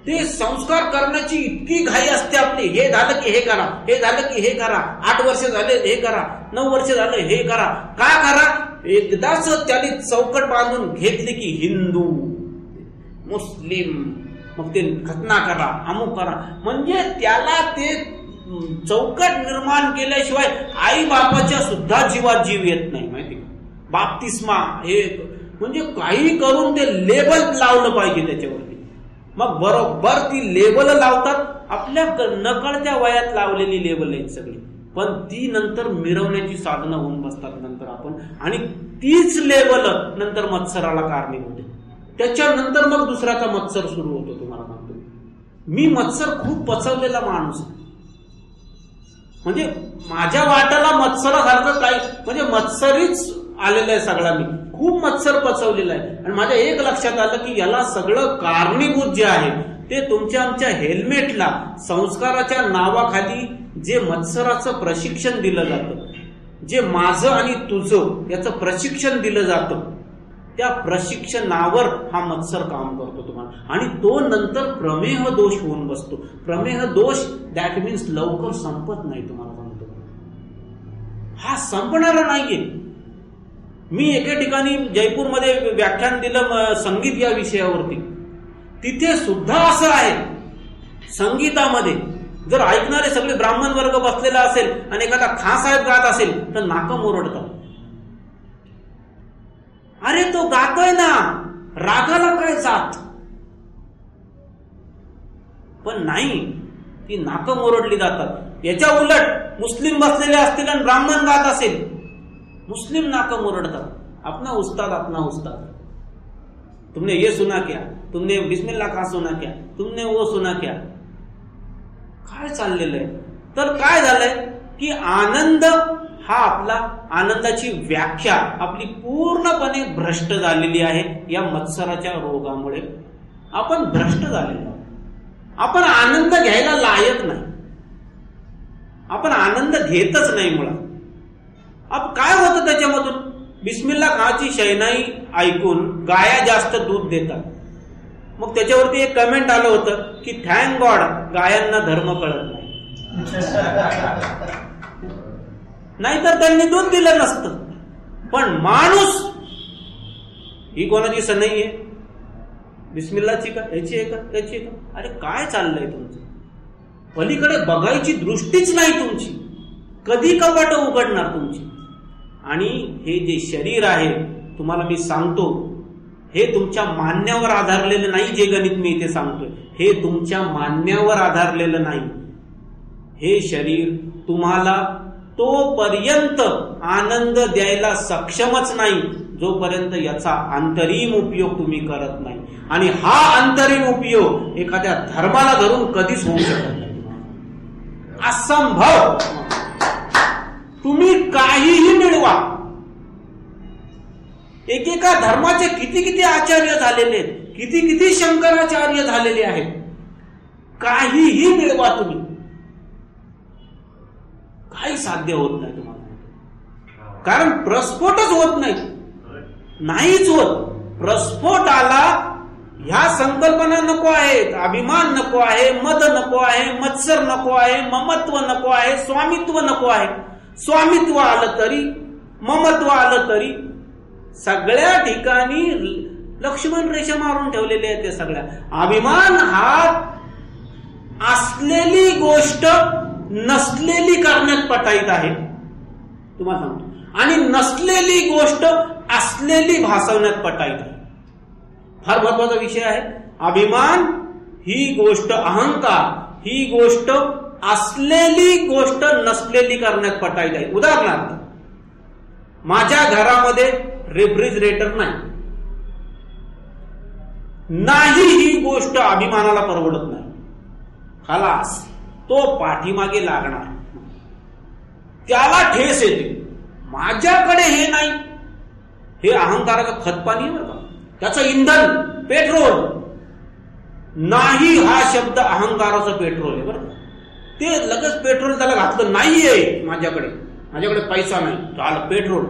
ते संस्कार करण्याची इतकी घाई असते आपली. हे झालं की हे करा हे झालं की हे करा आठ वर्ष झाले हे करा नऊ वर्ष झाले हे करा. का करा? एकदाच त्याने चौकट बांधून घेतली की हिंदू मुस्लिम मग ते खतना करा अमुक करा. म्हणजे त्याला ते चौकट निर्माण केल्याशिवाय आई बापाच्या सुद्धा जीवात जीव येत नाही माहिती बाप्तिस्मा हे म्हणजे काही करून ते लेबल लावलं पाहिजे त्याच्यावरती. मग बरोबर ती लेबल लावतात आपल्या नकळत्या वयात लावलेली लेबल आहेत सगळी. पण ती नंतर मिरवण्याची साधनं होऊन बसतात नंतर आपण. आणि तीच लेबल नंतर मत्सराला कारणीभूत होते. त्याच्यानंतर मग दुसऱ्याचा मत्सर सुरू होतो तुम्हाला सांगतो. मी मत्सर खूप पचवलेला माणूस म्हणजे माझ्या वाट्याला मत्सरासारखं काही म्हणजे मत्सरीच आलेलं आहे सगळा मी. खूप मत्सर पचवलेला आहे. आणि माझ्या एक लक्षात आलं की याला सगळं कारणीभूत जे आहे ते तुमच्या आमच्या हेल्मेटला संस्काराच्या नावाखाली जे मत्सराचं प्रशिक्षण दिलं जातं जे माझं आणि तुझं याचं प्रशिक्षण दिलं जातं त्या प्रशिक्षणावर हा मत्सर काम करतो तुम्हाला. आणि तो नंतर प्रमेह दोष होऊन बसतो. प्रमेह दोष दॅट मीन्स लवकर संपत नाही तुम्हाला सांगतो हा संपणारा नाहीये. मी एके ठिकाणी जयपूरमध्ये व्याख्यान दिलं संगीत या विषयावरती. तिथे सुद्धा असं आहे. संगीतामध्ये जर ऐकणारे सगळे ब्राह्मण वर्ग बसलेला असेल आणि एखादा खासाहेब गात असेल तर नाकं मोरडतात. अरे तो गातोय ना. रागाला काय जात? पण नाही ती नाकं मोरडली जातात. याच्या उलट मुस्लिम बसलेले असतील आणि ब्राह्मण गात असेल मुस्लिम नाका मोरडतात अपना उस्ताद अपना उस्ताद. तुमने ये सुना क्या? तुमने बिस्मिल्ला का सुना क्या? तुमने वो सुना क्या? काय चाललेलं आहे? तर काय झालंय? की आनंद हा आपला आनंदाची व्याख्या आपली पूर्णपणे भ्रष्ट झालेली आहे या मत्सराच्या रोगामुळे. आपण भ्रष्ट झालेलो आपण आनंद घ्यायला लायक नाही. आपण आनंद घेतच नाही मुळात. अब काय होतं त्याच्यामधून? बिस्मिल्ला खाची शैनाई ऐकून गाया जास्त दूध देतात. मग त्याच्यावरती एक कमेंट आलं होतं की थँक गॉड गायांना धर्म कळत नाही. नाहीतर त्यांनी दूध दिलं नसतं. पण माणूस ही कोणाची सनई आहे? बिस्मिल्लाची का? याची आहे का? त्याची आहे का? अरे काय चाललंय तुमचं? पलीकडे बघायची दृष्टीच नाही तुमची. कधी कपाट उघडणार तुमची? आणि हे जे शरीर आहे तुम्हाला मी सांगतो हे तुमच्या मान्यावर आधारलेलं नाही जे गणित मी इथे सांगतोय. हे तुमच्या मान्यावर आधारलेलं नाही. हे शरीर तुम्हाला तोपर्यंत आनंद द्यायला सक्षमच नाही जोपर्यंत याचा अंतरिम उपयोग तुम्ही करत नाही. आणि हा अंतरिम उपयोग एखाद्या धर्माला धरून कधीच होऊ शकत नाही. असंभव! तुम्ही काहीही मिळवा. एकेका धर्माचे किती किती आचार्य झालेले आहेत किती किती शंकराचार्य झालेले आहेत काहीही मिळवा तुम्ही. काही साध्य होत नाही तुम्हाला. कारण प्रस्फोटच होत नाही. नाहीच होत. प्रस्फोट आला ह्या संकल्पना नको आहेत अभिमान नको आहे मद नको आहे मत्सर नको आहे ममत्व नको आहे स्वामित्व नको आहे. स्वामित्व आलं तरी ममत्व आलं तरी सगळ्या ठिकाणी लक्ष्मण रेषा मारून ठेवलेले आहेत ते सगळ्या. अभिमान हा असलेली गोष्ट नसलेली करण्यात पटाईत आहे. तुम्हाला सांगतो. आणि नसलेली गोष्ट असलेली भासवण्यात पटाईत आहे. फार महत्त्वाचा विषय आहे. अभिमान ही गोष्ट अहंकार ही गोष्ट असलेली गोष्ट नसलेली करण्यात पटायला आहे उदाहरणार्थ माझ्या घरामध्ये रेफ्रिजरेटर नाही. नाही ही गोष्ट अभिमानाला परवडत नाही. खलास तो पाठीमागे लागणार. त्याला ठेस येते. माझ्याकडे हे नाही. हे अहंकाराचं खतपाणी बरं का. त्याचं इंधन पेट्रोल. नाही हा शब्द अहंकाराचं पेट्रोल आहे बरं का. ते लगेच पेट्रोल त्याला घातलं नाहीये माझ्याकडे. माझ्याकडे पैसा नाही. आलं पेट्रोल.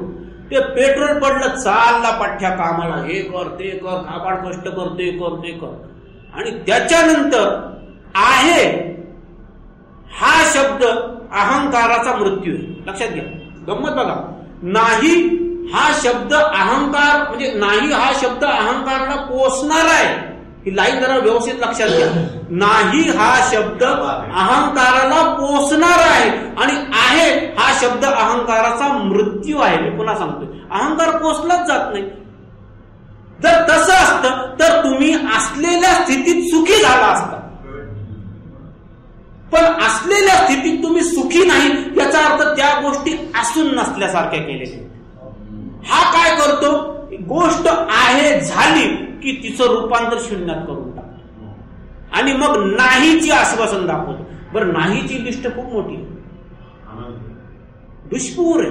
ते पेट्रोल पडलं चालला पाठ्या कामाला. हे कर ते कर काबाड कष्ट कर ते कर ते कर. आणि त्याच्यानंतर आहे हा शब्द अहंकाराचा मृत्यू आहे. लक्षात घ्या. गंमत बघा. नाही हा शब्द अहंकार म्हणजे नाही हा शब्द अहंकाराला पोचणार आहे. ही लाईन जरा व्यवस्थित लक्षात घ्या. नाही हा शब्द अहंकाराला पोचणार आहे आणि आहे हा शब्द अहंकाराचा मृत्यू आहे. मी पुन्हा सांगतोय. अहंकार पोचलाच जात नाही. जर तसं असतं तर तुम्ही असलेल्या स्थितीत सुखी झाला असता. पण असलेल्या स्थितीत तुम्ही सुखी नाही याचा अर्थ त्या गोष्टी असून नसल्यासारख्या केलेल्या हा काय करतो? गोष्ट आहे झाली. की तिचं रूपांतर शून्यात करून टाकतो आणि मग नाहीची आश्वासन दाखवतो. बरं नाहीची लिस्ट खूप मोठी दुष्पूर आहे.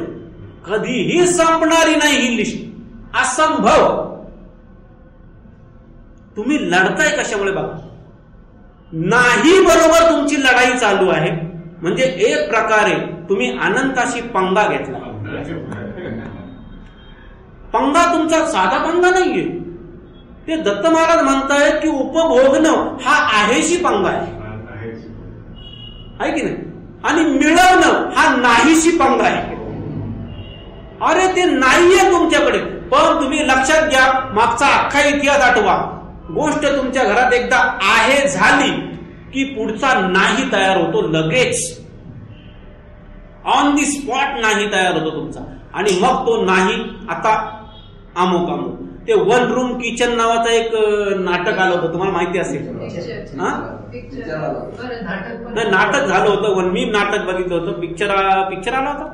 कधीही संपणारी नाही ही लिस्ट. असंभव. तुम्ही लढताय कशामुळे बघा? नाही बरोबर तुमची लढाई चालू आहे. म्हणजे एक प्रकारे तुम्ही अनंताशी पंगा घेतला. पंगा तुमचा साधा पंगा नाहीये. ते दत्त महाराज म्हणतायत की उपभोगणं हा आहेशी पंगा आहे. आहे की नाही? आणि मिळवणं हा नाहीशी पंगा आहे. अरे ते नाहीये तुमच्याकडे. पण तुम्ही लक्षात घ्या मागचा अख्खा इतिहास आठवा. गोष्ट तुमच्या घरात एकदा आहे झाली की पुढचा नाही तयार होतो लगेच. ऑन दी स्पॉट नाही तयार होतो तुमचा. आणि मग तो नाही आता अमुक अमुक ते वन रूम किचन नावाचं एक नाटक आलं होतं तुम्हाला माहिती असेल. हा? नाही नाटक झालं होतं वन मी नाटक बघितलं होतं. पिक्चर पिक्चर आला होता.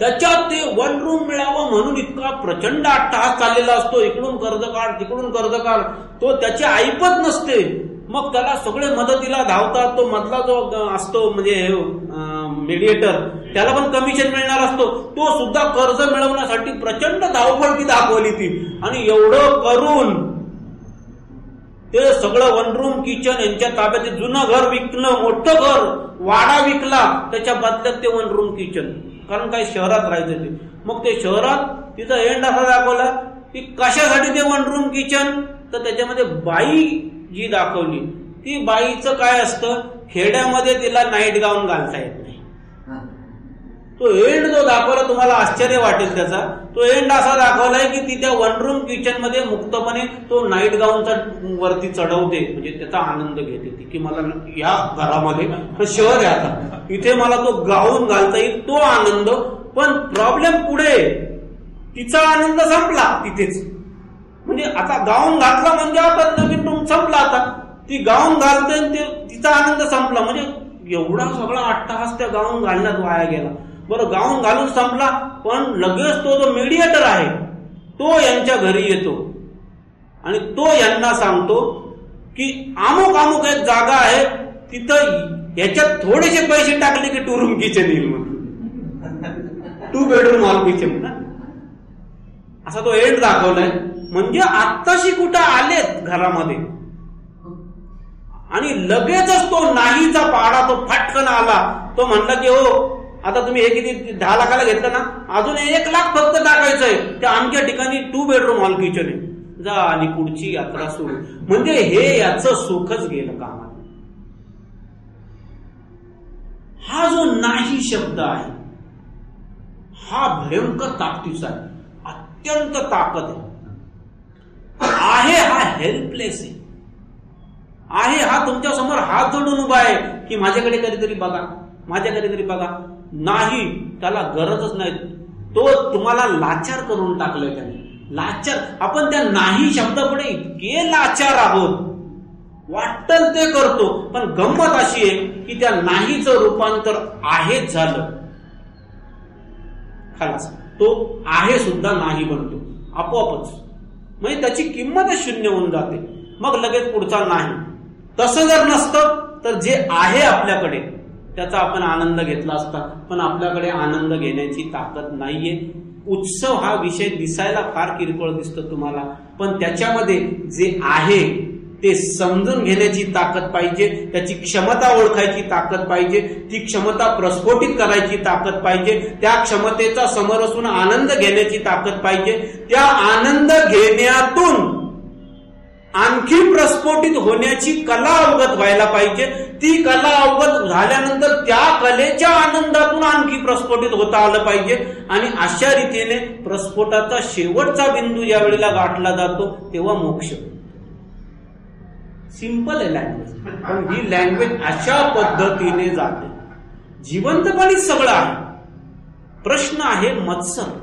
त्याच्यात ते वन रूम मिळावं म्हणून इतका प्रचंड अट्टहास चाललेला असतो. इकडून कर्ज काढ तिकडून कर्ज काढ. तो त्याची ऐपत नसते. मग त्याला सगळे मदतीला धावतात. तो मधला जो असतो म्हणजे मीडिएटर त्याला पण कमिशन मिळणार असतो. तो सुद्धा कर्ज मिळवण्यासाठी प्रचंड धावपळ ती दाखवली ती. आणि एवढं करून ते सगळं वन रूम किचन यांच्या ताब्यात जुनं घर विकलं मोठं घर वाडा विकला त्याच्या बदल्यात ते वन रूम किचन कारण काय शहरात राहायचं ते. मग ते शहरात तिचा एंड असा दाखवला की कशासाठी ते वन रूम किचन तर त्याच्यामध्ये बाई जी दाखवली. ती बाईचं काय असतं? खेड्यामध्ये तिला नाईट गाऊन घालता येत नाही. तो एंड जो दाखवला तुम्हाला आश्चर्य वाटेल त्याचा. तो एंड असा दाखवलाय की ती त्या वन रूम किचनमध्ये मुक्तपणे तो नाईट गाऊनचा वरती चढवते. म्हणजे त्याचा आनंद घेते ती. की मला या घरामध्ये शहर आहे आता. इथे मला तो गाऊन घालता येईल तो आनंद. पण प्रॉब्लेम पुढे. तिचा आनंद संपला तिथेच. म्हणजे आता गाऊन घातला म्हणजे आता नवीन रूम संपला आता. ती गाऊन घालते आणि ते तिचा आनंद संपला. म्हणजे एवढा सगळा अट्टहास त्या गाऊन घालण्यात वाया गेला. बरं गाऊन घालून संपला पण लगेच तो जो मीडिएटर आहे तो यांच्या घरी येतो. आणि तो यांना सांगतो की अमुक अमुक एक जागा आहे तिथं याच्यात थोडेसे पैसे टाकले की टू रूम किचन येईल म्हणून. टू बेडरूम हॉल किचन ना? असा तो एंड दाखवलाय. म्हणजे आत्ताशी कुठं आलेत घरामध्ये? आणि लगेचच तो नाहीचा पाडा तो फाटकन आला. तो म्हणला की हो आता तुम्ही हे किती दहा लाखाला घेतलं ना? अजून एक लाख फक्त टाकायचंय त्या आमच्या ठिकाणी टू बेडरूम हॉल किचन आहे. जा आणि पुढची यात्रा सुरू. म्हणजे हे याचं सुखच गेलं कामात. हा जो नाही शब्द आहे हा भयंकर ताकदीचा आहे. अत्यंत ताकद आहे. आहे हा हेल्पलेस आहे. आहे हा तुमच्यासमोर हात जोडून उभा आहे की माझ्याकडे कधीतरी बघा माझ्याकडे तरी बघा. नाही त्याला गरजच नाही. तो तुम्हाला लाचार करून टाकलंय त्याने. लाचार. आपण त्या नाही शब्दापुढे इतके लाचार आहोत. वाटल ते करतो पण गंमत अशी आहे की त्या नाहीचं रूपांतर आहेच झालं. खालास. तो आहे सुद्धा नाही बनतो. आपोआपच. म्हणजे त्याची किंमतच शून्य होऊन जाते. मग लगेच पुढचा नाही. तसं जर नसतं तर जे आहे आपल्याकडे त्याचा आपण आनंद घेतला असता. पण आपल्याकडे आनंद घेण्याची ताकद नाहीये. उत्सव हा विषय दिसायला फार किरकोळ दिसतो तुम्हाला. पण त्याच्यामध्ये जे आहे ते समजून घेण्याची ताकद पाहिजे त्याची क्षमता ओळखायची ताकद पाहिजे ती क्षमता प्रस्फोटित करायची ताकद पाहिजे त्या क्षमतेचा समोर असून आनंद घेण्याची ताकद पाहिजे. त्या आनंद घेण्यातून आणखी प्रस्फोटित होण्याची कला अवगत व्हायला पाहिजे. ती कला अवगत झाल्यानंतर त्या कलेच्या आनंदातून आणखी प्रस्फोटित होता आलं पाहिजे. आणि अशा रीतीने प्रस्फोटाचा शेवटचा बिंदू ज्या वेळेला गाठला जातो तेव्हा मोक्ष. सिंपल आहे लँग्वेज पण ही लँग्वेज अशा पद्धतीने जाते. जिवंतपणी सगळं आहे. प्रश्न आहे मत्सर.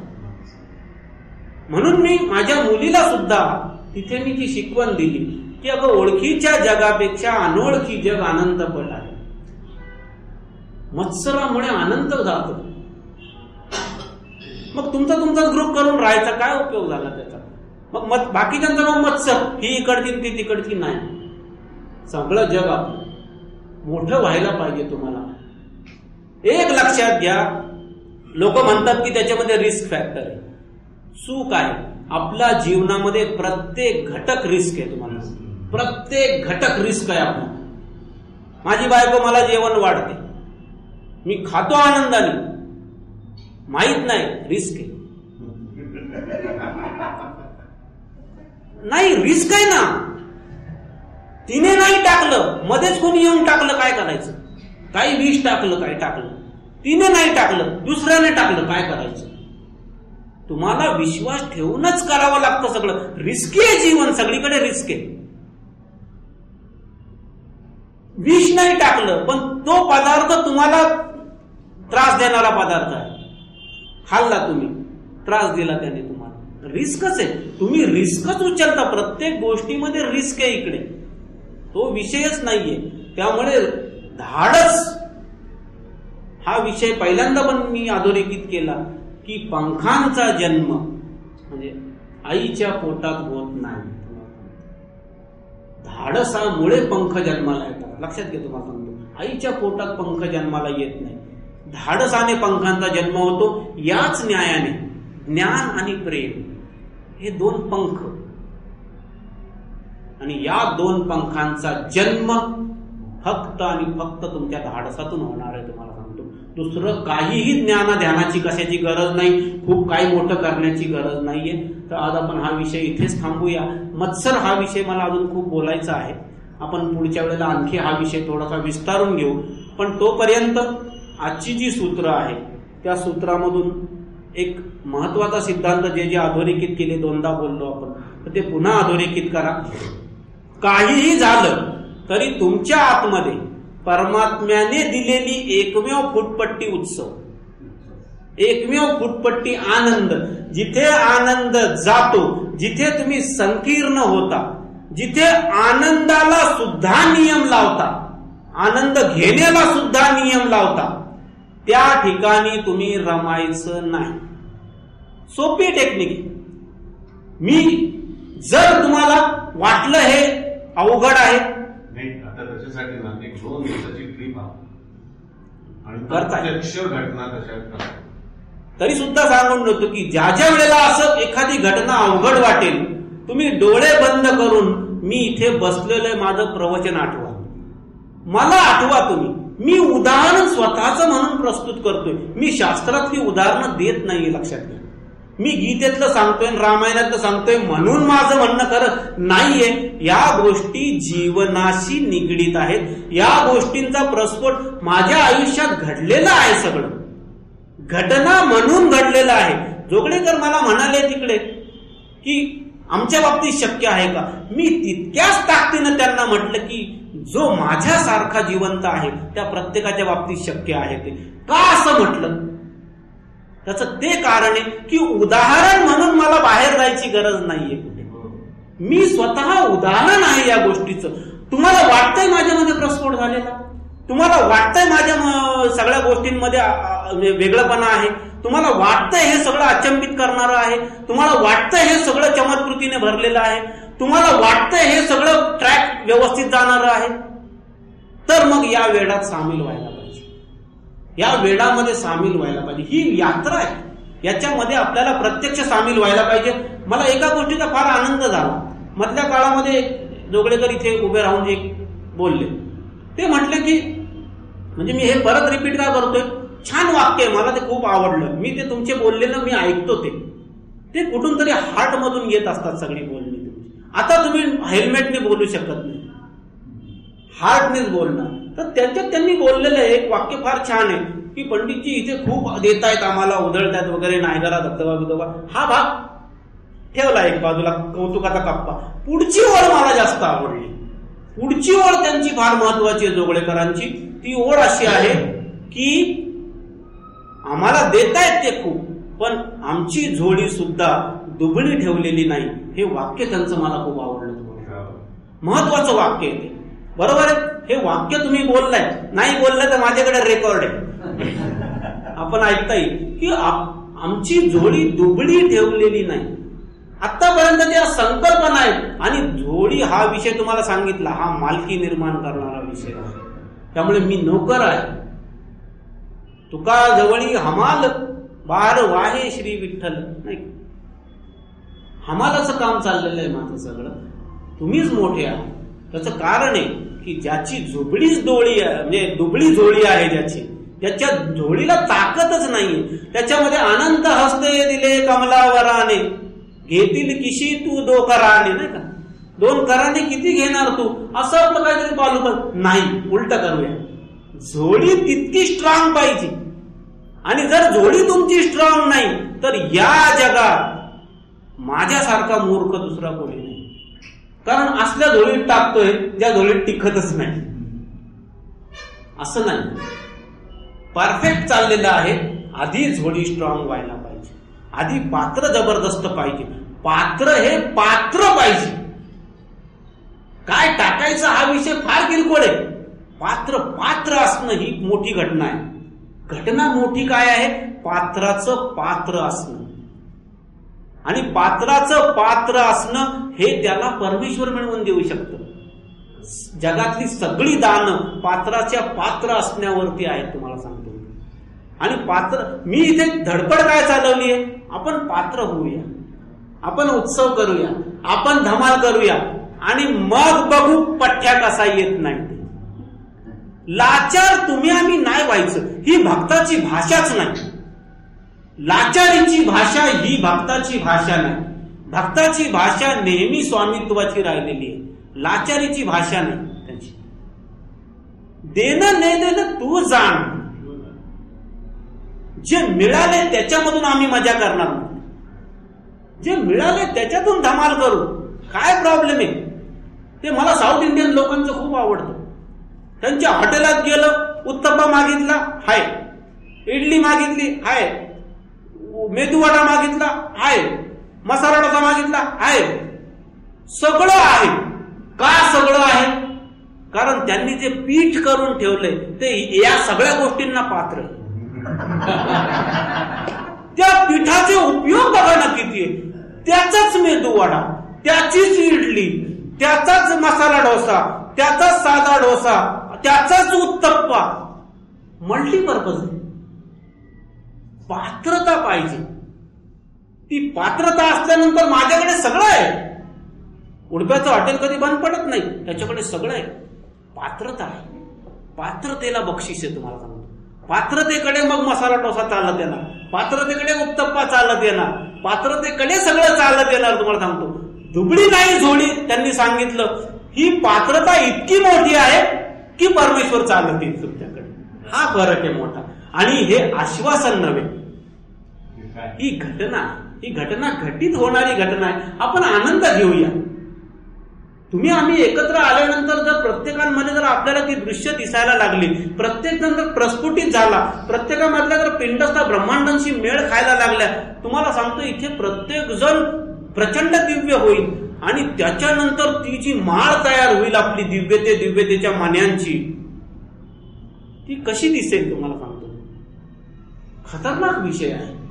म्हणून मी माझ्या मुलीला सुद्धा तिथे मी ती शिकवण दिली. की अगं ओळखीच्या जगापेक्षा अनोळखी जग आनंदपट आहे. मत्सरामुळे आनंद जातो. मग तुमचा तुमचाच ग्रुप करून राहायचा काय उपयोग झाला त्याचा? मग मत बाकीच्यांचा मग मत्सर ही इकडची ती तिकडची नाही. सगळं जग आपलं. मोठं व्हायला पाहिजे तुम्हाला. एक लक्षात घ्या लोक म्हणतात की त्याच्यामध्ये रिस्क फॅक्टर आहे. चूक आहे. आपल्या जीवनामध्ये प्रत्येक घटक रिस्क आहे तुम्हाला. प्रत्येक घटक रिस्क आहे आपण माझी बायको मला जेवण वाढते. मी खातो आनंदाने. माहीत नाही रिस्क आहे. नाही रिस्क आहे ना. तिने नाही टाकलं मध्येच कोणी येऊन टाकलं काय करायचं? काही विष टाकलं काय टाकलं. तिने नाही टाकलं दुसऱ्याने टाकलं काय करायचं? तुम्हाला विश्वास ठेवूनच करावं लागतं सगळं. रिस्की आहे जीवन सगळीकडे रिस्क आहे. विष नाही टाकलं पण तो पदार्थ तुम्हाला त्रास देणारा पदार्थ आहे. खाल्ला तुम्ही त्रास दिला त्याने तुम्हाला. रिस्कच आहे. तुम्ही रिस्कच उचलता प्रत्येक गोष्टीमध्ये रिस्क आहे इकडे. तो विषयच नाहीये. त्यामुळे धाडस. हा विषय पहिल्यांदा पण मी अधोरेखित केला. की पंखांचा जन्म म्हणजे आईच्या पोटात होत नाही. धाडसामुळे पंख जन्माला येतात. लक्षात घे तुम्हाला सांगतो. आईच्या पोटात पंख जन्माला येत नाही. धाडसाने पंखांचा जन्म होतो. याच न्यायाने ज्ञान आणि प्रेम हे दोन पंख. आणि या दोन पंखांचा जन्म फक्त आणि फक्त तुमच्या धाडसातून होणार दुसरं काहीही ज्ञान ध्यानाची कशाची गरज नाही खूप काही मोठं करण्याची गरज नाहीये. तर आज आपण हा विषय इथेच थांबूया. मत्सर हा विषय मला अजून खूप बोलायचा आहे. आपण पुढच्या वेळेला आणखी हा विषय थोडासा विस्तारून घेऊ. पण तोपर्यंत आजची जी सूत्र आहे त्या सूत्रामधून एक महत्त्वाचा सिद्धांत जे जे अधोरेखित केले दोनदा बोललो आपण. तर ते पुन्हा अधोरेखित करा. काहीही झालं तरी तुमच्या आतमध्ये परमात्म्याने दिलेली एकमेव फुटपट्टी उत्सव. एकमेव फुटपट्टी आनंद. जिथे आनंद जातो जिथे तुम्ही संकीर्ण होता जिथे आनंदाला सुद्धा नियम लावता आनंद घेण्याला सुद्धा नियम लावता त्या ठिकाणी तुम्ही रमायचं नाही. सोपी टेक्निक मी जर तुम्हाला वाटलं हे अवघड आहे नाही आता त्याच्यासाठी ना एक दोन दिवसाची ट्रिप आणि. प्रत्यक्ष घटना करा तरी सुद्धा सांगून देतो की ज्या ज्या वेळेला असं एखादी घटना अवघड वाटेल तुम्ही डोळे बंद करून मी इथे बसलेलं माझं प्रवचन आठवा. मला आठवा तुम्ही. मी उदाहरण स्वतःच म्हणून प्रस्तुत करतोय. मी शास्त्रातली उदाहरणं देत नाहीये लक्षात घ्या. मी गीतेतलं सांगतोय रामायणातलं सांगतोय म्हणून माझं म्हणणं खरं नाहीये. या गोष्टी जीवनाशी निगडीत आहेत. या गोष्टींचा प्रस्फोट माझ्या आयुष्यात घडलेला आहे सगळं. घटना म्हणून घडलेलं आहे. जोगडेकर मला म्हणाले तिकडे की आमच्या बाबतीत शक्य आहे का? मी तितक्याच ताकदीनं त्यांना म्हटलं की जो माझ्यासारखा जिवंत आहे त्या प्रत्येकाच्या बाबतीत शक्य आहे ते. का असं म्हटलं? त्याचं ते कारण आहे की उदाहरण म्हणून मला बाहेर जायची गरज नाहीये कुठे. मी स्वतः उदाहरण आहे या गोष्टीचं. तुम्हाला वाटतंय माझ्यामध्ये प्रस्फोट झालेला? तुम्हाला वाटतंय माझ्या सगळ्या गोष्टींमध्ये वेगळंपणा आहे? तुम्हाला वाटतंय हे सगळं अचंबित करणारं आहे? तुम्हाला वाटतंय हे सगळं चमत्कृतीने भरलेलं आहे? तुम्हाला वाटतंय हे सगळं ट्रॅक व्यवस्थित जाणारं आहे? तर मग या वेळात सामील व्हायला या वेळामध्ये सामील व्हायला पाहिजे. ही यात्रा आहे. याच्यामध्ये आपल्याला प्रत्यक्ष सामील व्हायला पाहिजे. मला एका गोष्टीचा फार आनंद झाला. मधल्या काळामध्ये जोगळेकर इथे उभे राहून एक बोलले. ते म्हटले की म्हणजे मी हे परत रिपीट का करतोय? छान वाक्य आहे. मला ते खूप आवडलं. मी ते तुमचे बोललेलं मी ऐकतो ते. ते कुठून तरी हार्टमधून येत असतात सगळी बोलणी. तुमची आता तुम्ही हेल्मेटने बोलू शकत नाही. हार्टनेच बोलणार. तर त्याच्यात त्यांनी बोललेलं आहे एक वाक्य फार छान आहे की पंडितजी इथे खूप देत आहेत आम्हाला उधळतायत वगैरे नायगरा धबधबा बिधबा. हा भाग ठेवला एक बाजूला कौतुकाचा कप्पा. पुढची ओळ मला जास्त आवडली. पुढची ओळ त्यांची फार महत्वाची आहे जोगळेकरांची. ती ओळ अशी आहे की आम्हाला देतायत ते खूप पण आमची झोळी सुद्धा दुबळी ठेवलेली नाही. हे वाक्य त्यांचं मला खूप आवडलं महत्वाचं वाक्य आहे ते. बरोबर आहे? हे वाक्य तुम्ही बोललाय नाही बोललं तर माझ्याकडे रेकॉर्ड आहे. आपण ऐकता येईल की आमची झोळी दुबळी ठेवलेली नाही. आतापर्यंत त्या संकल्पना आहेत आणि झोळी हा विषय तुम्हाला सांगितला हा मालकी निर्माण करणारा विषय आहे. त्यामुळे मी नोकर आहे. तुका जवळी हमाल बार वाहे श्री विठ्ठल. नाही. हमालाचं काम चाललेलं आहे माझं सगळं. तुम्हीच मोठे आहात. त्याचं कारण आहे की ज्याची झुबडीच डोळी आहे म्हणजे दुबळी झोळी आहे ज्याची त्याच्या झोळीला ताकदच नाहीये. त्याच्यामध्ये अनंत हस्ते दिले कमलावराने. घेतील किशी तू दो कराने नाही का? दोन कराने किती घेणार तू? असं आपलं काहीतरी चालू पण नाही उलट करूया. झोळी तितकी स्ट्रॉंग पाहिजे. आणि जर झोळी तुमची स्ट्रॉंग नाही तर या जगात माझ्यासारखा मूर्ख दुसरा कोणी नाही. कारण असल्या झोळीत टाकतोय ज्या झोळीत टिकतच नाही. असं नाही. परफेक्ट चाललेलं आहे. आधी झोडी स्ट्रॉंग व्हायला पाहिजे. आधी पात्र जबरदस्त पाहिजे. पात्र हे पात्र पाहिजे. काय टाकायचं हा विषय फार किरकोळ आहे. पात्र पात्र असणं ही मोठी घटना आहे. घटना मोठी काय आहे? पात्राचं पात्र असणं. आणि पात्राचं पात्र असणं हे त्याला परमेश्वर मिळवून देऊ शकतं. जगातली सगळी दानं पात्राच्या पात्र असण्यावरती आहेत तुम्हाला सांगतो. आणि पात्र मी इथे धडपड काय चालवली आहे? आपण पात्र होऊया. आपण उत्सव करूया. आपण धमाल करूया. आणि मग बघू पठ्ठ्या कसा येत नाही. ते लाचार तुम्ही आम्ही नाही व्हायचं. ही भक्ताची भाषाच नाही. लाचारीची भाषा ही भक्ताची भाषा नाही. भक्ताची भाषा नेहमी स्वामित्वाची राहिलेली आहे. लाचारीची भाषा नाही त्यांची. देणं नाही देणं तू जाण. जे मिळाले त्याच्यामधून आम्ही मजा करणार जे मिळाले त्याच्यातून धमाल करू. काय प्रॉब्लेम आहे? ते मला साऊथ इंडियन लोकांचं खूप आवडतं. त्यांच्या हॉटेलात गेलं उत्तप्पा मागितला हाय. इडली मागितली हाय. मेदूवडा मागितला आहे. मसाला डोसा मागितला आहे. सगळं आहे. का सगळं आहे? कारण त्यांनी जे पीठ करून ठेवलंय ते या सगळ्या गोष्टींना पात्र. त्या पिठाचे उपयोग बघा ना किती आहे. त्याचाच मेदूवडा त्याचीच इडली त्याचाच मसाला डोसा त्याचाच साधा डोसा त्याचाच उत्तप्पा. मल्टीपर्पज आहे. पात्रता पाहिजे. ती पात्रता असल्यानंतर माझ्याकडे सगळं आहे. उडप्याचं हॉटेल कधी बंद पडत नाही त्याच्याकडे सगळं आहे. पात्रता आहे. पात्रतेला बक्षीस आहे तुम्हाला सांगतो. पात्रतेकडे मग मसाला डोसा चालत येणार. पात्रतेकडे उत्तप्पा चालत येणार. पात्रतेकडे सगळं चालत येणार तुम्हाला सांगतो. दुबळी नाही झोळी त्यांनी सांगितलं ही पात्रता इतकी मोठी आहे की परमेश्वर चालत येईल तुमच्याकडे. हा फरक आहे मोठा. आणि हे आश्वासन नव्हे. ही घटना ही घटना घटित होणारी घटना आहे. आपण आनंद घेऊया. तुम्ही आम्ही एकत्र आल्यानंतर जर प्रत्येकांमध्ये जर आपल्याला ती दृश्य दिसायला लागली प्रत्येक जण जर प्रस्फुटित झाला प्रत्येकामधल्या जर पिंडस्थ ब्रह्मांडांशी मेळ खायला लागल्या तुम्हाला सांगतो इथे प्रत्येक जण प्रचंड दिव्य होईल. आणि त्याच्यानंतर ती जी माळ तयार होईल आपली दिव्यते दिव्यतेच्या मान्यांची ती कशी दिसेल तुम्हाला सांगतो? खतरनाक विषय आहे.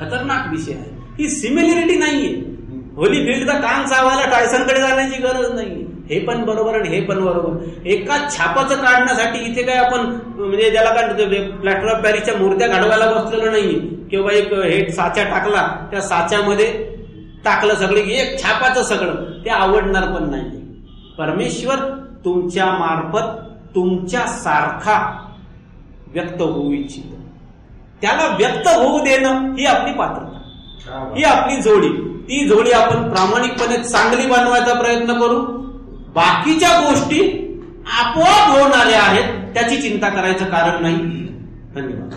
खतरनाक विषय आहे. ही सिमिलॅरिटी नाहीये. होली फील्डचा कान चावायला टायसनकडे जाण्याची गरज नाही हे पण बरोबर आणि हे पण बरोबर. एका छापाचं काढण्यासाठी इथे काय आपण म्हणजे ज्याला काय प्लॅटर ऑफ पॅरिसच्या मूर्त्या घडवायला बसलेलो नाहीये. किंवा एक हे साचा टाकला त्या साच्यामध्ये टाकलं सगळे एक छापाचं सगळं ते आवडणार पण नाही परमेश्वर तुमच्या मार्फत तुमच्या सारखा व्यक्त होऊ इच्छितो. त्याला व्यक्त होऊ देणं ही आपली पात्रता ही आपली जोडी. ती जोडी आपण प्रामाणिकपणे चांगली बनवायचा प्रयत्न करू. बाकीच्या गोष्टी आपोआप होणाऱ्या आहेत त्याची चिंता करायचं कारण नाही. धन्यवाद.